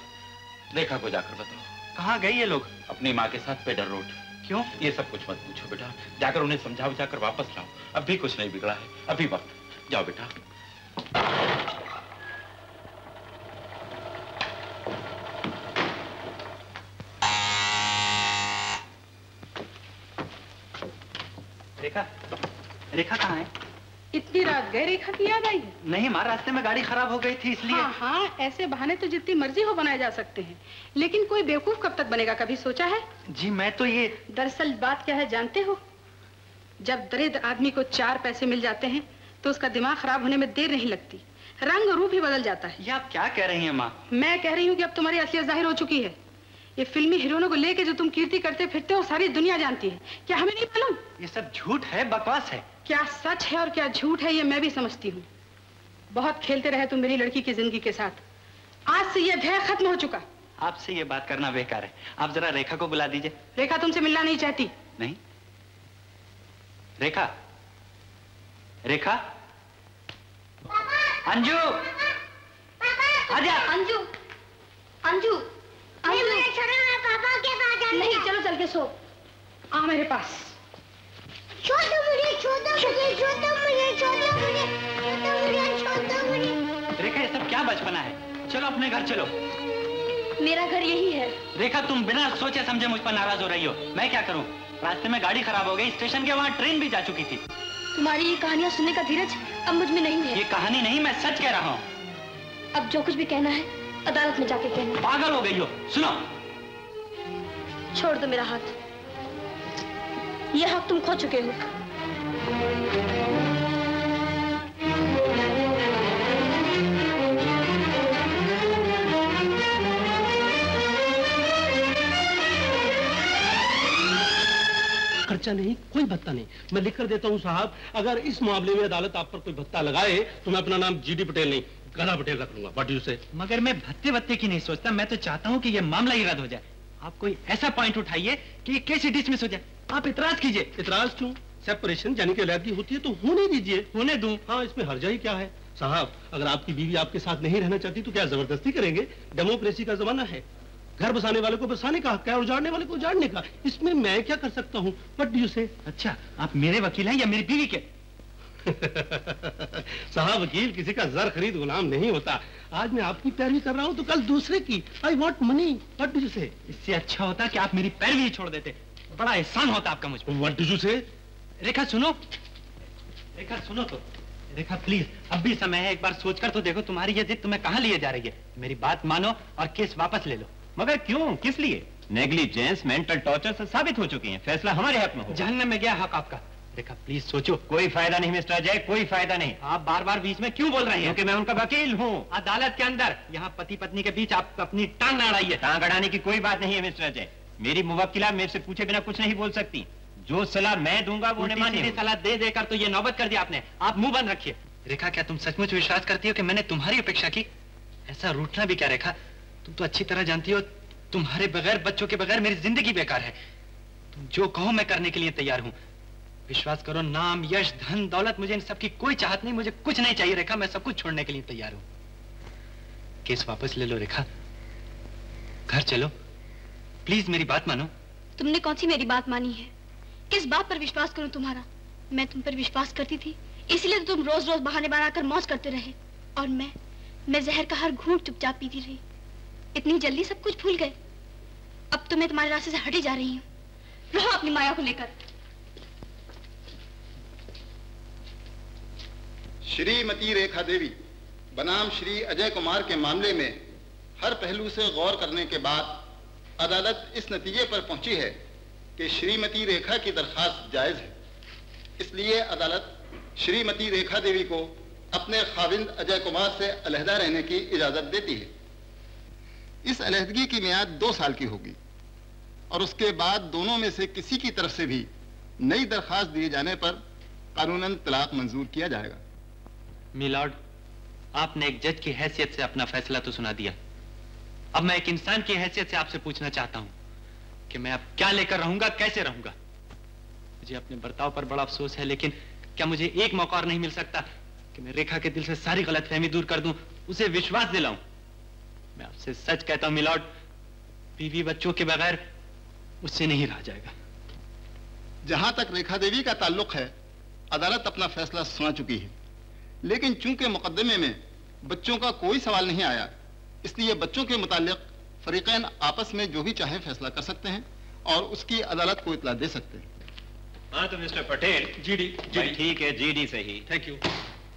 देखा को जाकर बताओ। कहाँ गई ये लोग? अपनी माँ के साथ पेडर रोड। क्यों? ये सब कुछ मत पूछो बेटा। जाकर उन्हें समझा बुझाकर वापस लाओ। अब भी कुछ नहीं बिगड़ा है। अभी वक्त। जाओ बेटा रेखा रेखा कहाँ है इतनी रात गए रेखा की याद आई है? नहीं हमारे रास्ते में गाड़ी खराब हो गई थी इसलिए। हाँ हाँ ऐसे बहाने तो जितनी मर्ज़ी हो बनाए जा सकते हैं। लेकिन कोई बेवकूफ़ कब तक बनेगा कभी सोचा है? जी मैं तो ये दरअसल बात क्या है जानते हो? जब दरिद्र आदमी को चार पैसे मिल जाते हैं तो उसका दिमाग खराब होने में देर नहीं लगती। रंग रूप ही बदल जाता है। ये आप क्या कह रही हैं माँ? मैं कह रही हूँ कि अब तुम्हारी असलियत ज़ाहिर हो चुकी है। ये फिल्मी हीरोनों को लेके जो तुम कीर्ति करते फिरते हो सारी दुनिया जानती है। क्या हमें नहीं मालूम? ये सब झूठ है बकवास है। क्या सच है और क्या झूठ है ये मैं भी समझती हूँ। बहुत खेलते रहे तुम मेरी लड़की की ज़िंदगी के साथ। आज से ये भय खत्म हो चुका। आपसे ये बात करना बेकार है। आप जरा रेखा को बुला दीजिए। रेखा तुमसे मिलना नहीं चाहती। नहीं। रेखा। रेखा। अंजू। आजा। अंजू। अंजू। मैं पापा के पास नहीं चलो चल के सो। आ मेरे पास। छोड़ मुझे छोड़ मुझे छोड़ मुझे छोड़ मुझे छोड़ मुझे छोड़ मुझे रेखा ये सब क्या बचपना है? चलो अपने घर चलो। मेरा घर यही है। रेखा तुम बिना सोचे समझे मुझ पर नाराज़ हो रही हो। मैं क्या करूँ? रास्ते में गाड़ी खराब हो गई स्टेशन के वहाँ ट्रेन भी जा चुकी थी। तुम्हारी ये कहानियाँ सुनने का धीरज अब मुझमें नहीं है। ये कहानी नहीं मैं सच कह रहा हूँ। अब जो कुछ भी कहना है अदालत में जाके कहना। पागल हो गई हो। सुनो। छोड़ दो मेरा हाथ। ये हक तुम खो चुके हो। खर्चा नहीं कोई भत्ता नहीं। मैं लिख कर देता हूँ साहब अगर इस मामले में अदालत आप पर कोई भत्ता लगाए तो मैं अपना नाम जीडी पटेल नहीं गला पटेल रख लूँगा। बट यू से मगर मैं भत्ते भत्ते की नहीं सोचता मैं तो चाहता हूँ कि यह मामला ही रद्द हो जाए। आप कोई ऐसा पॉइंट उठाइए कि ये केस डिसमिस हो जाए। आप इतराज कीजिए। इतराज क्यों? सेपरेशन यानी कि अलहदगी होती है तो होने दीजिए। होने दूँ। हाँ इसमें हर्जा ही क्या है? साहब अगर आपकी बीवी आपके साथ नहीं रहना चाहती तो क्या ज़बरदस्ती करेंगे? डेमोक्रेसी का जमाना है। घर बसाने वाले को बसाने का हक है उजाड़ने वाले को उजाड़ने का। इसमें मैं क्या कर सकता हूँ? बट यू से अच्छा आप मेरे वकील हैं या मेरी बीवी के? साहब वकील किसी का जर खरीद गुलाम नहीं होता। आज मैं आपकी पैरवी कर रहा हूँ तो कल दूसरे की। I want money what do say इससे अच्छा होता कि आप मेरी पैरवी ही छोड़ देते। बड़ा एहसान होता आपका मुझ पर। वट डू से रेखा सुनो। रेखा सुनो तो। रेखा प्लीज़ अब भी समय है एक बार सोचकर तो देखो तुम्हारी ये जिद तुम्हें कहाँ लिए जा रही है। मेरी बात मानो और केस वापस ले लो। मगर क्यों? किस लिए? नेग्लिजेंस मेंटल टॉर्चर से साबित हो चुकी है। फैसला हमारे हक में हो। जहन्नम में गया हक आपका। रेखा प्लीज़ सोचो। कोई फ़ायदा नहीं मिस्टर अजय कोई फ़ायदा नहीं। आप बार बार बीच में क्यों बोल रहे हैं? क्योंकि मैं उनका वकील हूँ। अदालत के अंदर यहाँ पति पत्नी के बीच आप अपनी टांग अड़ाइए टांग अड़ाने की कोई बात नहीं है मिस्टर अजय। मेरी मुवक्किला मेरे से पूछे बिना कुछ नहीं बोल सकती। जो सलाह मैं दूँगा वो। सलाह दे देकर तो ये नौबत कर दिया आपने। आप मुँह बंद रखिए। रेखा क्या तुम सचमुच विश्वास करती हो कि मैंने तुम्हारी अपेक्षा की? ऐसा रूठना भी क्या रेखा? तुम तो अच्छी तरह जानती हो तुम्हारे बगैर बच्चों के बगैर मेरी ज़िंदगी बेकार है। तुम जो कहो मैं करने के लिए तैयार हूँ। विश्वास करो, नाम, यश, धन, दौलत, मुझे इन सब की कोई चाहत नहीं, मुझे कुछ नहीं चाहिए, रेखा, मैं सब कुछ छोड़ने के लिए तैयार हूँ। केस वापस ले लो, रेखा। घर चलो। प्लीज़ मेरी बात मानो। तुमने कौन सी मेरी बात मानी है? किस बात पर विश्वास करूँ तुम्हारा? मैं तुम पर विश्वास करती थी, इसलिए तो तुम रोज रोज बहाने बनाकर मौज करते रहे। और मैं मैं जहर का हर घूंट चुपचाप पीती रही। इतनी जल्दी सब कुछ भूल गए। अब तो मैं तुम्हारे रास्ते से हटी जा रही हूँ। रहो अपनी माया को लेकर। श्रीमती रेखा देवी, बनाम श्री अजय कुमार के मामले में हर पहलू से गौर करने के बाद अदालत इस नतीजे पर पहुँची है कि श्रीमती रेखा की दरखास्त जायज़ है। इसलिए अदालत श्रीमती रेखा देवी को अपने खाविंद अजय कुमार से अलहदा रहने की इजाज़त देती है। इस अलहदगी की मियाद दो साल की होगी और उसके बाद दोनों में से किसी की तरफ़ से भी नई दरखास्त दिए जाने पर कानूनन तलाक मंजूर किया जाएगा। मिलॉर्ड आपने एक जज की हैसियत से अपना फैसला तो सुना दिया। अब मैं एक इंसान की हैसियत से आपसे पूछना चाहता हूँ कि मैं अब क्या लेकर रहूँगा, कैसे रहूँगा? मुझे अपने बर्ताव पर बड़ा अफसोस है, लेकिन क्या मुझे एक मौका और नहीं मिल सकता कि मैं रेखा के दिल से सारी गलतफहमी दूर कर दूँ, उसे विश्वास दिलाऊं? मैं आपसे सच कहता हूँ मिलॉर्ड बीवी बच्चों के बगैर उससे नहीं रहा जाएगा। जहाँ तक रेखा देवी का ताल्लुक है, अदालत अपना फैसला सुना चुकी है। लेकिन चूँकि मुकदमे में बच्चों का कोई सवाल नहीं आया इसलिए बच्चों के मुतालिक फरीकैन आपस में जो भी चाहे फैसला कर सकते हैं और उसकी अदालत को इतला दे सकते हैं। हाँ तो मिस्टर पटेल। जी डी ठीक है जी डी सही। थैंक यू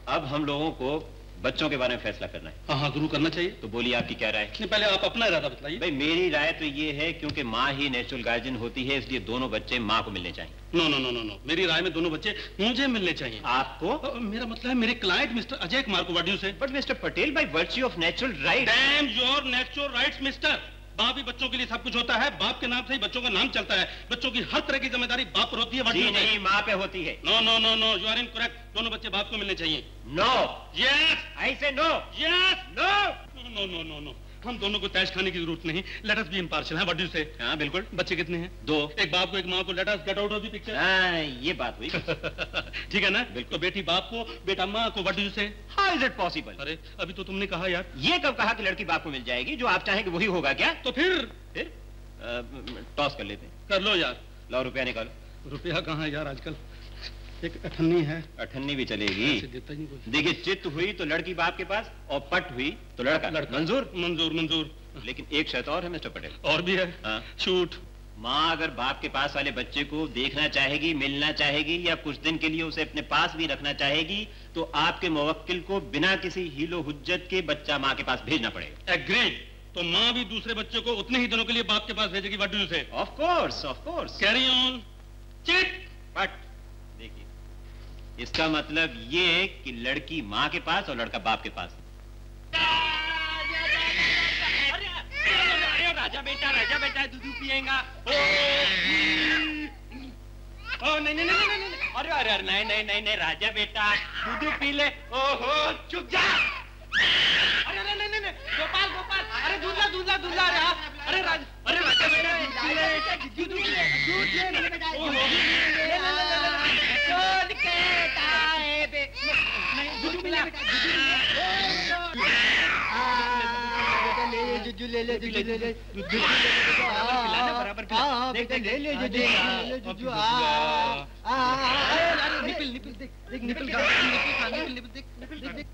अब हम लोगों को बच्चों के बारे में फैसला करना है। हाँ हाँ ज़रूर करना चाहिए। तो बोलिए आपकी क्या राय? नहीं पहले आप अपना इरादा बताइए। भाई मेरी राय तो ये है क्योंकि माँ ही नेचुरल गार्जियन होती है इसलिए दोनों बच्चे माँ को मिलने चाहिए। No no no no no मेरी राय में दोनों बच्चे मुझे मिलने चाहिए। आपको? आ, मेरा मतलब है मेरे क्लाइंट मिस्टर अजय कुमार को वाडियो से। But mister Patel by virtue of natural right your natural right mister बाप ही बच्चों के लिए सब कुछ होता है बाप के नाम से ही बच्चों का नाम चलता है। बच्चों की हर तरह की ज़िम्मेदारी बाप पर होती है जी नहीं माँ पे होती है। No no no no you are incorrect दोनों बच्चे बाप को मिलने चाहिए। No yes I say no yes no no no no no हम दोनों को तैश खाने की ज़रूरत नहीं। लेट अस बी इम्पार्शियल है व्हाट डू से हाँ बिल्कुल। बच्चे कितने हैं? दो। एक बाप को एक माँ को। Let us get out of the picture हाँ ये बात हुई। ठीक है ना? तो बेटी बाप को बेटा माँ को what do say how is it possible अरे अभी तो तुमने कहा यार। ये कब कहा कि लड़की बाप को मिल जाएगी? जो आप चाहेंगे वही होगा क्या? तो फिर? फिर? टॉस कर लेते हैं। कर लो यार। लो रुपया निकालो। रुपया कहाँ है यार आजकल? एक अठन्नी है। अठन्नी भी चलेगी। देखिए चित्त हुई तो लड़की बाप के पास और पट हुई तो लड़का। लड़का। मंजूर? मंजूर मंजूर। लेकिन एक शर्त और है मिस्टर पटेल। और भी है। हाँ। शूट माँ अगर बाप के पास वाले बच्चे को देखना चाहेगी मिलना चाहेगी या कुछ दिन के लिए उसे अपने पास भी रखना चाहेगी तो आपके मुवक्किल को बिना किसी हीलो हुज्जत के बच्चा माँ के पास भेजना पड़ेगा। एग्रीड तो माँ भी दूसरे बच्चे को उतने ही दिनों के लिए बाप के पास भेजेगी what do you say. Of course of course carry on chit but इसका मतलब ये है कि लड़की माँ के पास और लड़का बाप के पास। राजा बेटा राजा बेटा दूध पिएगा। ओ नहीं नहीं नहीं नहीं अरे अरे, नहीं नहीं नहीं नहीं, राजा बेटा, दूध पी ले। ओहो, चुप जा। अरे अरे नहीं नहीं गोपाल गोपाल अरे दूध ला दूध ला दूध ला अरे हाँ, अरे राज अरे राजा बेटा दूध ले दूध ले दूध ले दूध के ताए बे नहीं दूध पिला दूध जुजू ले ले जुजू ले ले जुजू बराबर पिला बेटा ले ले जुजू जुजू आ आ देख देख, निकल खा निकल खा निकल निकल देख देख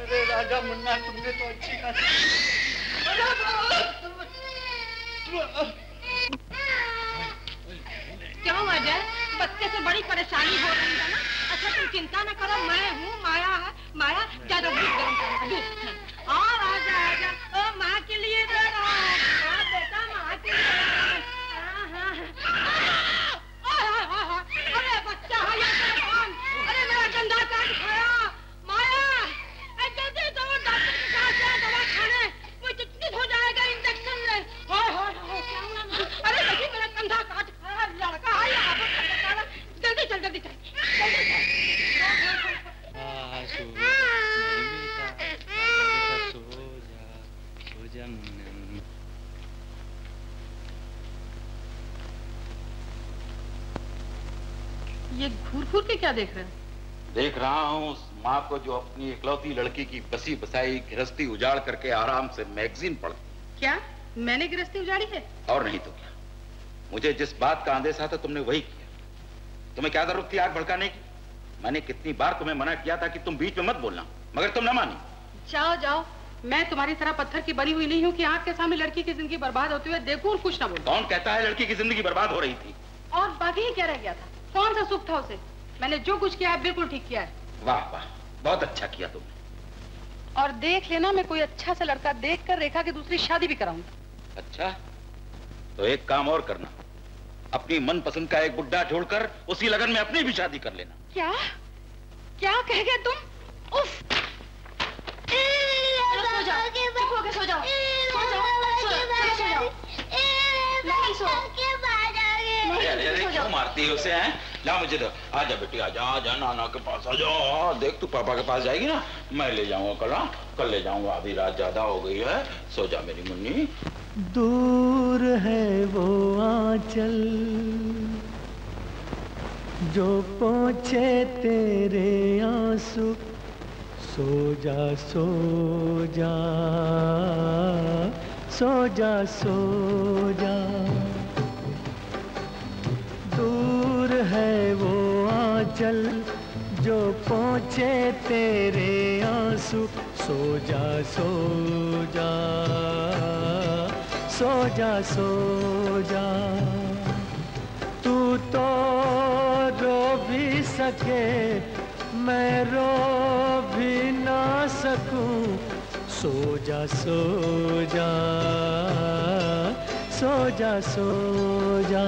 अरे राजा मुन्ना, तुमने तो अच्छी क्यों अजय? बच्चे से बड़ी परेशानी हो रही है ना? अच्छा तुम चिंता न करो, मैं हूँ माया है, माया ज़्यादा दूध गर्म दूध हाँ। राजा आजा ओ माँ के लिए दे रहा हूँ। हाँ बेटा, माँ के लिए दे रहा हूँ। हाँ, हाँ, हाँ। आय, आय, आय, आय। अरे बच्चा है ये तो भगवान अरे मेरा गंदा काट खाया माया अरे जल्दी जाओ डॉक्टर के पास जाओ दवा खाने वो टिटनिस हो जाएगा इंजेक्शन ले हाय हाय हाय अरे देखिए मेरा कंधा काट खाया लड़का है यहाँ पर बेचारा। जल्दी चल जल्दी चल जल्दी चल आ, सो नहीं बेटा बेटा सो जा सो जा मुन्ना ये घूर घूर के क्या देख रहे हो? देख रहा हूँ उस माँ को जो अपनी इकलौती लड़की की बसी बसाई गृहस्थी उजाड़ करके आराम से मैगजीन पढ़ती क्या? मैंने गृहस्थी उजाड़ी है? और नहीं तो क्या? मुझे जिस बात का आदेश आता तुमने वही किया। तुम्हें क्या ज़रूरत थी आग भड़काने की? मैंने कितनी बार तुम्हें मना किया था कि तुम बीच में मत बोलना मगर तुम न मानी। जाओ जाओ। मैं तुम्हारी तरह पत्थर की बनी हुई नहीं हूँ कि आँख के सामने लड़की की ज़िंदगी बर्बाद होते हुए देखूँ और कुछ ना बोलूँ। कौन कहता है लड़की की ज़िंदगी बर्बाद हो रही थी? और बाकी ही क्या रह गया था? कौन सा सुख था उसे? मैंने जो कुछ किया है बिल्कुल ठीक किया है। वाह वाह। बहुत अच्छा किया तुमने। और देख लेना मैं कोई अच्छा सा लड़का देख कर रेखा की दूसरी शादी भी कराऊँगी। अच्छा? तो एक काम और करना। अपनी मनपसंद का एक बुड्ढा छोड़कर उसी लगन में अपनी भी शादी कर लेना। क्या? क्या कह गए तुम? उफ! सो जाओ। चुप होके सो जाओ। सो जाओ। सो जाओ। नहीं सो। अरे अरे अरे क्यों मारती है उसे हैं? ला मुझे दो। आजा बेटी आजा आजा नाना के पास आजा हाँ, देख तू पापा के पास जाएगी ना। मैं ले जाऊँगा कल हाँ? कल ले जाऊँगा अभी रात ज़्यादा हो गई है। सो जा मेरी मुन्नी। दूर है वो आंचल। जो पहुँचे तेरे आँसू, सो जा सो जा सो जा सो जा। दूर है वो आंचल जो पहुँचे तेरे आँसू, सो जा सो जा सो जा सो जा। तू तो सके, मैं रो भी ना सकूँ। सो जा सो जा सो जा सो जा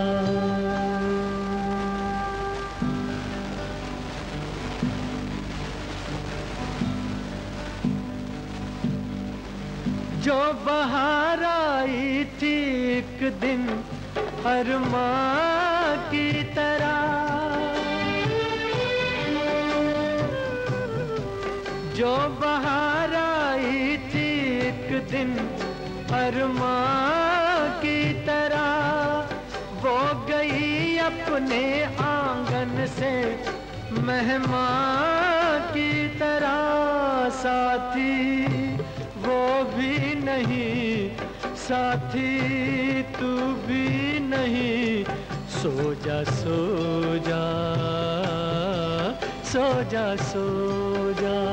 जो बाहर आई थी एक दिन अरमा की तरह जो बाहर आई थी एक दिन अरमा की तरह, वो गई अपने आँगन से मेहमान की तरह। साथी, वो भी नहीं, साथी, तू भी नहीं। सो जा सो जा सो जा सो जा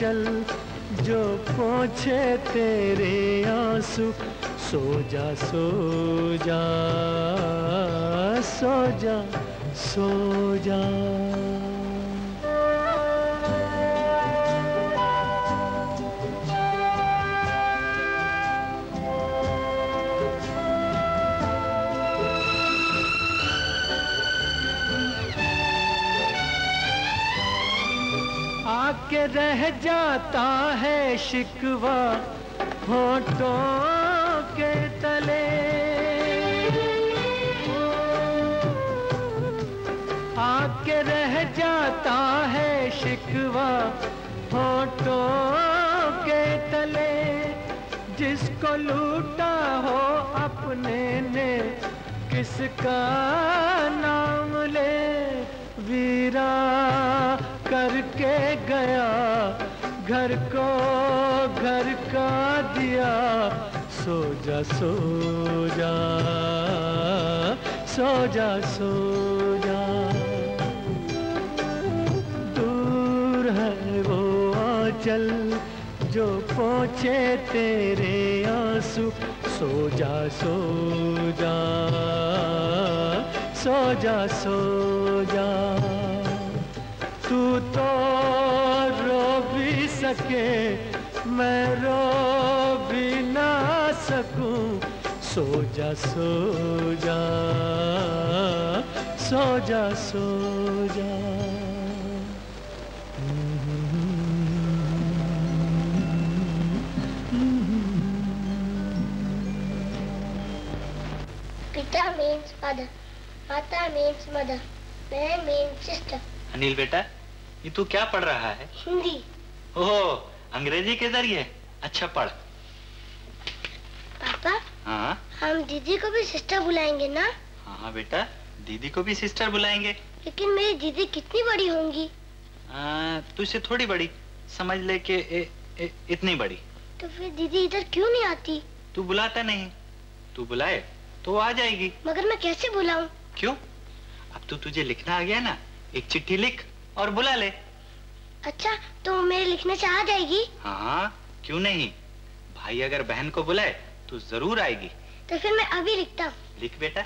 आंचल जो पहुँचे तेरे आँसू सो जा सो जा सो जा सो जा। आके रह जाता है शिकवा होठों के तले। आके रह जाता है शिकवा होठों के तले। जिसको लूटा हो अपने ने, किसका नाम ले वीरा? करके गया, घर को घर का दिया। सो जा सो जा सो जा सो जा दूर है वो आंचल जो पहुँचे तेरे आँसू। सो जा सो जा सो जा सो जा रो भी सके मैं रो भी ना सकूँ सो जा सो जा सो जा सो जा Pita means father. Mata means mother. Behan means sister. Anil बेटा ये तू क्या पढ़ रहा है? हिंदी। ओह अंग्रेज़ी के ज़रिए। अच्छा पढ़। पापा हाँ? हम दीदी को भी सिस्टर बुलाएँगे ना? हाँ हाँ बेटा दीदी को भी सिस्टर बुलाएँगे। लेकिन मेरी दीदी कितनी बड़ी होंगी? तू इससे थोड़ी बड़ी। समझ ले के ए, ए, इतनी बड़ी। तो फिर दीदी इधर क्यों नहीं आती? तू बुलाता नहीं। तू बुलाए तो आ जाएगी। मगर मैं कैसे बुलाऊं? क्यों? अब तो तुझे लिखना आ गया ना। एक चिट्ठी लिख। और बुला ले। अच्छा तो मेरे लिखने से आ जाएगी? हाँ क्यों नहीं? भाई अगर बहन को बुलाए तो ज़रूर आएगी। तो फिर मैं अभी लिखता हूँ। लिख बेटा।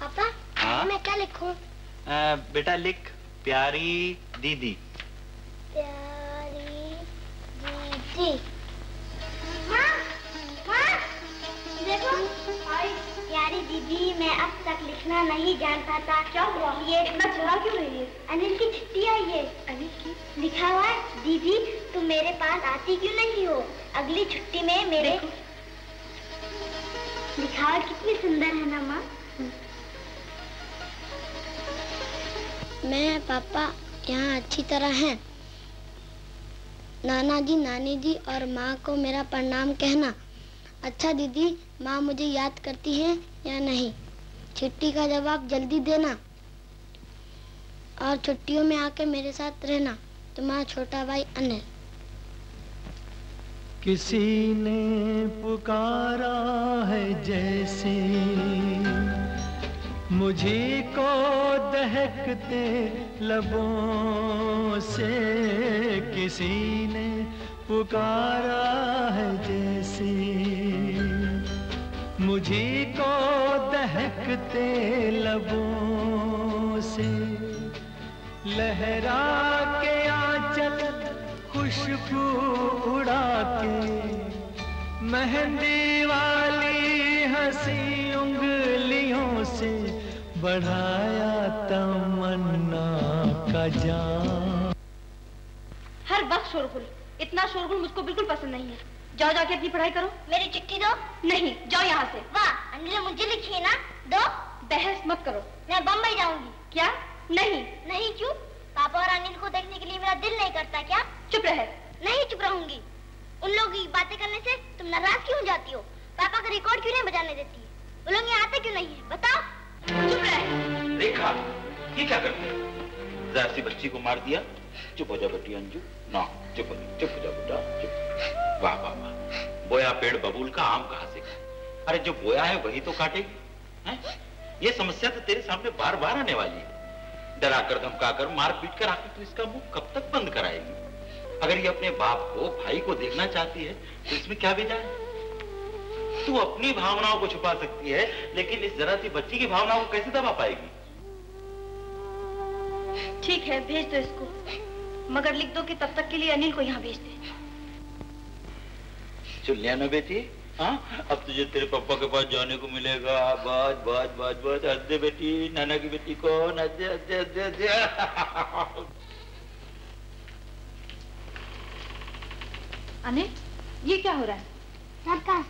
पापा हाँ? मैं क्या लिखूं? आ, बेटा लिख प्यारी दीदी। प्यारी दीदी। माँ माँ देखो। आई। प्यारी दीदी मैं अब तक लिखना नहीं जानता था क्या हुआ ये इतना चला क्यों रही है? अनिल की छुट्टी आई है। अनिल की? लिखा हुआ है दीदी तुम मेरे पास आती क्यों नहीं हो? अगली छुट्टी में मेरे लिखा हुआ कितनी सुंदर है ना माँ? मैं पापा यहाँ अच्छी तरह हैं। नाना जी नानी जी और माँ को मेरा प्रणाम कहना। अच्छा दीदी माँ मुझे याद करती है। या नहीं? छुट्टी का जवाब जल्दी देना और छुट्टियों में आके मेरे साथ रहना। तुम्हारा छोटा भाई अनिल। किसी ने पुकारा है जैसे, मुझे को दहकते लबों से। किसी ने पुकारा है जैसे मुझे को दहकते लबों से। लहरा के आंचल खुशबू उड़ा के मेहंदी वाली हँसी उंगलियों से बढ़ाया तमन्ना का जान। हर वक्त शोरगुल। इतना शोरगुल मुझको बिल्कुल पसंद नहीं है। जाओ जाके अपनी पढ़ाई करो। मेरी चिट्ठी दो। नहीं जाओ यहाँ से। वाह अनिल ने मुझे लिखी है ना? दो। बहस मत करो। मैं बम्बई जाऊँगी। क्या? नहीं। नहीं क्यों? पापा और अनिल को देखने के लिए मेरा दिल नहीं करता क्या? चुप रहे। नहीं चुप रहूँगी। उन लोगों की बातें करने से तुम नाराज़ क्यों जाती हो? पापा का रिकॉर्ड क्यों नहीं बजाने देती है? वो लोग यहाँ आते क्यों नहीं है? बताओ। चुप रहे। देखा ये क्या करते हैं? जरा सी बच्ची को मार दिया। चुप हो जा बेटी अंजू। ना चुप हो चुप हो जा बेटा चुप। वाह वाह वाह। बोया पेड़ बबूल का आम कहा से? अरे, जो बोया है, वही तो काटेगी, हैं? ये समस्या तो तेरे सामने बार बार आने वाली है। डरा कर धमका कर मार पीट कर आखिर तू इसका मुँह कब तक बंद कराएगी? अगर ये अपने बाप को, भाई को देखना चाहती है तो इसमें क्या बेजा है? तू अपनी भावनाओं को छुपा सकती है, लेकिन इस जरा सी बच्ची की भावनाओं को कैसे दबा पाएगी? ठीक है, भेज दो इसको। मगर लिख दो कि तब तक के लिए अनिल को यहाँ भेज दे। चुन लिया ना बेटी हाँ? अब तुझे तेरे पापा के पास जाने को मिलेगा। बाज बाज बाज बाज। हंस बेटी नाना की बेटी को। हंस दे हंस दे हंस दे हंस दे। अनिल ये क्या हो रहा है? सरकस।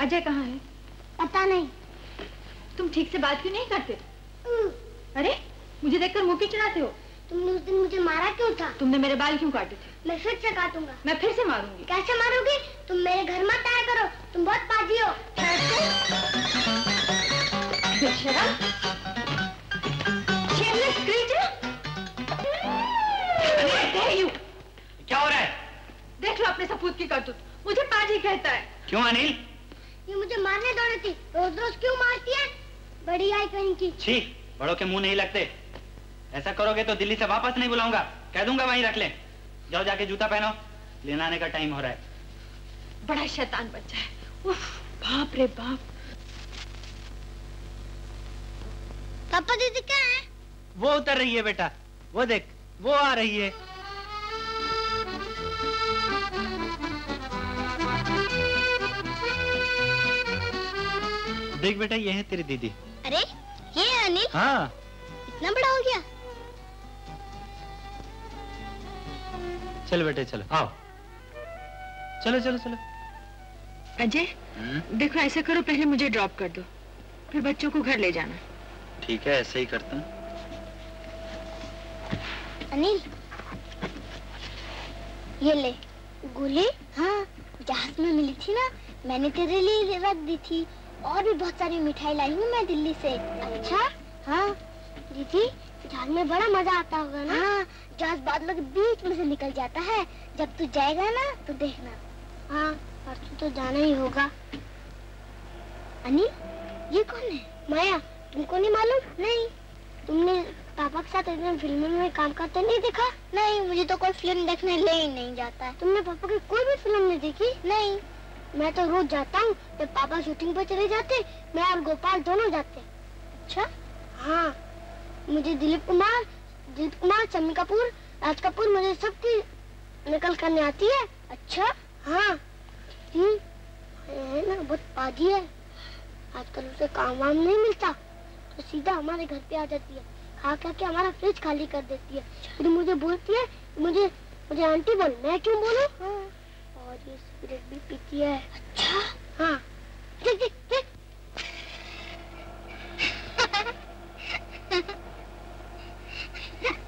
अजय कहाँ है? पता नहीं। तुम ठीक से बात क्यों नहीं करते? अरे मुझे देखकर मुँह क्यों चढ़ाते हो? तुमने उस दिन मुझे मारा क्यों था? तुमने मेरे बाल क्यों काटे थे? मैं फिर से काटूँगा। मैं फिर से मारूँगी। कैसे मारोगी? तुम मेरे घर मत आया करो। तुम बहुत पाजी हो। क्या हो रहा है? देख लो अपने सपूत की करतूत। मुझे पाजी कहता है। क्यों अनिल? ये मुझे मारने दौड़ी थी रोज रोज क्यों मारती है? बड़ी आई कहीं की। छी बड़ों के मुँह नहीं लगते। ऐसा करोगे तो दिल्ली से वापस नहीं बुलाऊँगा। कह दूँगा वहीं रख ले। जाओ जाके जूता पहनो। लेने आने का टाइम हो रहा है। बड़ा शैतान बच्चा है उफ, बाप रे बाप। पापा दीदी क्या है? वो उतर रही है बेटा। वो देख वो आ रही है। देख बेटा ये है तेरी दीदी। अरे ये है अनिल? हाँ। इतना बड़ा हो गया? चलो बेटे चलो। आओ। चलो चलो चलो। अजय देखो ऐसा करो पहले मुझे ड्रॉप कर दो। फिर बच्चों को घर ले जाना। ठीक है ऐसे ही करता हूँ। अनिल ये ले। गोली? हाँ। जहाज़ में मिली थी ना मैंने तेरे लिए रख दी थी। और भी बहुत सारी मिठाई लाई हूँ मैं दिल्ली से। अच्छा? हाँ। दीदी जहाज़ में बड़ा मज़ा आता होगा ना? हाँ जहाज़ बादलों के बीच में से निकल जाता है। जब तू जाएगा ना तो देखना। हाँ परसों तो जाना ही होगा। अनिल ये कौन है? माया तुमको नहीं मालूम? नहीं। तुमने पापा के साथ इतने फ़िल्मों में काम करते नहीं देखा? नहीं मुझे तो कोई फ़िल्म देखने ले ही नहीं जाता है। तुमने पापा की कोई भी फ़िल्म नहीं देखी? नहीं। मैं तो रोज जाता हूँ जब पापा शूटिंग पर चले जाते मैं और गोपाल दोनों जाते। अच्छा? हाँ। मुझे दिलीप कुमार दिलीप कुमार शम्मी कपूर, राज कपूर, मुझे सबकी नकल करने आती है। अच्छा? हाँ। हम्म। है ना, बहुत पाजी है। आजकल उसे काम वाम नहीं मिलता। तो सीधा हमारे घर पे आ जाती है। खा खा के हमारा फ्रिज खाली कर देती है। फिर मुझे बोलती है, मुझे मुझे आंटी बोल, मैं क्यों बोलूँ? हाँ। और ये सिगरेट भी पीती है। अच्छा? हाँ। देख देख देख Thank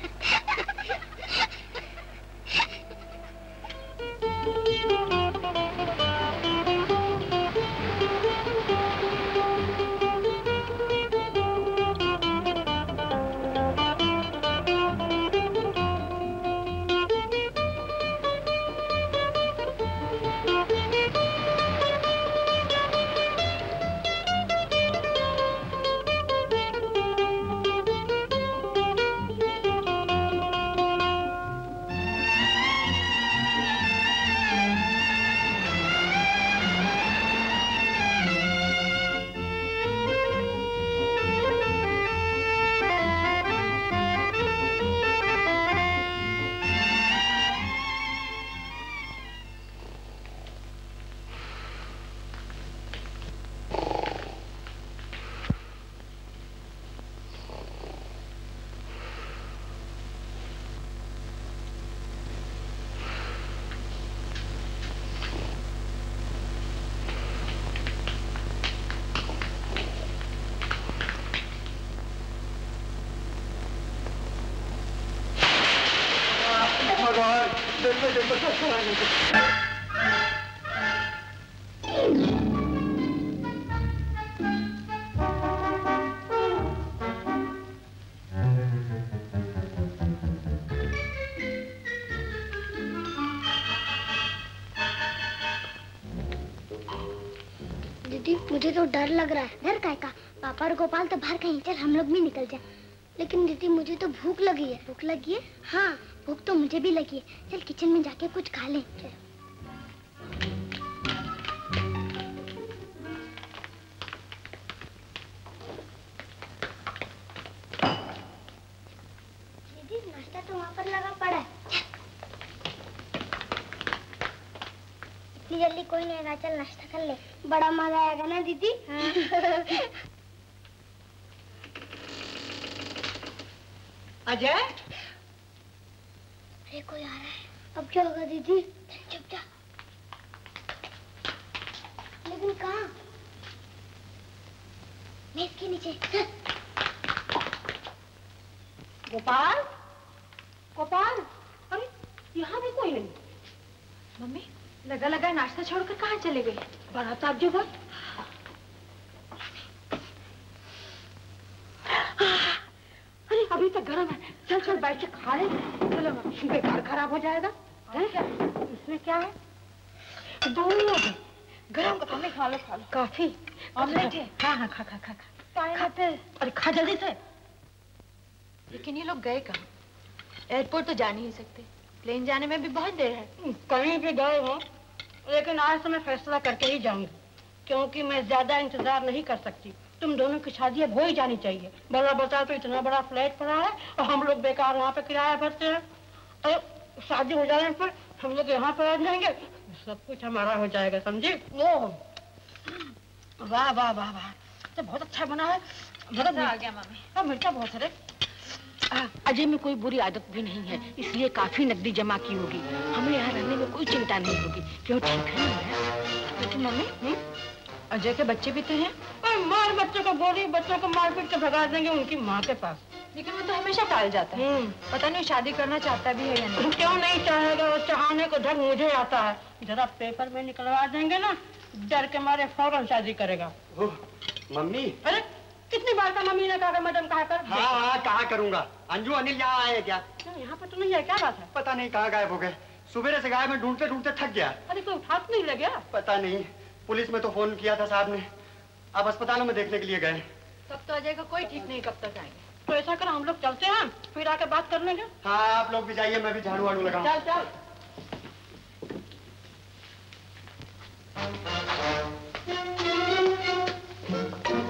you. डर लग रहा है। डर काय का? पापा और गोपाल तो बाहर कहीं। चल हम लोग भी निकल जाए। लेकिन दीदी मुझे तो भूख लगी है। भूख लगी है? हाँ भूख तो मुझे भी लगी है। चल किचन में जाके कुछ खा लें। कोई नहीं आएगा चल नाश्ता कर ले। बड़ा मज़ा आएगा ना दीदी? अजय? अरे कोई आ रहा है। अब क्या होगा दीदी? चुप जा लेकिन कहाँ? मेज के नीचे। गोपाल अरे यहाँ भी कोई नहीं मम्मी लगा लगा नाश्ता छोड़कर कहाँ चले गए? बड़ा ताज्जुब है अरे अभी तक गर्म है। चल चल बैठ के खा ले। चलो बेकार खराब हो जाएगा। इसमें क्या है? दूध गरम मम्मी खा लो खा लो। कॉफ़ी? ऑमलेट है। हाँ हाँ खा खा खा खा। खाते अरे खा जल्दी से। लेकिन ये लोग गए कहाँ? एयरपोर्ट तो जा नहीं सकते। प्लेन जाने में भी बहुत देर है। कहीं भी गए हो लेकिन आज तो मैं फैसला करके ही जाऊँगी क्योंकि मैं ज़्यादा इंतज़ार नहीं कर सकती। तुम दोनों की शादी अब हो ही जानी चाहिए। बड़ा बता तो इतना बड़ा फ्लैट पड़ा है और हम लोग बेकार वहाँ पे किराया भरते हैं। और शादी हो जाने पर हम लोग यहाँ पर आ जाएँगे। सब कुछ हमारा हो जाएगा समझे? ओह वाह वाह वाह वाह। तो बहुत अच्छा बना है। बहुत मज़ा आ गया मिर्चा बहुत रे। आ, अजय में कोई बुरी आदत भी नहीं है इसलिए काफ़ी नकदी जमा की होगी। हमें यहाँ रहने में कोई चिंता नहीं होगी। क्यों ठीक है लेकिन मम्मी अजय के बच्चे भी तो हैं। मार बच्चों को गोली बच्चों को मार पीट के भगा देंगे उनकी माँ के पास। लेकिन वो तो हमेशा टाल जाता है। पता नहीं शादी करना चाहता भी है या नहीं। क्यों नहीं चाहेगा? वो चाहने को ढंग मुझे आता है। जरा पेपर में निकलवा देंगे ना डर के मारे फ़ौरन शादी करेगा। मम्मी। अरे कितनी बार का मम्मी ने कहा मैडम कहा कर हाँ हाँ कहा करूँगा। अंजू अनिल यहाँ आए क्या? यहाँ पर तो नहीं है क्या बात है? पता नहीं कहाँ गायब हो गए। सुबह से गायब में ढूंढते ढूंढते थक गया। अरे कोई उठा तो नहीं लगे पता नहीं पुलिस में तो फ़ोन किया था साहब ने। अब अस्पतालों में देखने के लिए गए। तब तो अजय का कोई ठीक नहीं कब तक आएँगे। तो ऐसा कर हम लोग चलते हैं फिर आके बात कर लेंगे। हाँ आप लोग भी जाइए मैं भी झाड़ू वाड़ू लगाऊँ। चल चल। कोई नहीं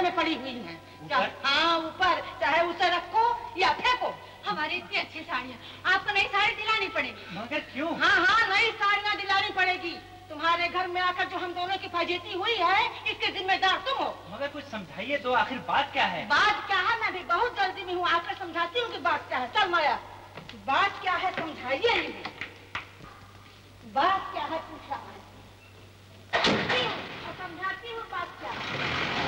ऊपर में पड़ी हुई है। हाँ ऊपर चाहे उसे रखो या फेंको। हमारी इतनी अच्छी साड़ियाँ। आपको नई साड़ी दिलानी पड़ेगी। मगर क्यों? हाँ हाँ नई साड़ियाँ दिलानी पड़ेगी। तुम्हारे घर में आकर जो हम दोनों की फजीती हुई है इसके जिम्मेदार तुम हो। मगर कुछ समझाइए तो आखिर बात क्या है? बात क्या है? मैं भी बहुत जल्दी में हूँ। आकर समझाती हूँ कि बात क्या है। चल माया बात क्या है समझाइए बात क्या है पूछा। समझाती हूँ बात क्या है बेबी जी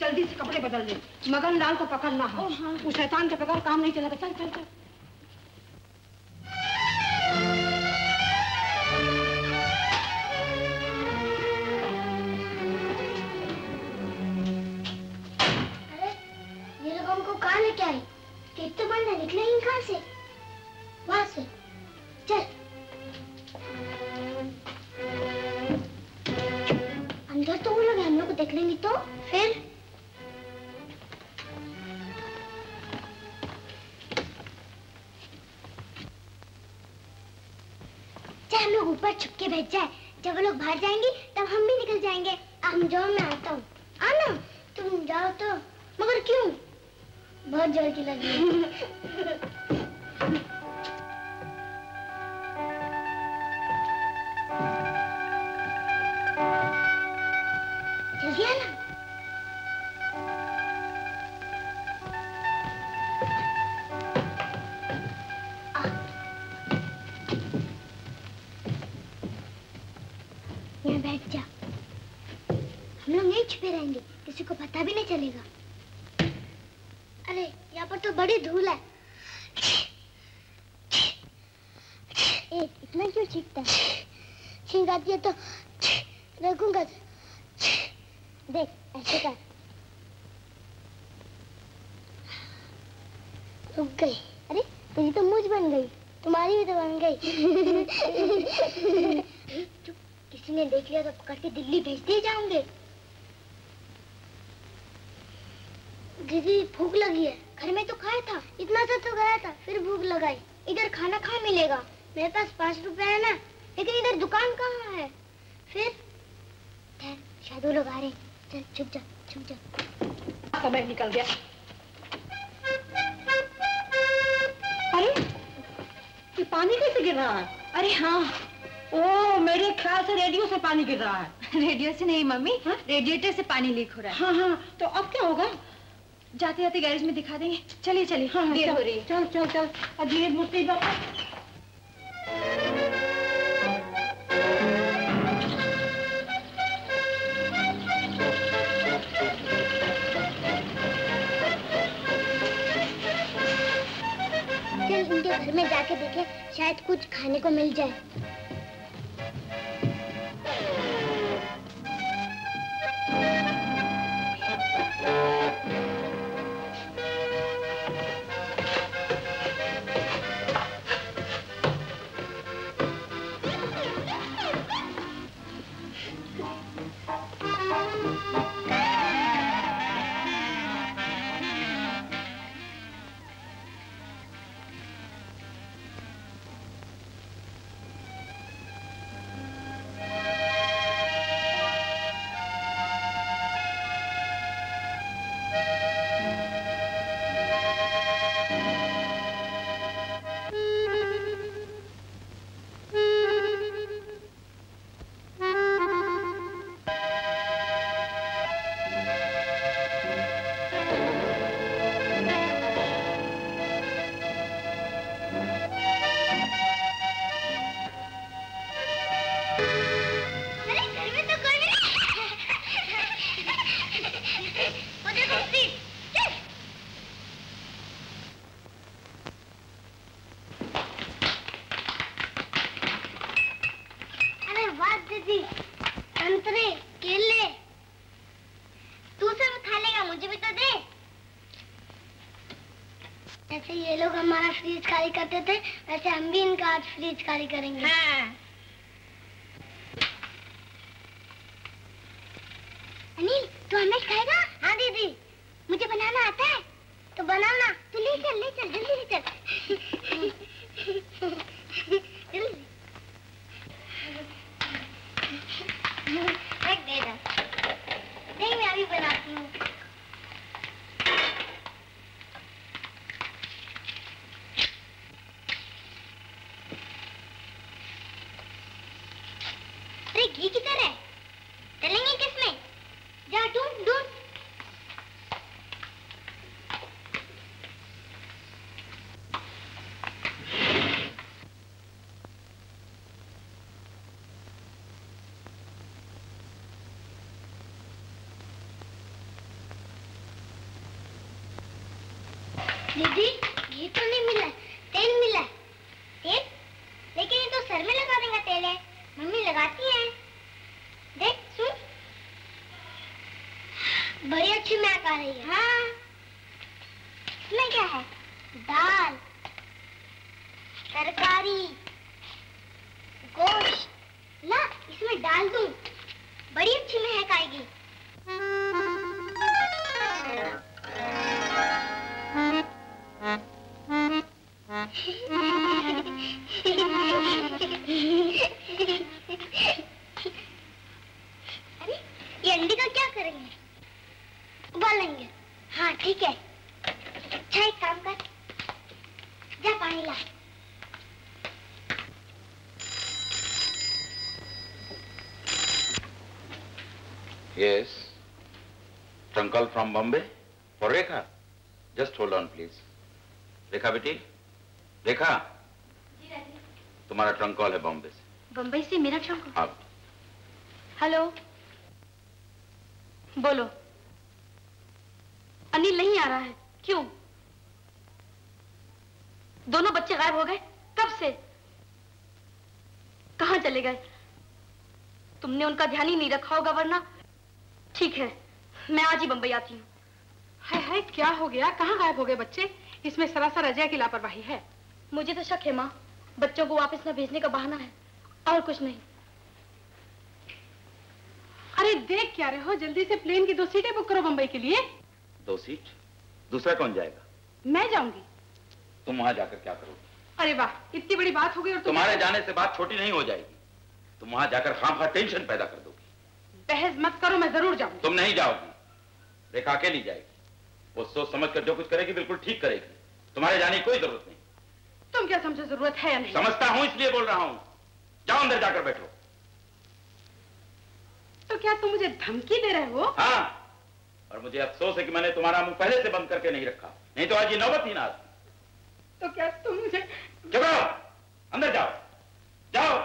जल्दी से कपड़े बदल दे। मगन लाल को पकड़ना है। उस शैतान के बगैर काम नहीं चलेगा। चल चल चल। गेट बंद निकले ही कहाँ से। वहाँ से। चल। अंदर तो वो लोग हम लोग को देख लेंगे तो। फिर? चल हम लोग ऊपर छुप के बैठ जाए। जब वो लोग बाहर जाएँगे, तब हम भी निकल जाएँगे। हम जाओ मैं आता हूँ। आना। तुम जाओ तो। मगर क्यों? बहुत की लगी। निकल गया। अरे ये पानी कैसे गिर रहा है? अरे हाँ। ओ मेरे ख्याल से रेडियो से पानी गिर रहा है। रेडियो से नहीं मम्मी। रेडिएटर से पानी लीक हो रहा है। हाँ हाँ। तो अब क्या होगा? जाते जाते गैरेज में दिखा देंगे। चलिए चलिए। हाँ हाँ देर हो रही है। चल चल चल। अगली मुट्ठी बाबा मिल जाए। फ्रीज खाली करते थे वैसे हम भी इनका आज फ्रिज खाली करेंगे हाँ। Call from Bombay? For Rekha? Just hold on, please. रेखा बेटी रेखा तुम्हारा ट्रंक कॉल है बॉम्बे से बम्बई से मेरा ट्रंक हाँ हेलो बोलो अनिल नहीं आ रहा है क्यों दोनों बच्चे गायब हो गए कब से कहाँ चले गए तुमने उनका ध्यान ही नहीं रखा होगा वरना ठीक है मैं आज ही बम्बई आती हूँ। है है क्या हो गया? कहाँ गायब हो गए बच्चे? इसमें सरासर अजय की लापरवाही है। मुझे तो शक है माँ। बच्चों को वापस न भेजने का बहाना है और कुछ नहीं। अरे देख क्या रहे हो जल्दी से प्लेन की दो सीटें बुक करो बम्बई के लिए। दो सीट? दूसरा कौन जाएगा? मैं जाऊँगी। तुम वहाँ जाकर क्या करोगे? अरे वाह इतनी बड़ी बात हो गई और तुम तुम्हारे जाने से बात छोटी नहीं हो जाएगी। तुम वहाँ जाकर खाम खा टेंशन पैदा कर दोगी। बहस मत करो मैं ज़रूर जाऊँगी। तुम नहीं जाओगी। रेखा अकेली जाएगी। वो सोच समझ कर जो कुछ करेगी बिल्कुल ठीक करेगी। तुम्हारे जाने की कोई ज़रूरत नहीं। तुम क्या समझो ज़रूरत है या नहीं? समझता हूँ इसलिए बोल रहा हूँ। जाओ अंदर जाकर बैठो। तो क्या तुम मुझे धमकी दे रहे हो? हाँ। और मुझे अफसोस है कि मैंने तुम्हारा मुँह पहले से बंद करके नहीं रखा। नहीं तो आज ये नौबत ही ना आती तो क्या तुम मुझे चुप अंदर जाओ। जाओ।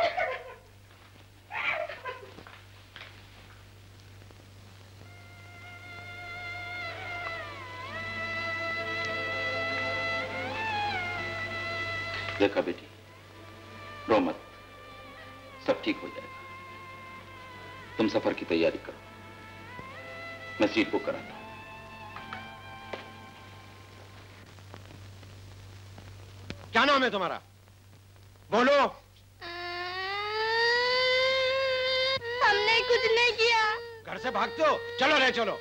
देखा बेटी। रो मत। सब ठीक हो जाएगा। तुम सफ़र की तैयारी करो। मैं सीट बुक कराता हूँ। क्या नाम है तुम्हारा? बोलो। हमने कुछ नहीं किया। घर से भागते हो? चलो ले चलो।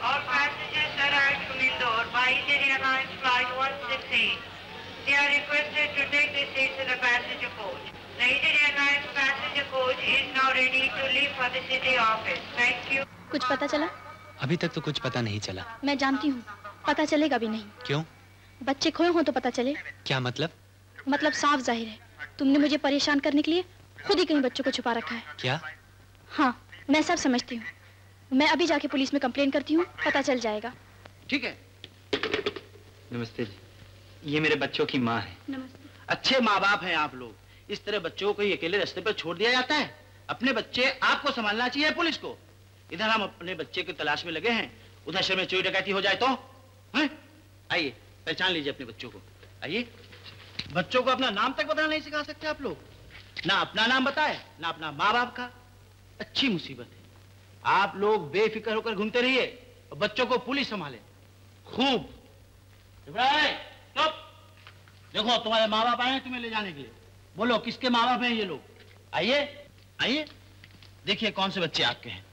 All passengers arrived from Indore by Indian Airlines Flight 168. They are requested to take their seats in the passenger coach. The Indian Airlines passenger coach is now ready to leave for the city office. Thank you. कुछ पता चला अभी तक तो कुछ पता नहीं चला मैं जानती हूँ पता चलेगा भी नहीं क्यों बच्चे खोए हों तो पता चले क्या मतलब मतलब साफ़ ज़ाहिर है तुमने मुझे परेशान करने के लिए खुद ही कहीं बच्चों को छुपा रखा है क्या हाँ मैं सब समझती हूँ। मैं अभी जाके पुलिस में कंप्लेन करती हूँ पता चल जाएगा। ठीक है। नमस्ते जी। ये मेरे बच्चों की माँ है। नमस्ते। अच्छे माँ बाप हैं आप लोग। इस तरह बच्चों को अकेले रास्ते पर छोड़ दिया जाता है। अपने बच्चे आपको संभालना चाहिए पुलिस को। इधर हम अपने बच्चे की तलाश में लगे हैं। उधर शहर में चोरी डकैती हो जाए तो। हैं? आइए पहचान लीजिए अपने बच्चों को। आइए। बच्चों को अपना नाम तक बताना नहीं सिखा सकते आप लोग। ना अपना नाम बताए ना अपना माँ बाप का। अच्छी मुसीबत है। आप लोग बेफिक्र होकर घूमते रहिए और बच्चों को पुलिस संभाले। खूब। चुप। देखो तुम्हारे माँ बाप आए हैं तुम्हें ले जाने के लिए। बोलो किसके माँ बाप हैं ये लोग? आइए आइए। देखिए कौन से बच्चे आपके हैं।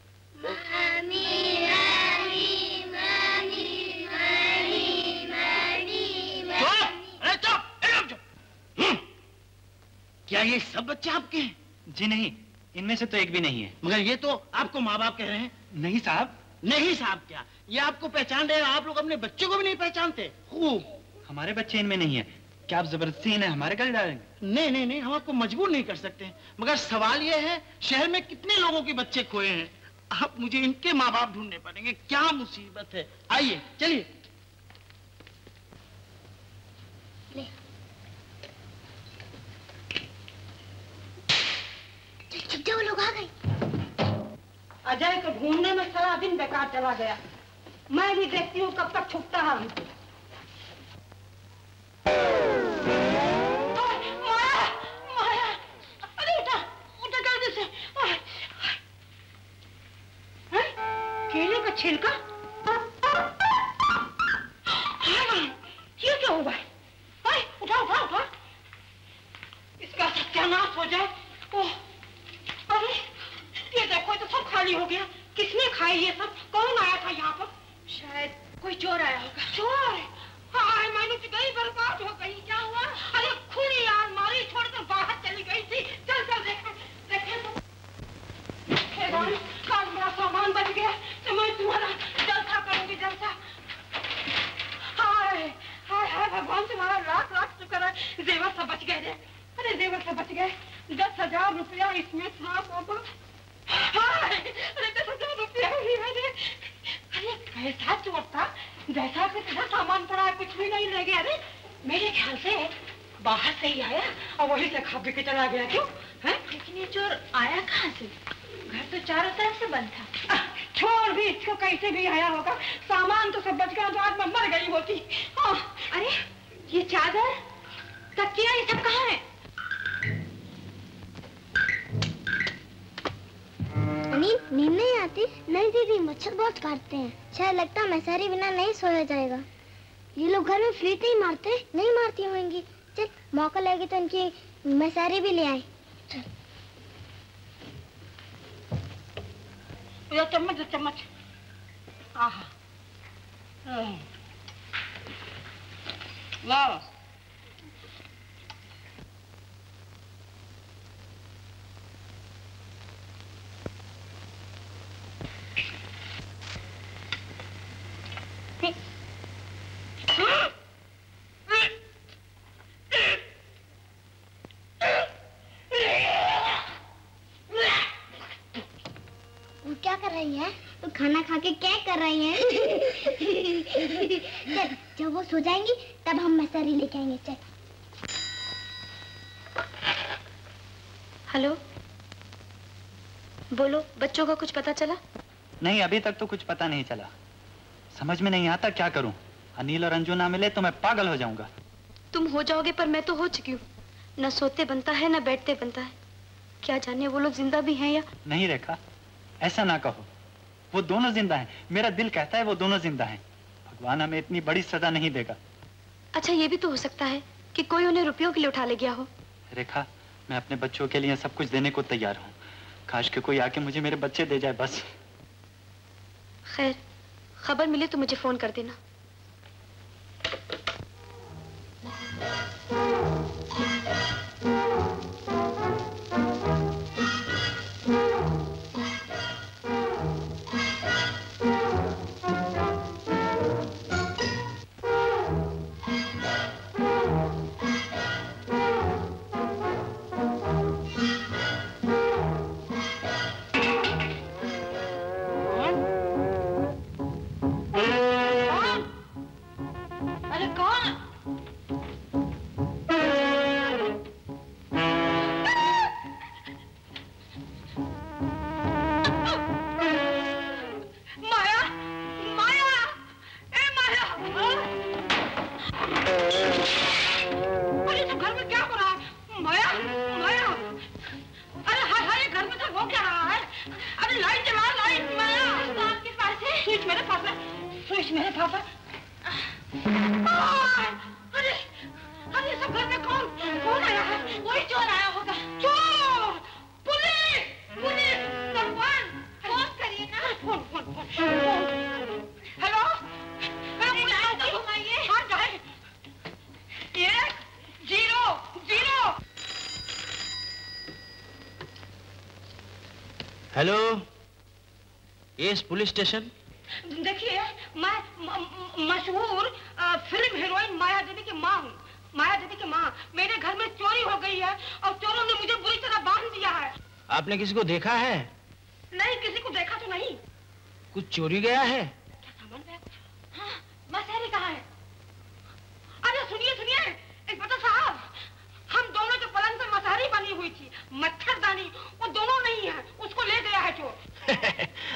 क्या ये सब बच्चे आपके हैं? जी नहीं। इनमें से तो एक भी नहीं है। मगर ये तो आपको माँ बाप कह रहे हैं। नहीं साहब। नहीं साहब क्या? ये आपको पहचान रहे हैं आप लोग अपने बच्चों को भी नहीं पहचानते? खूब। हमारे बच्चे इनमें नहीं है। क्या आप ज़बरदस्ती इन्हें हमारे घर डालेंगे। नहीं नहीं नहीं हम आपको मजबूर नहीं कर सकते। मगर सवाल ये है शहर में कितने लोगों के बच्चे खोए हैं? आप मुझे इनके माँ बाप ढूँढने पड़ेंगे। क्या मुसीबत है? आइए चलिए। छुप जाओ लोग आ गए। अजय को ढूँढने में सारा दिन बेकार चला गया। मैं भी देखती हूँ कब तक छुपता है। हमको? केले का छिलका? हाँ, क्या हुआ? उठा उठा उठा। इसका सत्यानाश हो जाए। ओह। अरे ये देखो ये तो सब खाली हो गया। किसने खाए ये सब? कौन आया था यहाँ पर? शायद कोई चोर आया होगा। चोर? हाय मैंने तो गई बर्बाद हो गई। क्या हुआ? अरे खुली यार मारी छोड़कर बाहर चली गई थी। चल चल देखे देखे तो। काश मेरा सामान बच गया। तो मैं तुम्हारा जलसा करूँगी जलसा। हाय हाय हाय भगवान तुम्हारा लाख लाख शुक्र है। जेवर सब बच गए अरे जेवर सब बच गए। दस हज़ार रुपया इसमें था बाबा। अरे दस हज़ार रुपया भी मैंने। अरे कैसा चोर था। जैसा कि तेरा सामान पड़ा है कुछ भी नहीं रह गया। अरे मेरे ख्याल से बाहर से ही आया और वहीं से खा पी के चला गया क्यों? है? लेकिन ये चोर आया कहाँ से? घर तो चारों तरफ़ से बंद था। छोड़ भी इसको कैसे भी आया होगा। सामान तो सब बच गया तो आज मैं मर गई होती। हाँ, अरे ये चादर तकिया ये सब कहाँ है? नींद नींद नहीं आती? नहीं दीदी, मच्छर बहुत काटते हैं। शायद लगता है मैसारी बिना नहीं सोया जाएगा। ये लोग घर में फ्रीते ही मारते? नहीं मारती होंगी। चल, मौका लगेगा तो इनकी मैसारी भी ले आए। ये चम्मच चम्मच। आहा। हम्म। क्या कर रही है? तो खाना खा के क्या कर रही है? चल जब वो सो जाएँगी तब हम मैसारी लेके आएँगे चल। हेलो? बोलो बच्चों का कुछ पता चला? नहीं अभी तक तो कुछ पता नहीं चला। समझ में नहीं आता क्या करूँ। अनिल और अंजू ना मिले तो मैं पागल हो जाऊँगा। तुम हो जाओगे पर मैं तो हो चुकी हूँ। न सोते बनता है न बैठते बनता है। क्या जाने वो लोग ज़िंदा भी हैं या? नहीं रेखा ऐसा ना कहो। वो दोनों ज़िंदा हैं। मेरा दिल कहता है वो दोनों ज़िंदा हैं। भगवान हमें इतनी बड़ी सजा नहीं देगा। अच्छा ये भी तो हो सकता है कि कोई उन्हें रुपयों के लिए उठा ले गया हो। रेखा मैं अपने बच्चों के लिए सब कुछ देने को तैयार हूँ। काश के कोई आके मुझे मेरे बच्चे दे जाए बस। खैर खबर मिले तो मुझे फ़ोन कर देना। यस पुलिस स्टेशन देखिए म- मशहूर फ़िल्म हीरोइन माया देवी की माँ हूँ। माया देवी की माँ। मेरे घर में चोरी हो गई है और चोरों ने मुझे बुरी तरह बाँध दिया है। आपने किसी को देखा है? नहीं किसी को देखा तो नहीं। कुछ चोरी गया है सामान बैग हाँ मसहरी कहाँ है अरे सुनिए सुनिए इंस्पेक्टर साहब हम दोनों के पलंग पे मसहरी बनी हुई थी मच्छरदानी वो दोनों नहीं है उसको ले गया है चोर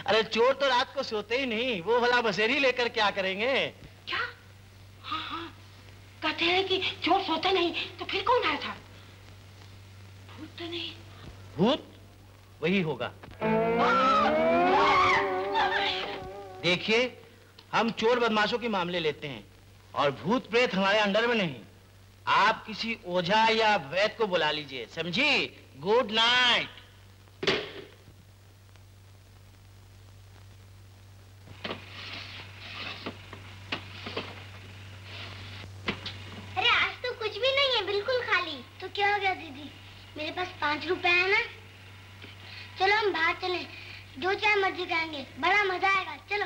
अरे चोर तो रात को सोते ही नहीं वो भला बसेरी लेकर क्या करेंगे? क्या? हाँ हाँ। कहते हैं कि चोर सोते नहीं तो फिर कौन आया था? भूत तो नहीं। भूत? वही होगा। देखिए हम चोर बदमाशों के मामले लेते हैं और भूत प्रेत हमारे अंडर में नहीं। आप किसी ओझा या वैद को बुला लीजिए समझी? गुड नाइट अरे आज तो कुछ भी नहीं है बिल्कुल खाली। तो क्या हो गया दीदी? मेरे पास पाँच रुपए है ना? चलो हम बाहर चले। जो चाहे मर्ज़ी करेंगे बड़ा मज़ा आएगा। चलो।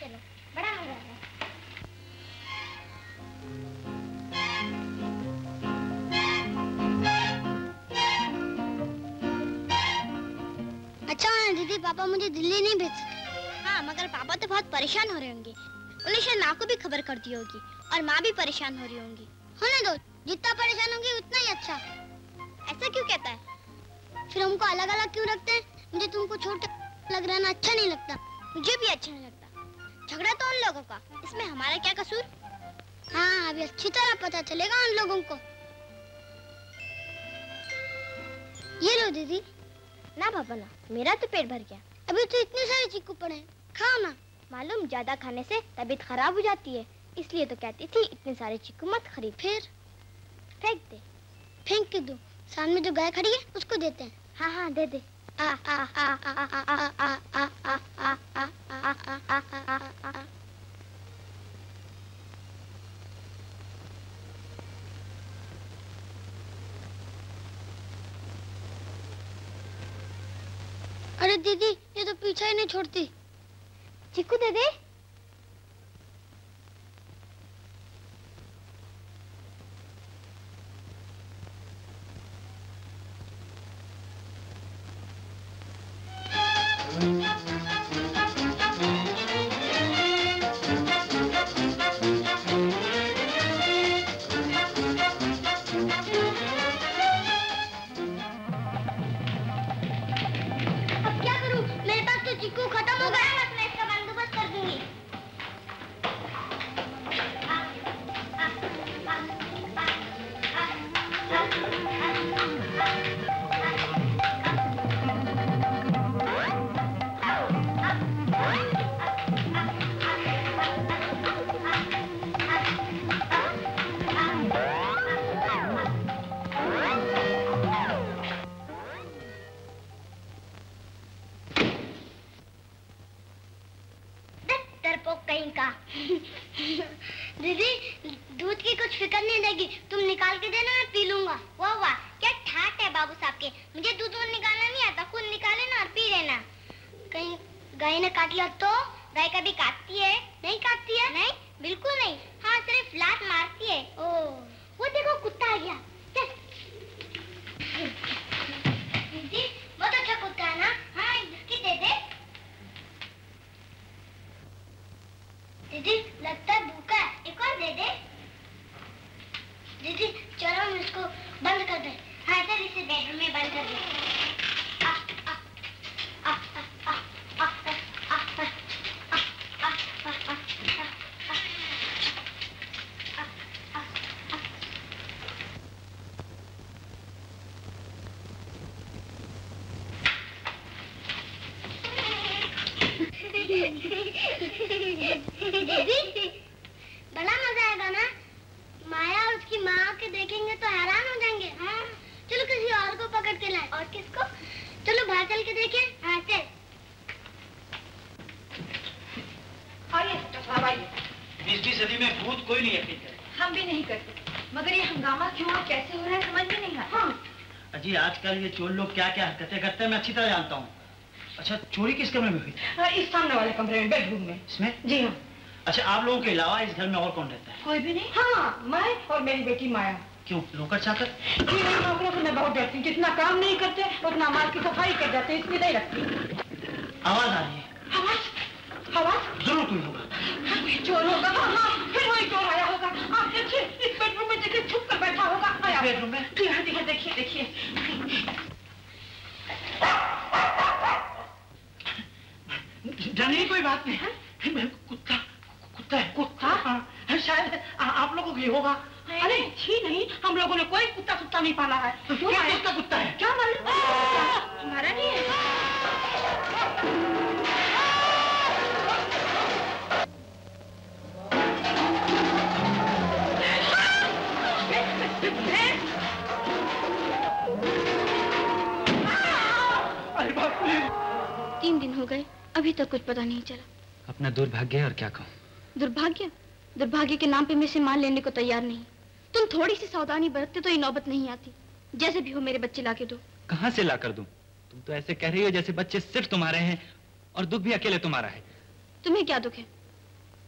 चलो। बड़ा मज़ा आएगा। अच्छा है दीदी, पापा मुझे दिल्ली नहीं भेज सकते। हाँ मगर पापा तो बहुत परेशान हो रहे होंगे। उन्हें शायद माँ को भी खबर कर दी होगी और माँ भी परेशान हो रही होंगी। होने दो। जितना परेशान होंगे, उतना ही अच्छा। ऐसा क्यों कहता है? फिर हमको अलग अलग क्यों रखते हैं? मुझे तुमको छोटे लग रहना अच्छा नहीं लगता। मुझे भी अच्छा नहीं लगता। झगड़ा तो उन लोगों का। इसमें हमारा क्या कसूर? हाँ अभी अच्छी तरह पता चलेगा उन लोगों को। ये लो दीदी। ना पापा, ना। मेरा तो पेट भर गया। अभी तो इतने सारे चीकू पड़े हैं। खाओ ना। मालूम, ज़्यादा खाने से तबीयत खराब हो जाती है। इसलिए तो कहती थी, इतने सारे चीकू मत खरीद। फिर? फेंक दे फेंक के दो सामने जो गाय खड़ी है उसको देते हैं हाँ हाँ दे दे अरे दीदी ये तो पीछा ही नहीं छोड़ती चिक्कू दे दे आजकल ये चोर लोग क्या क्या हरकतें करते हैं मैं अच्छी तरह जानता हूँ। अच्छा चोरी किस कमरे में हुई हाँ, इस सामने वाले कमरे में बेडरूम में। इसमें? जी हाँ। अच्छा आप लोगों के अलावा इस घर में और कौन रहता है? कोई भी नहीं। हाँ मैं और मेरी बेटी माया। क्यों नौकर चाकर? नौकरों से मैं बहुत डरती हूँ। जितना काम नहीं करते उतना माल की सफ़ाई कर जाते इसलिए नहीं रखती। आवाज़ आ रही है। दुर्भाग्य दुर्भाग्य के नाम पे मैं से मान लेने को तैयार नहीं। तुम थोड़ी सी सावधानी बरतते तो ये नौबत नहीं आती। जैसे भी हो मेरे बच्चे लाके दो। कहाँ से ला कर दूँ? तुम तो ऐसे कह रही हो जैसे बच्चे सिर्फ़ तुम्हारे हैं और दुख भी अकेले तुम्हारा है। तुम्हें क्या दुख है?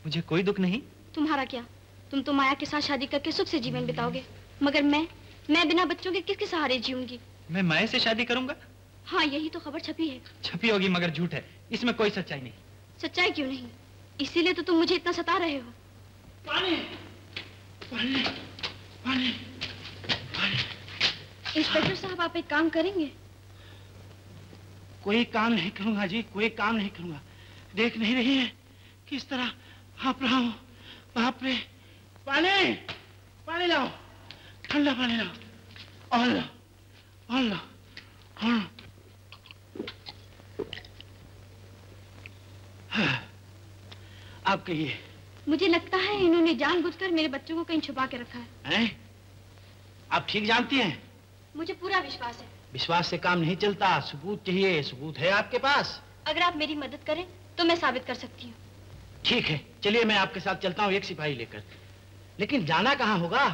मुझे कोई दुख नहीं। तुम्हारा क्या? तुम तो माया के साथ शादी करके सुख से जीवन बिताओगे। मगर मैं मैं बिना बच्चों के किसके सहारे जीऊँगी? मैं माया से शादी करूँगा? हाँ यही तो खबर छपी है। छपी होगी मगर झूठ है। इसमें कोई सच्चाई नहीं। सच्चाई क्यों नहीं? इसीलिए तो तुम मुझे इतना सता रहे हो। पानी पानी पानी पानी। इंस्पेक्टर साहब आप एक काम करेंगे? कोई काम नहीं करूँगा जी कोई काम नहीं करूँगा। देख नहीं रही है किस तरह हाँप रहा हूँ। बाप रे। पानी पानी लाओ। ठंडा पानी लाओ। और लाओ और लाओ और हाँ, आप कहिए। मुझे लगता है इन्होंने जानबूझकर मेरे बच्चों को कहीं छुपा के रखा है। हैं? आप ठीक जानती हैं? मुझे पूरा विश्वास है। विश्वास से काम नहीं चलता। सबूत चाहिए सबूत है आपके पास। अगर आप मेरी मदद करें तो मैं साबित कर सकती हूँ। ठीक है चलिए मैं आपके साथ चलता हूँ एक सिपाही लेकर। लेकिन जाना कहाँ होगा?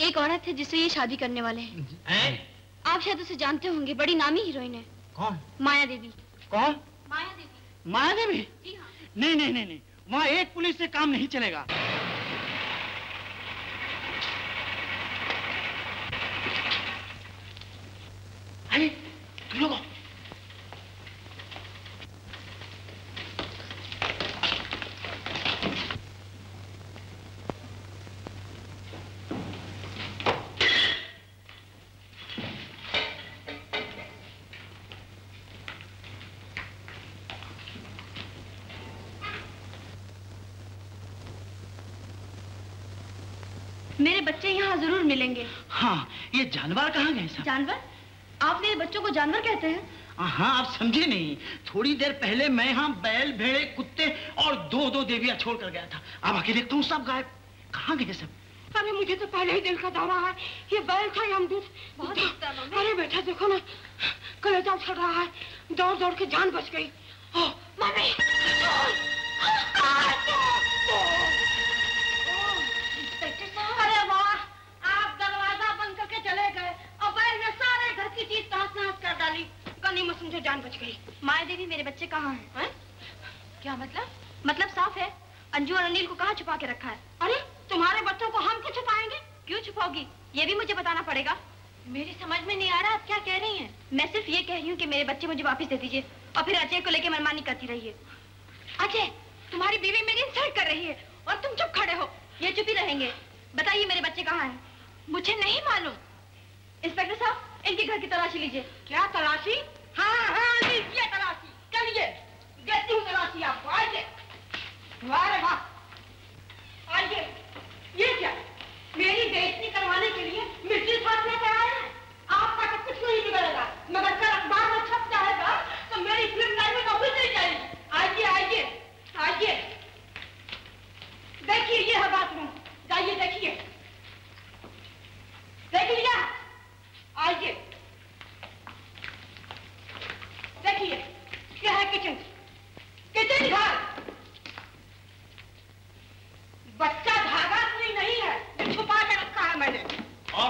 एक औरत है जिससे ये शादी करने वाले हैं। हैं? आप शायद उसे जानते होंगे बड़ी नामी हीरोइन है। कौन? माया देवी कौन? माया देवी माया देवी जी हाँ। नहीं नहीं नहीं नहीं। वहाँ एक पुलिस से काम नहीं चलेगा अरे तुम लोगों मेरे बच्चे यहाँ ज़रूर मिलेंगे हाँ ये जानवर कहाँ गए सब? जानवर? आप मेरे बच्चों को जानवर कहते हैं? हाँ आप समझे नहीं। थोड़ी देर पहले मैं यहाँ बैल भेड़े कुत्ते और दो दो देवियाँ छोड़ कर गया था। अब आके देखता हूँ सब गायब। कहाँ गए सब? अरे मुझे तो पहले ही दिल का दौरा है। ये बैल था या अमरूद। बहुत है। अरे बेटा देखो ना। कलेजा उछल रहा है। दौड़ दौड़ के जान बच गई। Oh, mummy! मनमानी करती रहिए अजय तुम्हारी बीवी मेरी इंसल्ट कर रही है और तुम चुप खड़े हो ये चुप ही रहेंगे बताइए मेरे बच्चे कहाँ हैं मुझे नहीं मालूम इंस्पेक्टर साहब इनके घर की तलाशी लीजिए क्या तलाशी हाँ हाँ लीजिए तलाशी करिए देती हूँ तलाशी आपको आइए वाह रे वाह आइए ये क्या मेरी बेइज्जती करवाने के लिए मिट्टी साथ लेकर आए हैं आपका तो कुछ नहीं बिगड़ेगा मगर कल अखबार में छप जाएगा तो मेरी फ़िल्म लाइन में नौकरी नहीं जाएगी आइए आइए आइए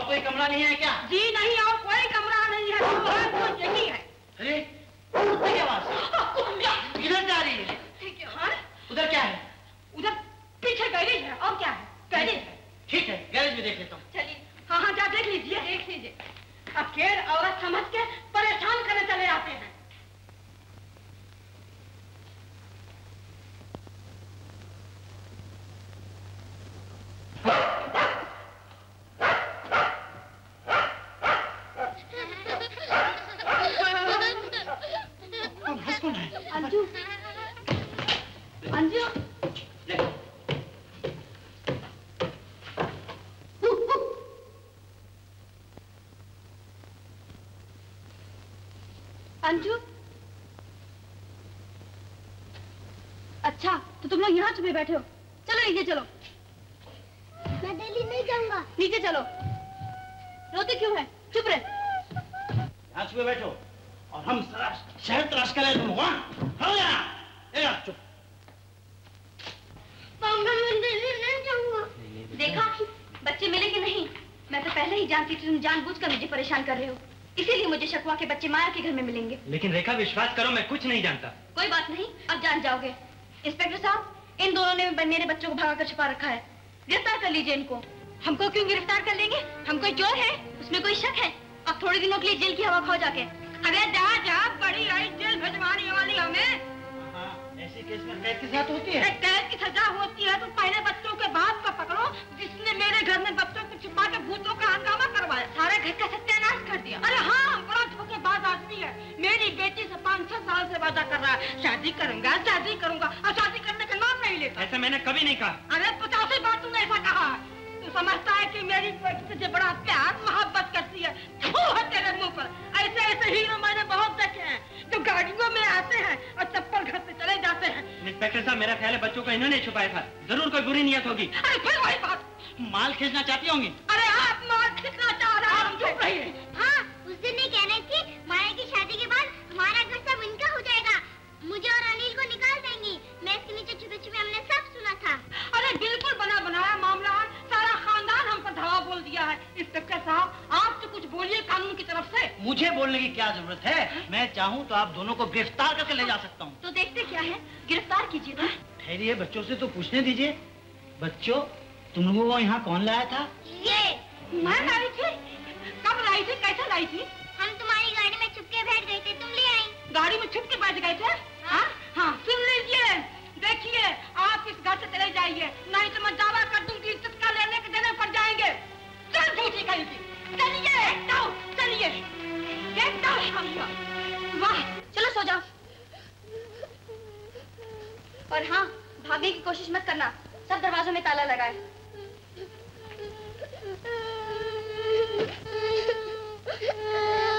कोई कमरा नहीं है क्या जी नहीं और कोई कमरा नहीं है जो है वो यही है अरे कुत्ते की आवाज़ इधर जा रही है हाँ? उधर क्या है उधर पीछे गैरेज है और क्या है गैरेज है ठीक है गैरेज में देख लेता हूँ चलिए हाँ हाँ जा देख लीजिए देख लीजिए अकेले औरत समझ के परेशान करने चले आते हैं अंजू अंजू अंजू अच्छा तो छुपे बैठे हो। चलो नीचे चलो। मैं दिल्ली नहीं जाऊँगा। नीचे चलो। रोते क्यों है? चुप रहे। यहाँ छुपे बैठो। और हम सारा शहर तलाश कर रहे तुम यहाँ। चुप। मैं दिल्ली नहीं जाऊँगा। देखा? बच्चे मिले कि नहीं? मैं तो पहले ही जानती थी तुम जानबूझकर मुझे परेशान कर रहे हो। इसीलिए मुझे शक हुआ कि बच्चे माया के घर में मिलेंगे। लेकिन रेखा विश्वास करो मैं कुछ नहीं जानता। कोई बात नहीं अब जान जाओगे। इंस्पेक्टर साहब इन दोनों ने मेरे बच्चों को भगा कर छुपा रखा है। गिरफ़्तार कर लीजिए इनको। हमको क्यों गिरफ़्तार कर लेंगे? हम कोई चोर है उसमें कोई शक है? अब थोड़े दिनों के लिए जेल की हवा खाओ जाके। अरे जा जा बड़ी आई जेल भिजवाने वाली हमें। ऐसे केस में कैद के साथ होती है? कैद की सजा होती है तो पहले बच्चों के बाप का पकड़ो जिसने मेरे घर में बच्चों को छुपा के भूतों का हंगामा करवाया। सारे घर का सत्यानाश कर दिया। अरे हाँ बड़ा धोखेबाज आदमी है। मेरी बेटी से पाँच छह साल से वादा कर रहा है। शादी करूँगा शादी करूँगा और शादी करने का नाम नहीं लेता ऐसा मैंने कभी नहीं कहा। अरे पचासी बार तूने ऐसा कहा। तू समझता है कि मेरी बेटी तुझे बड़ा प्यार मोहब्बत करती है। थू है तेरे मुँह पर। ऐसे ऐसे हीरो मैंने बहुत देखे हैं जो गाड़ियों में आते हैं और चप्पल घर से चले जाते हैं। इंस्पेक्टर साहब मेरा ख्याल है बच्चों को इन्होंने छुपाया था। ज़रूर कोई बुरी नियत होगी। अरे फिर वही बात। माल खींचना चाहती होंगी? अरे आप माल खींचना चाह रहे हैं। हम चुप रहिए। हाँ उस दिन ये कह रही थी माया की शादी के बाद हमारा घर सब इनका हो जाएगा। मुझे और अनिल को निकाल देंगी। मैं इसके नीचे छुपे छुपे हमने सब सुना था। अरे बिल्कुल बना बनाया मामला है। सारा खानदान हम पर धावा बोल दिया है। इंस्पेक्टर साहब आप तो कुछ बोलिए कानून की तरफ़ से। मुझे बोलने की क्या ज़रूरत है? मैं चाहूँ तो आप दोनों को गिरफ़्तार करके ले जा सकता हूँ। तो देखते क्या है? गिरफ़्तार कीजिए ठहरिए बच्चों से तो पूछने दीजिए। बच्चों तुम लोगों को यहाँ कौन लाया था? ये। मैं लाई थी? कब लाई थी? कैसे लाई थी? हम तुम्हारी गाड़ी में छुप के बैठ गए थे। तुम ले आई। गाड़ी में छुप के बैठ गए थे? हाँ? हाँ देखिए, आप इस घर से चले जाइए। नहीं तो मैं दावा कर दूँगी इज़्ज़त लेने के देने पड़ जाएँगे। चल सो और हाँ भागने की कोशिश मत करना। सब दरवाजों में ताला लगा दीदी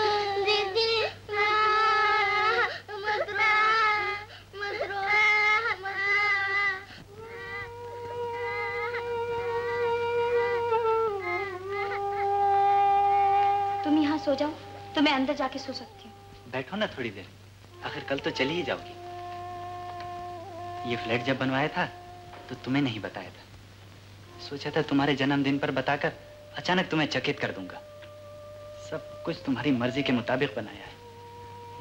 सो जाओ तो मैं अंदर जाके सो सकती हूँ। बैठो ना थोड़ी देर। आखिर कल तो चली ही जाओगी। ये फ्लैट जब बनवाया था तो तुम्हें नहीं बताया था। सोचा था तुम्हारे जन्मदिन पर बताकर अचानक तुम्हें चकित कर दूँगा। सब कुछ तुम्हारी मर्ज़ी के मुताबिक बनाया है।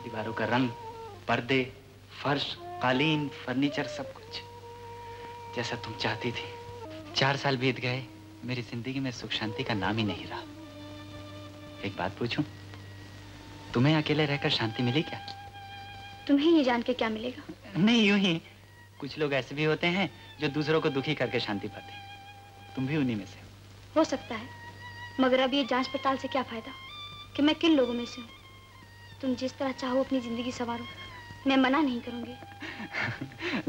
दीवारों का रंग, पर्दे, फर्श, कालीन, फर्नीचर, सब कुछ। जैसा तुम चाहती थी। चार साल बीत गए, मेरी ज़िंदगी में सुख शांति का नाम ही नहीं रहा। एक बात पूछूँ? तुम्हें अकेले रहकर शांति मिली क्या? तुम्हें ये जान के क्या मिलेगा? नहीं यूँ ही। कुछ लोग ऐसे भी होते हैं जो दूसरों को दुखी करके शांति पाते हैं। तुम भी उन्हीं में से हो। हो सकता है। मगर अब ये जाँच पड़ताल से क्या फ़ायदा? कि मैं किन लोगों में से हूँ? तुम जिस तरह चाहो अपनी ज़िंदगी संवारो। मैं मना नहीं करूँगी।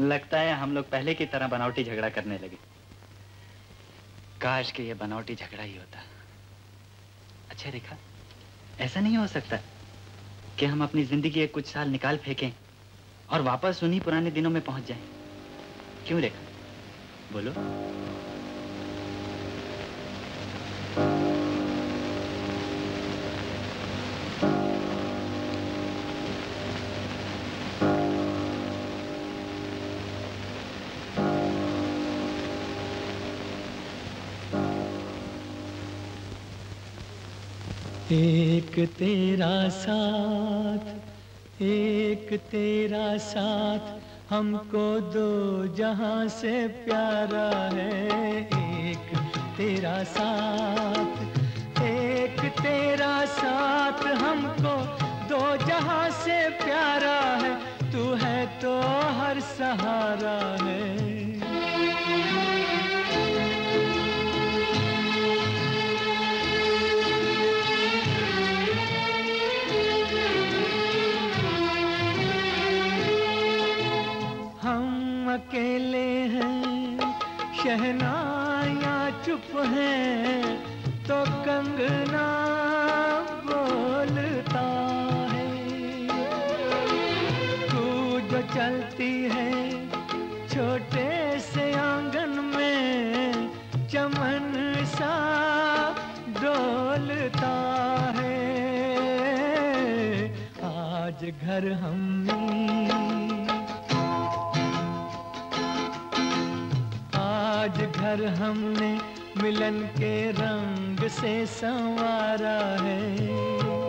लगता है हम लोग पहले की तरह बनावटी झगड़ा करने लगे। काश कि ये बनावटी झगड़ा ही होता। अच्छा रेखा ऐसा नहीं हो सकता कि हम अपनी ज़िंदगी एक कुछ साल निकाल फेंकें और वापस उन्हीं पुराने दिनों में पहुँच जाएँ। क्यों, रेखा? बोलो। एक तेरा साथ, एक तेरा साथ, हमको दो जहाँ से प्यारा है। एक तेरा साथ, एक तेरा साथ, हमको दो जहाँ से प्यारा है। तू है तो हर सहारा है। अकेले हैं शहनाया चुप हैं तो कंगना बोलता है। तू जो चलती है, छोटे से आँगन में, चमन सा डोलता है। आज घर हमने घर हमने मिलन के रंग से संवारा है।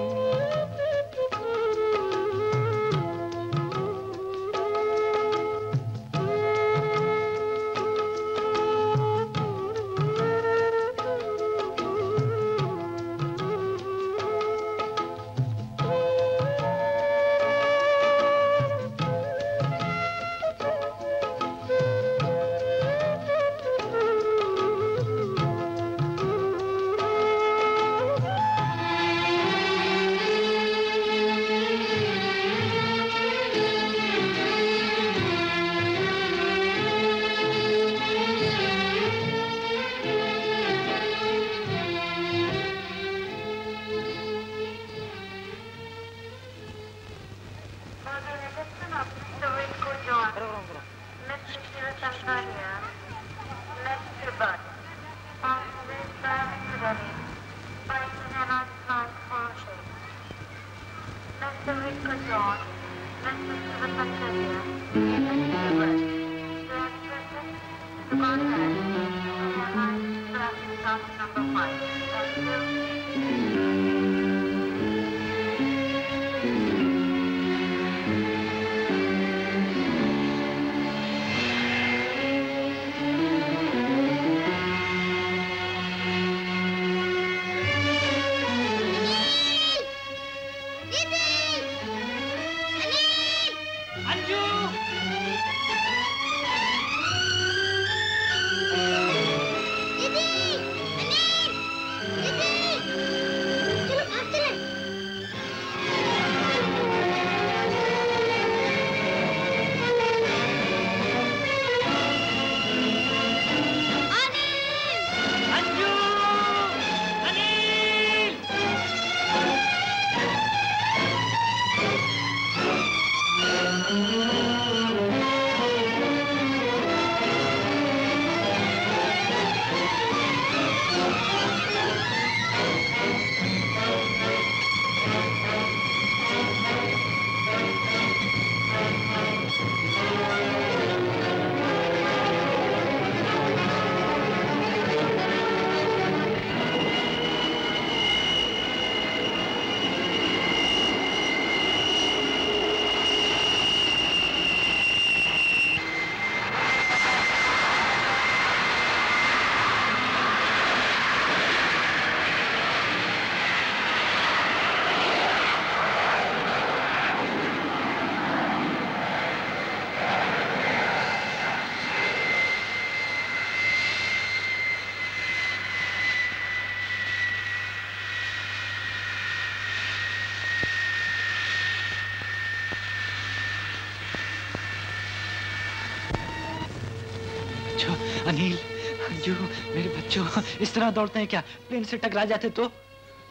बच्चों इस तरह दौड़ते हैं क्या? प्लेन से टकरा जाते तो?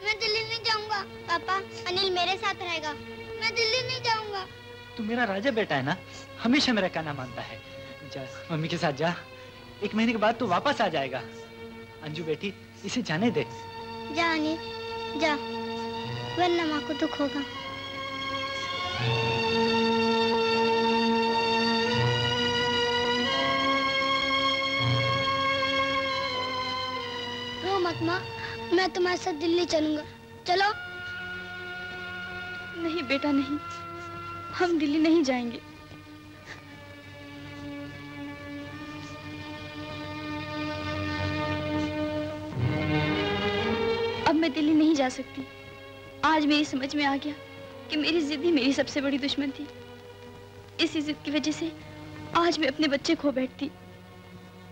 मैं दिल्ली नहीं जाऊँगा पापा। अनिल मेरे साथ रहेगा। मैं दिल्ली नहीं जाऊँगा। तू मेरा राजा बेटा है ना? हमेशा मेरा कहना मानता है। जा मम्मी के साथ जा। एक महीने के बाद तू वापस आ जाएगा। अंजू बेटी इसे जाने दे। जा अनिल। जा। वरना माँ को दुख होगा। तुम्हारे साथ दिल्ली चलूँगा। चलो। नहीं बेटा, नहीं। हम दिल्ली नहीं जाएँगे। अब मैं दिल्ली नहीं जा सकती। आज मेरी समझ में आ गया कि मेरी जिद ही मेरी सबसे बड़ी दुश्मन थी। इसी जिद की वजह से आज मैं अपने बच्चे खो बैठती।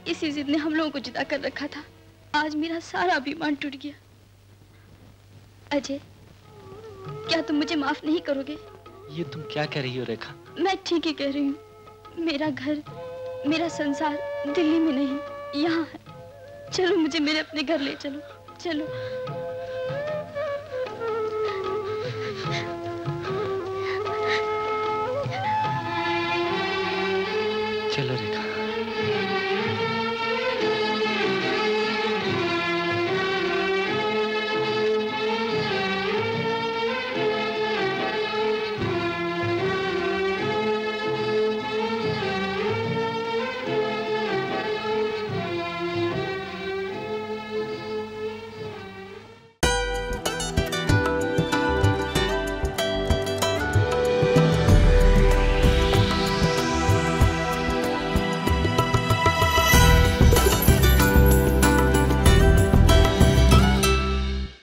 इसी जिद ने हम लोगों को जिदा कर रखा था। आज मेरा सारा अभिमान टूट गया। अजय क्या तुम मुझे माफ़ नहीं करोगे? ये तुम क्या कह रही हो रेखा? मैं ठीक ही कह रही हूँ। मेरा घर मेरा संसार दिल्ली में नहीं यहाँ है। चलो मुझे मेरे अपने घर ले चलो चलो।